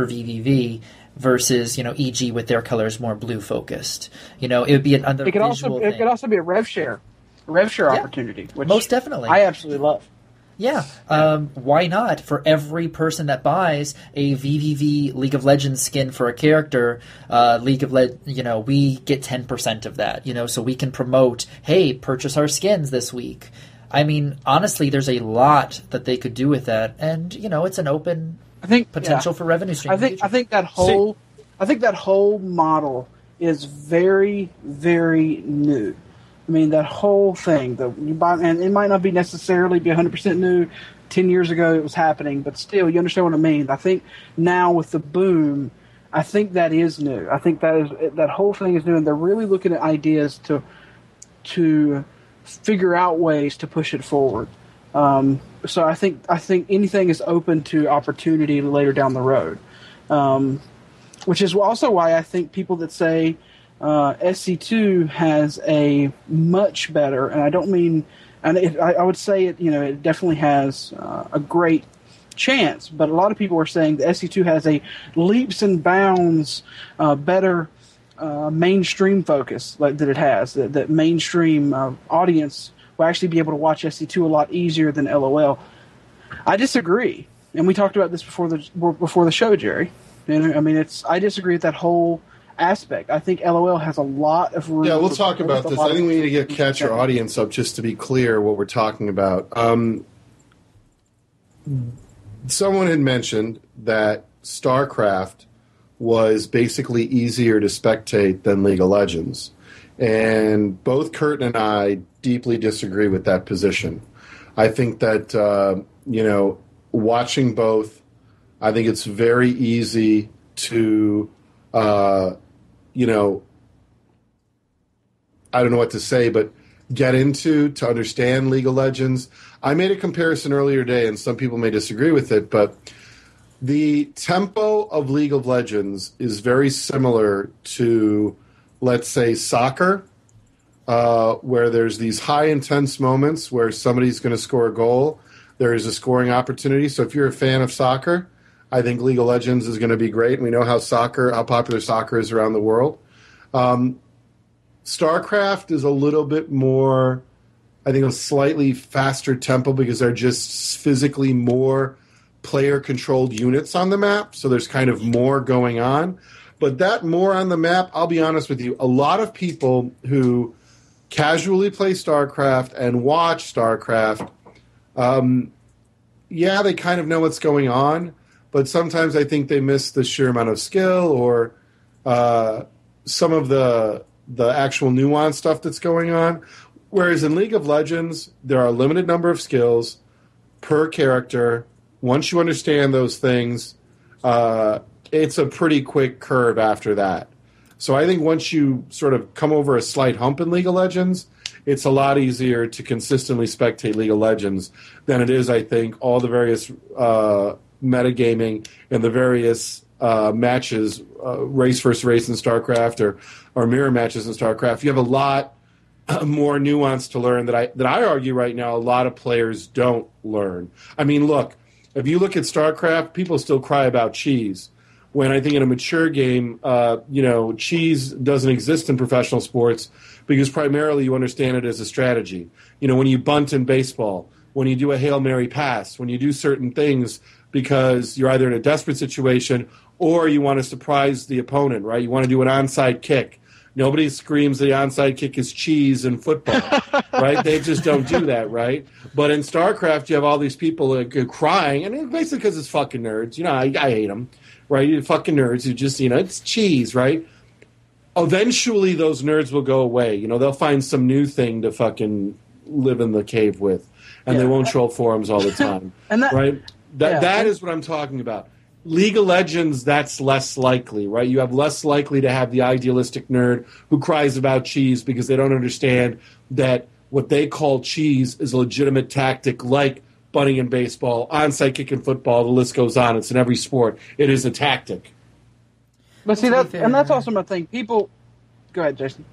for VVV versus you know EG with their colors more blue focused. You know, it would be another. It could also thing. it could also be a rev share, a rev share yeah, opportunity, which most definitely I absolutely love. Yeah, um, why not? For every person that buys a VVV League of Legends skin for a character, uh, League of Le- you know, we get ten percent of that. You know, so we can promote, hey, purchase our skins this week. I mean, honestly, there's a lot that they could do with that, and you know, it's an open I think potential yeah. for revenue stream. I think I think that whole See, I think that whole model is very very new. I mean, that whole thing, the you buy, and it might not be necessarily be 100% new. Ten years ago, it was happening, but still, you understand what I mean. I think now with the boom, I think that is new. I think that is that whole thing is new, and they're really looking at ideas to to figure out ways to push it forward. Um, so I think I think anything is open to opportunity later down the road, um, which is also why I think people that say uh, SC2 has a much better, and I don't mean, and it, I, I, would say it, you know, it definitely has uh, a great chance, but a lot of people are saying the SC2 has a leaps and bounds uh, better uh, mainstream focus like, that it has, that, that mainstream uh, audience will actually be able to watch SC2 a lot easier than LOL. I disagree, and we talked about this before the before the show, Jerry. And I mean, it's I disagree with that whole aspect. I think LOL has a lot of room. Yeah, we'll talk about this. I think we need to get catch our audience up just to be clear what we're talking about. Um, someone had mentioned that StarCraft was basically easier to spectate than League of Legends. And both Curtin and I deeply disagree with that position. I think that, uh, you know, watching both, I think it's very easy to, uh, you know, I don't know what to say, but get into to understand League of Legends. I made a comparison earlier today, and some people may disagree with it, but the tempo of League of Legends is very similar to, let's say, soccer, uh, where there's these high intense moments where somebody's going to score a goal. There is a scoring opportunity. So if you're a fan of soccer, I think League of Legends is going to be great. We know how soccer, how popular soccer is around the world. Um, StarCraft is a little bit more, I think, a slightly faster tempo because they're just physically more player controlled units on the map. So there's kind of more going on. But that more on the map, I'll be honest with you, a lot of people who casually play StarCraft and watch StarCraft, um, yeah, they kind of know what's going on. But sometimes I think they miss the sheer amount of skill or uh, some of the the actual nuance stuff that's going on. Whereas in League of Legends, there are a limited number of skills per character. Once you understand those things, uh, it's a pretty quick curve after that. So I think once you sort of come over a slight hump in League of Legends, it's a lot easier to consistently spectate League of Legends than it is, I think, all the various uh, metagaming and the various uh, matches, uh, race versus race in StarCraft or or mirror matches in StarCraft. You have a lot more nuance to learn that I that I argue right now a lot of players don't learn. I mean, look, if you look at StarCraft, people still cry about cheese. When I think in a mature game, uh, you know, cheese doesn't exist in professional sports because primarily you understand it as a strategy. You know, when you bunt in baseball, when you do a hail mary pass, when you do certain things because you're either in a desperate situation or you want to surprise the opponent, right? You want to do an onside kick. Nobody screams the onside kick is cheese in football, right? They just don't do that, right? But in StarCraft, you have all these people like, crying, and it's basically because it's fucking nerds. You know, I, I hate them, right? You fucking nerds who just, you know, it's cheese, right? Eventually, those nerds will go away. You know, they'll find some new thing to fucking live in the cave with, and yeah. they won't troll forums all the time, and that, right? That yeah. that is what I'm talking about. League of Legends, that's less likely, right? You have less likely to have the idealistic nerd who cries about cheese because they don't understand that what they call cheese is a legitimate tactic like bunting in baseball, onside kick in football, the list goes on. It's in every sport. It is a tactic. But see that and that's also my thing. People go ahead, Jason.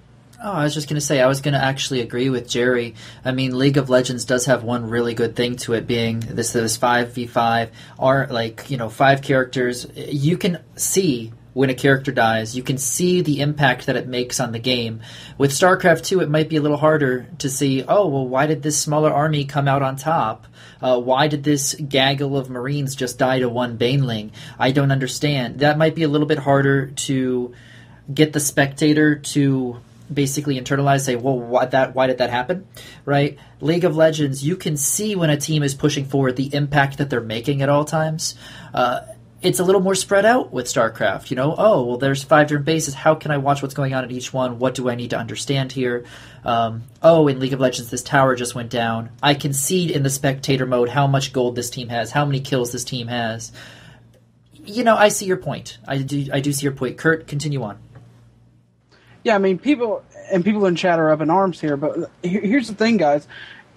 Oh, I was just going to say, I was going to actually agree with Jerry. I mean, League of Legends does have one really good thing to it, being this this five v five, are like you know five characters. You can see when a character dies, you can see the impact that it makes on the game. With StarCraft 2, it might be a little harder to see, oh, well, why did this smaller army come out on top? Uh, why did this gaggle of Marines just die to one Baneling? I don't understand. That might be a little bit harder to get the spectator to basically internalize say well why that why did that happen right league of legends you can see when a team is pushing forward the impact that they're making at all times uh, it's a little more spread out with starcraft you know oh well there's five different bases how can i watch what's going on at each one what do i need to understand here um, oh in league of legends this tower just went down i can see in the spectator mode how much gold this team has how many kills this team has you know, I see your point. I do. I do see your point. Curt, continue on. Yeah, I mean, people and people in chat are up in arms here, but here's the thing, guys.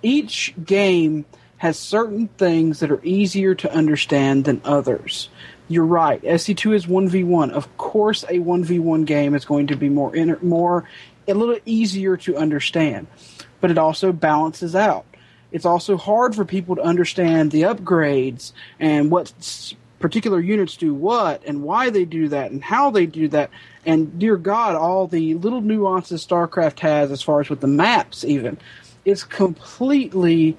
Each game has certain things that are easier to understand than others. You're right. SC2 is 1v1. Of course, a 1v1 game is going to be more inter- more a little easier to understand, but it also balances out. It's also hard for people to understand the upgrades and what particular units do what and why they do that and how they do that. And dear God, all the little nuances StarCraft has as far as with the maps, even, it's completely,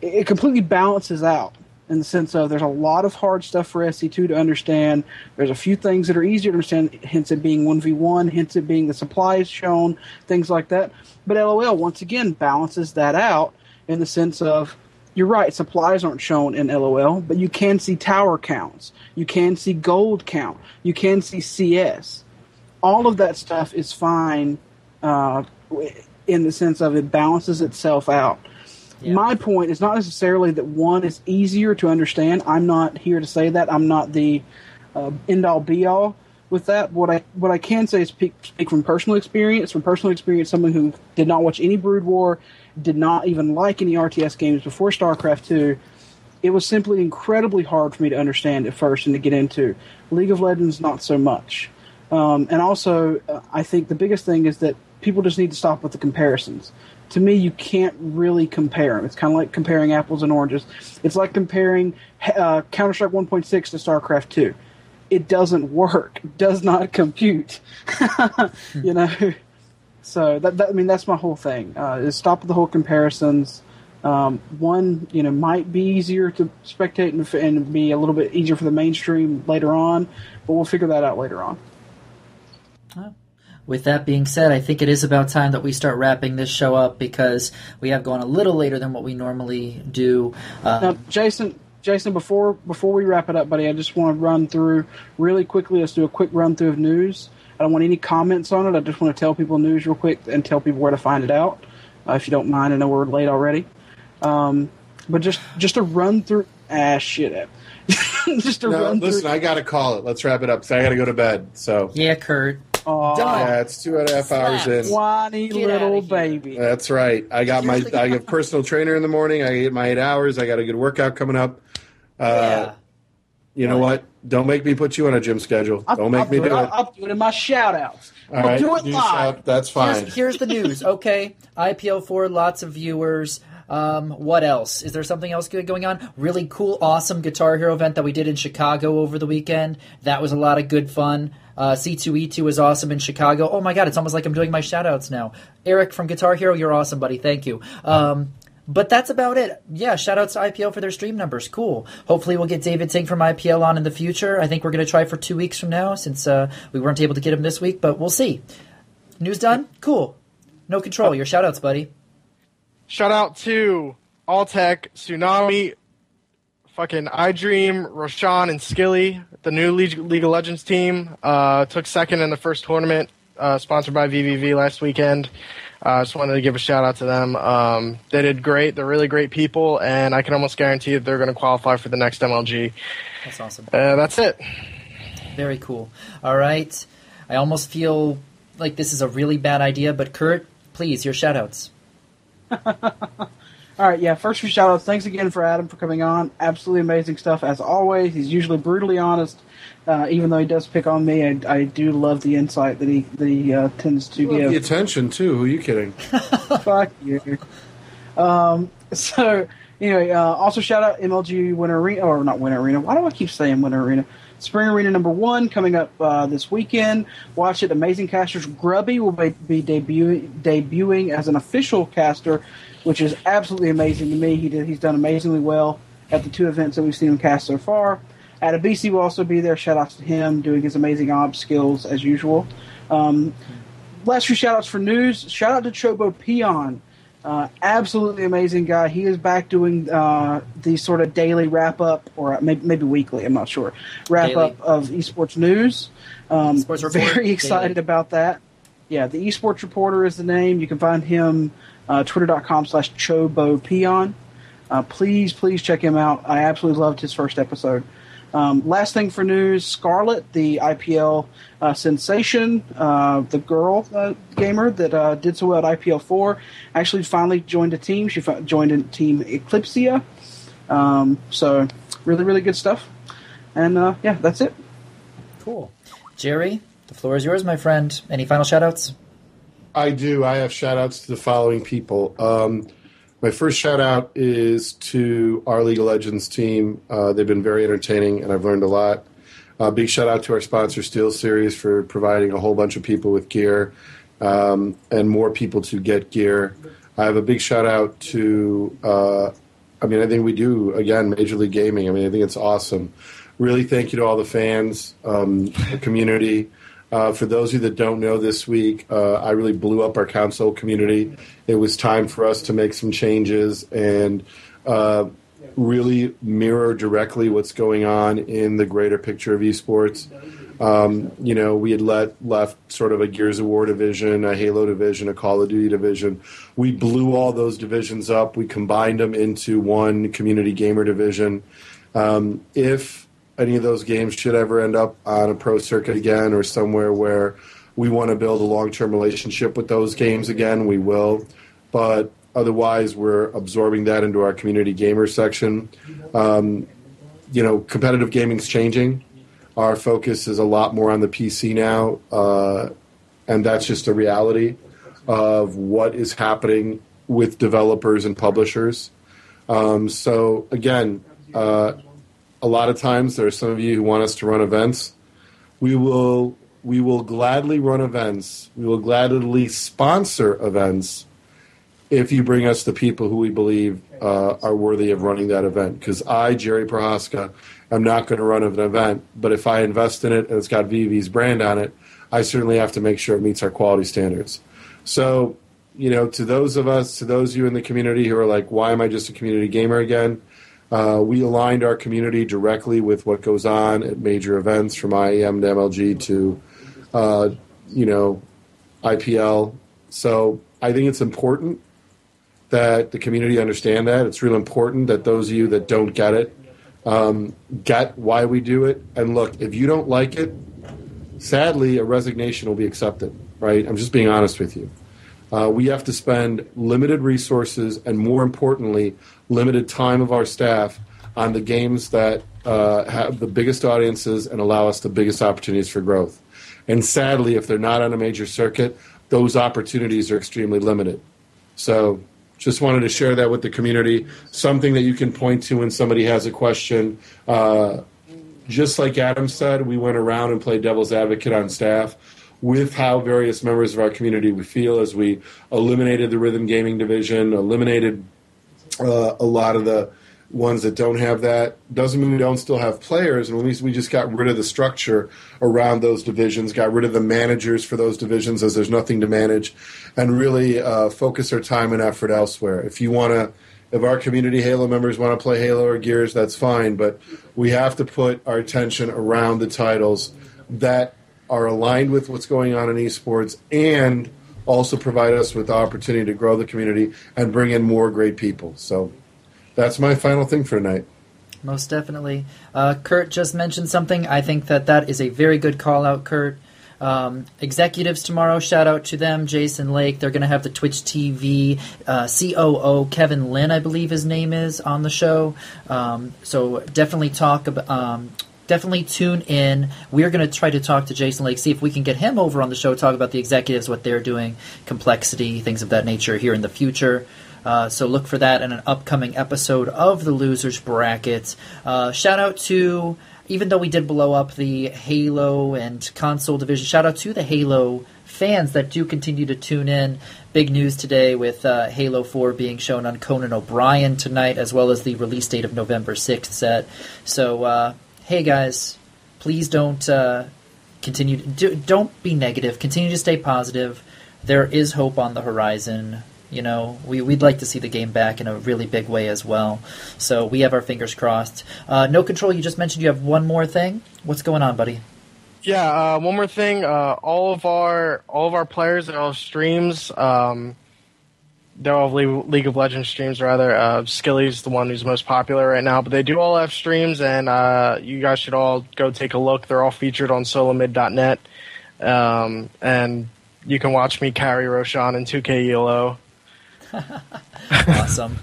it completely balances out in the sense of there's a lot of hard stuff for SC2 to understand. There's a few things that are easier to understand, hence it being 1v1, hence it being the supplies shown, things like that. But LOL, once again, balances that out in the sense of you're right, supplies aren't shown in LOL, but you can see tower counts. You can see gold count. You can see CS. All of that stuff is fine uh, in the sense of it balances itself out. Yeah. My point is not necessarily that one is easier to understand. I'm not here to say that. I'm not the uh, end all be all with that. What I what I can say is speak, speak from personal experience. From personal experience, someone who did not watch any Brood War did not even like any RTS games before StarCraft 2, it was simply incredibly hard for me to understand at first and to get into. League of Legends, not so much. Um, and also, uh, I think the biggest thing is that people just need to stop with the comparisons. To me, you can't really compare them. It's kind of like comparing apples and oranges. It's like comparing uh, Counter Strike 1.6 to StarCraft 2. It doesn't work. Does not compute. you know. So that, that, I mean that's my whole thing. Uh, is stop the whole comparisons. Um, one, you know, might be easier to spectate and, and, be a little bit easier for the mainstream later on, but we'll figure that out later on. With that being said, I think it is about time that we start wrapping this show up because we have gone a little later than what we normally do. Uh, now, Jason, Jason, before before we wrap it up, buddy, I just want to run through really quickly. Let's do a quick run through of news. I don't want any comments on it. I just want to tell people news real quick and tell people where to find it out. Uh, if you don't mind, I know we're late already. Um, but just just a run through. Ah, shit. just a no, run listen, through. I got to call it. Let's wrap it up. So I got to go to bed. So yeah, Curt. Oh, yeah, it's two and a half hours in. Whiny Get little baby. That's right. I got my I have personal trainer in the morning. I get my eight hours. I got a good workout coming up. Uh, yeah. You know what? Don't make me put you on a gym schedule. I'll, Don't make I'll me do, it. it. I'll do it in my shout outs. All right, do it live. Shout, that's fine. Here's, here's, the news. Okay, IPL4, lots of viewers. Um, what else? Is there something else good going on? Really cool, awesome Guitar Hero event that we did in Chicago over the weekend. That was a lot of good fun. Uh, C2E2 is awesome in Chicago. Oh my god, it's almost like I'm doing my shout outs now. Eric from Guitar Hero, you're awesome, buddy. Thank you. Um, but that's about it. Yeah, shout outs to IPL for their stream numbers. Cool. Hopefully, we'll get David Ting from IPL on in the future. I think we're going to try for two weeks from now since uh, we weren't able to get him this week, but we'll see. News done? Cool. NoControl. Your shout outs, buddy. Shout out to Alltech, Tsunami, fucking iDream, Roshan, and Skilly, the new League, League of Legends team. Uh, took second in the first tournament uh, sponsored by VVV last weekend. I uh, just wanted to give a shout out to them. Um, they did great. They're really great people, and I can almost guarantee that they're going to qualify for the next MLG. That's awesome. Uh, that's it. Very cool. All right. I almost feel like this is a really bad idea, but Curt, please, your shout outs. All right, yeah, first few shout outs. Thanks again for Adam for coming on. Absolutely amazing stuff as always. He's usually brutally honest uh, even though he does pick on me, I, I, do love the insight that he that he uh, tends to love give. The attention too. Who are you kidding? Fuck you. Um, so anyway, uh, also shout out MLG Winter Arena or not Winter Arena. Why do I keep saying Winter Arena? Spring Arena number one coming up uh, this weekend. Watch it. Amazing casters. Grubby will be, be debuting, debuting as an official caster, which is absolutely amazing to me. He did, he's done amazingly well at the two events that we've seen him cast so far. At BC will also be there. Shout outs to him doing his amazing ob skills as usual. Um, last few shout outs for news. Shout out to Chobo Peon. Uh, absolutely amazing guy. He is back doing uh, the sort of daily wrap up, or maybe, maybe weekly, I'm not sure, wrap daily. up of esports news. Um, esports very excited daily. about that. Yeah, the esports reporter is the name. You can find him uh, twitter.com slash chobo peon. Uh, please, please check him out. I absolutely loved his first episode. Um, last thing for news: Scarlett, the IPL uh, sensation, uh, the girl uh, gamer that uh, did so well at IPL four, actually finally joined a team. She joined a team Eclypsia. Um, so really, really good stuff. And uh, yeah, that's it. Cool. Jerry, the floor is yours, my friend. Any final shout outs? I do. I have shout outs to the following people. Um, my first shout out is to our League of Legends team. Uh, they've been very entertaining, and I've learned a lot. Uh, big shout out to our sponsor, Steel Series, for providing a whole bunch of people with gear um, and more people to get gear. I have a big shout out to, uh, I mean, I think we do, again, Major League Gaming. I mean, I think it's awesome. Really thank you to all the fans, um, the community. Uh, for those of you that don't know, this week uh, I really blew up our console community. It was time for us to make some changes and uh, really mirror directly what's going on in the greater picture of esports. Um, you know, we had let left sort of a Gears of War division, a Halo division, a Call of Duty division. We blew all those divisions up. We combined them into one community gamer division. Um, if any of those games should ever end up on a pro circuit again or somewhere where we want to build a long term relationship with those games again, we will. But otherwise, we're absorbing that into our community gamer section. Um, you know, competitive gaming's changing. Our focus is a lot more on the PC now, uh, and that's just a reality of what is happening with developers and publishers. Um, so again, uh, a lot of times there are some of you who want us to run events. We will we will gladly run events. We will gladly sponsor events if you bring us the people who we believe uh, are worthy of running that event. Because I, Jerry Prochazka, am not going to run an event, but if I invest in it and it's got VV's brand on it, I certainly have to make sure it meets our quality standards. So, you know, to those of us, to those of you in the community who are like, why am I just a community gamer again? Uh, we aligned our community directly with what goes on at major events from IEM to MLG to, uh, you know, IPL. So I think it's important that the community understand that. It's real important that those of you that don't get it um, get why we do it. And look, if you don't like it, sadly, a resignation will be accepted, right? I'm just being honest with you. Uh, we have to spend limited resources and, more importantly, limited time of our staff on the games that uh, have the biggest audiences and allow us the biggest opportunities for growth. And sadly, if they're not on a major circuit, those opportunities are extremely limited. So, just wanted to share that with the community. Something that you can point to when somebody has a question. Uh, just like Adam said, we went around and played devil's advocate on staff with how various members of our community would feel as we eliminated the rhythm gaming division, eliminated uh, a lot of the ones that don't have that. Doesn't mean we don't still have players, and at least we just got rid of the structure around those divisions, got rid of the managers for those divisions as there's nothing to manage, and really uh, focus our time and effort elsewhere. If you want to if our community Halo members want to play Halo or Gears, that's fine. But we have to put our attention around the titles that are aligned with what's going on in esports and also provide us with the opportunity to grow the community and bring in more great people. So that's my final thing for tonight. Most definitely. Uh, Curt just mentioned something. I think that that is a very good call out, Curt. Um, executives tomorrow, shout out to them. Jason Lake, they're going to have the Twitch TV uh, COO Kevin Lin, I believe his name is, on the show. Um, so definitely talk about. Um, definitely tune in. We're going to try to talk to Jason Lake, see if we can get him over on the show, talk about the executives, what they're doing, complexity, things of that nature here in the future. Uh, so look for that in an upcoming episode of the Losers Bracket. Uh, shout out to even though we did blow up the Halo and console division, shout out to the Halo fans that do continue to tune in. Big news today with uh, Halo 4 being shown on Conan O'Brien tonight, as well as the release date of November 6th set. So, uh, hey guys, please don't uh, continue. Do, don't be negative. Continue to stay positive. There is hope on the horizon. You know, we, we'd like to see the game back in a really big way as well. So we have our fingers crossed. Uh, NoControl. You just mentioned you have one more thing. What's going on, buddy? Yeah, uh, one more thing. Uh, all of our all of our players and all streams, um, they all League of Legends streams rather. Uh, Skilly's the one who's most popular right now, but they do all have streams, and uh, you guys should all go take a look. They're all featured on solomid.net, um, and you can watch me carry Roshan in 2K ELO. awesome.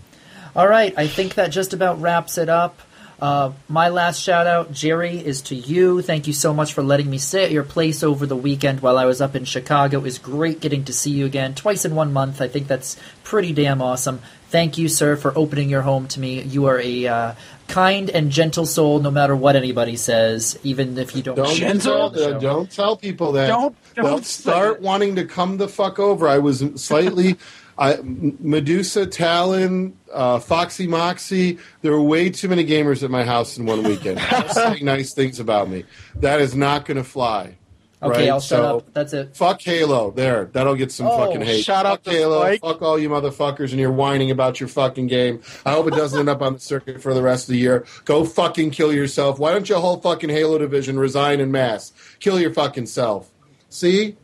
All right, I think that just about wraps it up. Uh, my last shout out, Jerry, is to you. Thank you so much for letting me stay at your place over the weekend while I was up in Chicago. It was great getting to see you again twice in one month. I think that's pretty damn awesome. Thank you, sir, for opening your home to me. You are a uh, kind and gentle soul, no matter what anybody says, even if you don't. Don't Gentle? tell, don't tell people that. Don't- don't They'll say start wanting to come the fuck over. I was slightly. I, Medusa, Talon, uh, Foxy Moxie. There are way too many gamers at my house in one weekend. Saying nice things about me. That is not going to fly. Okay, right? I'll shut So, up. That's it. Fuck Halo. There, that'll get some Oh, fucking hate. shout out fuck to Halo. Spike. Fuck all you motherfuckers, and you're whining about your fucking game. I hope it doesn't end up on the circuit for the rest of the year. Go fucking kill yourself. Why don't your whole fucking Halo division resign in mass? Kill your fucking self. See?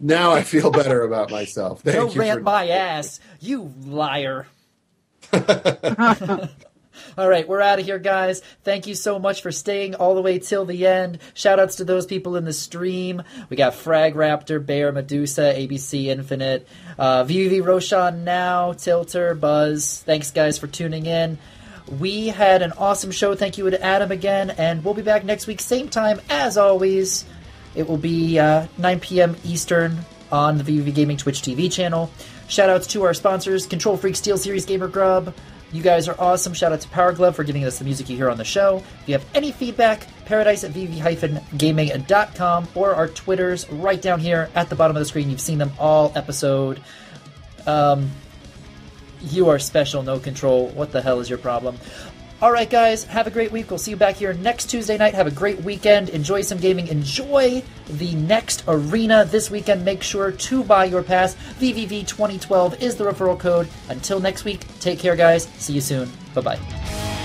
Now I feel better about myself. Thank Don't you rant for- my ass, you liar. all right, we're out of here, guys. Thank you so much for staying all the way till the end. Shout outs to those people in the stream. We got Frag Raptor, Bear, Medusa, ABC Infinite, uh, VVV Roshan Now, Tilter, Buzz. Thanks, guys, for tuning in. We had an awesome show. Thank you to Adam again, and we'll be back next week, same time as always. It will be uh, 9 p.m. Eastern on the VVV Gaming Twitch TV channel. Shout outs to our sponsors, KontrolFreek, Steel Series, Gamer Grub. You guys are awesome. Shout out to Powerglove for giving us the music you hear on the show. If you have any feedback, paradise at vvv-gaming.com or our Twitters right down here at the bottom of the screen. You've seen them all episode. Um, you are special, NoControl. What the hell is your problem? All right, guys, have a great week. We'll see you back here next Tuesday night. Have a great weekend. Enjoy some gaming. Enjoy the next arena this weekend. Make sure to buy your pass. VVV 2012 is the referral code. Until next week, take care, guys. See you soon. Bye bye.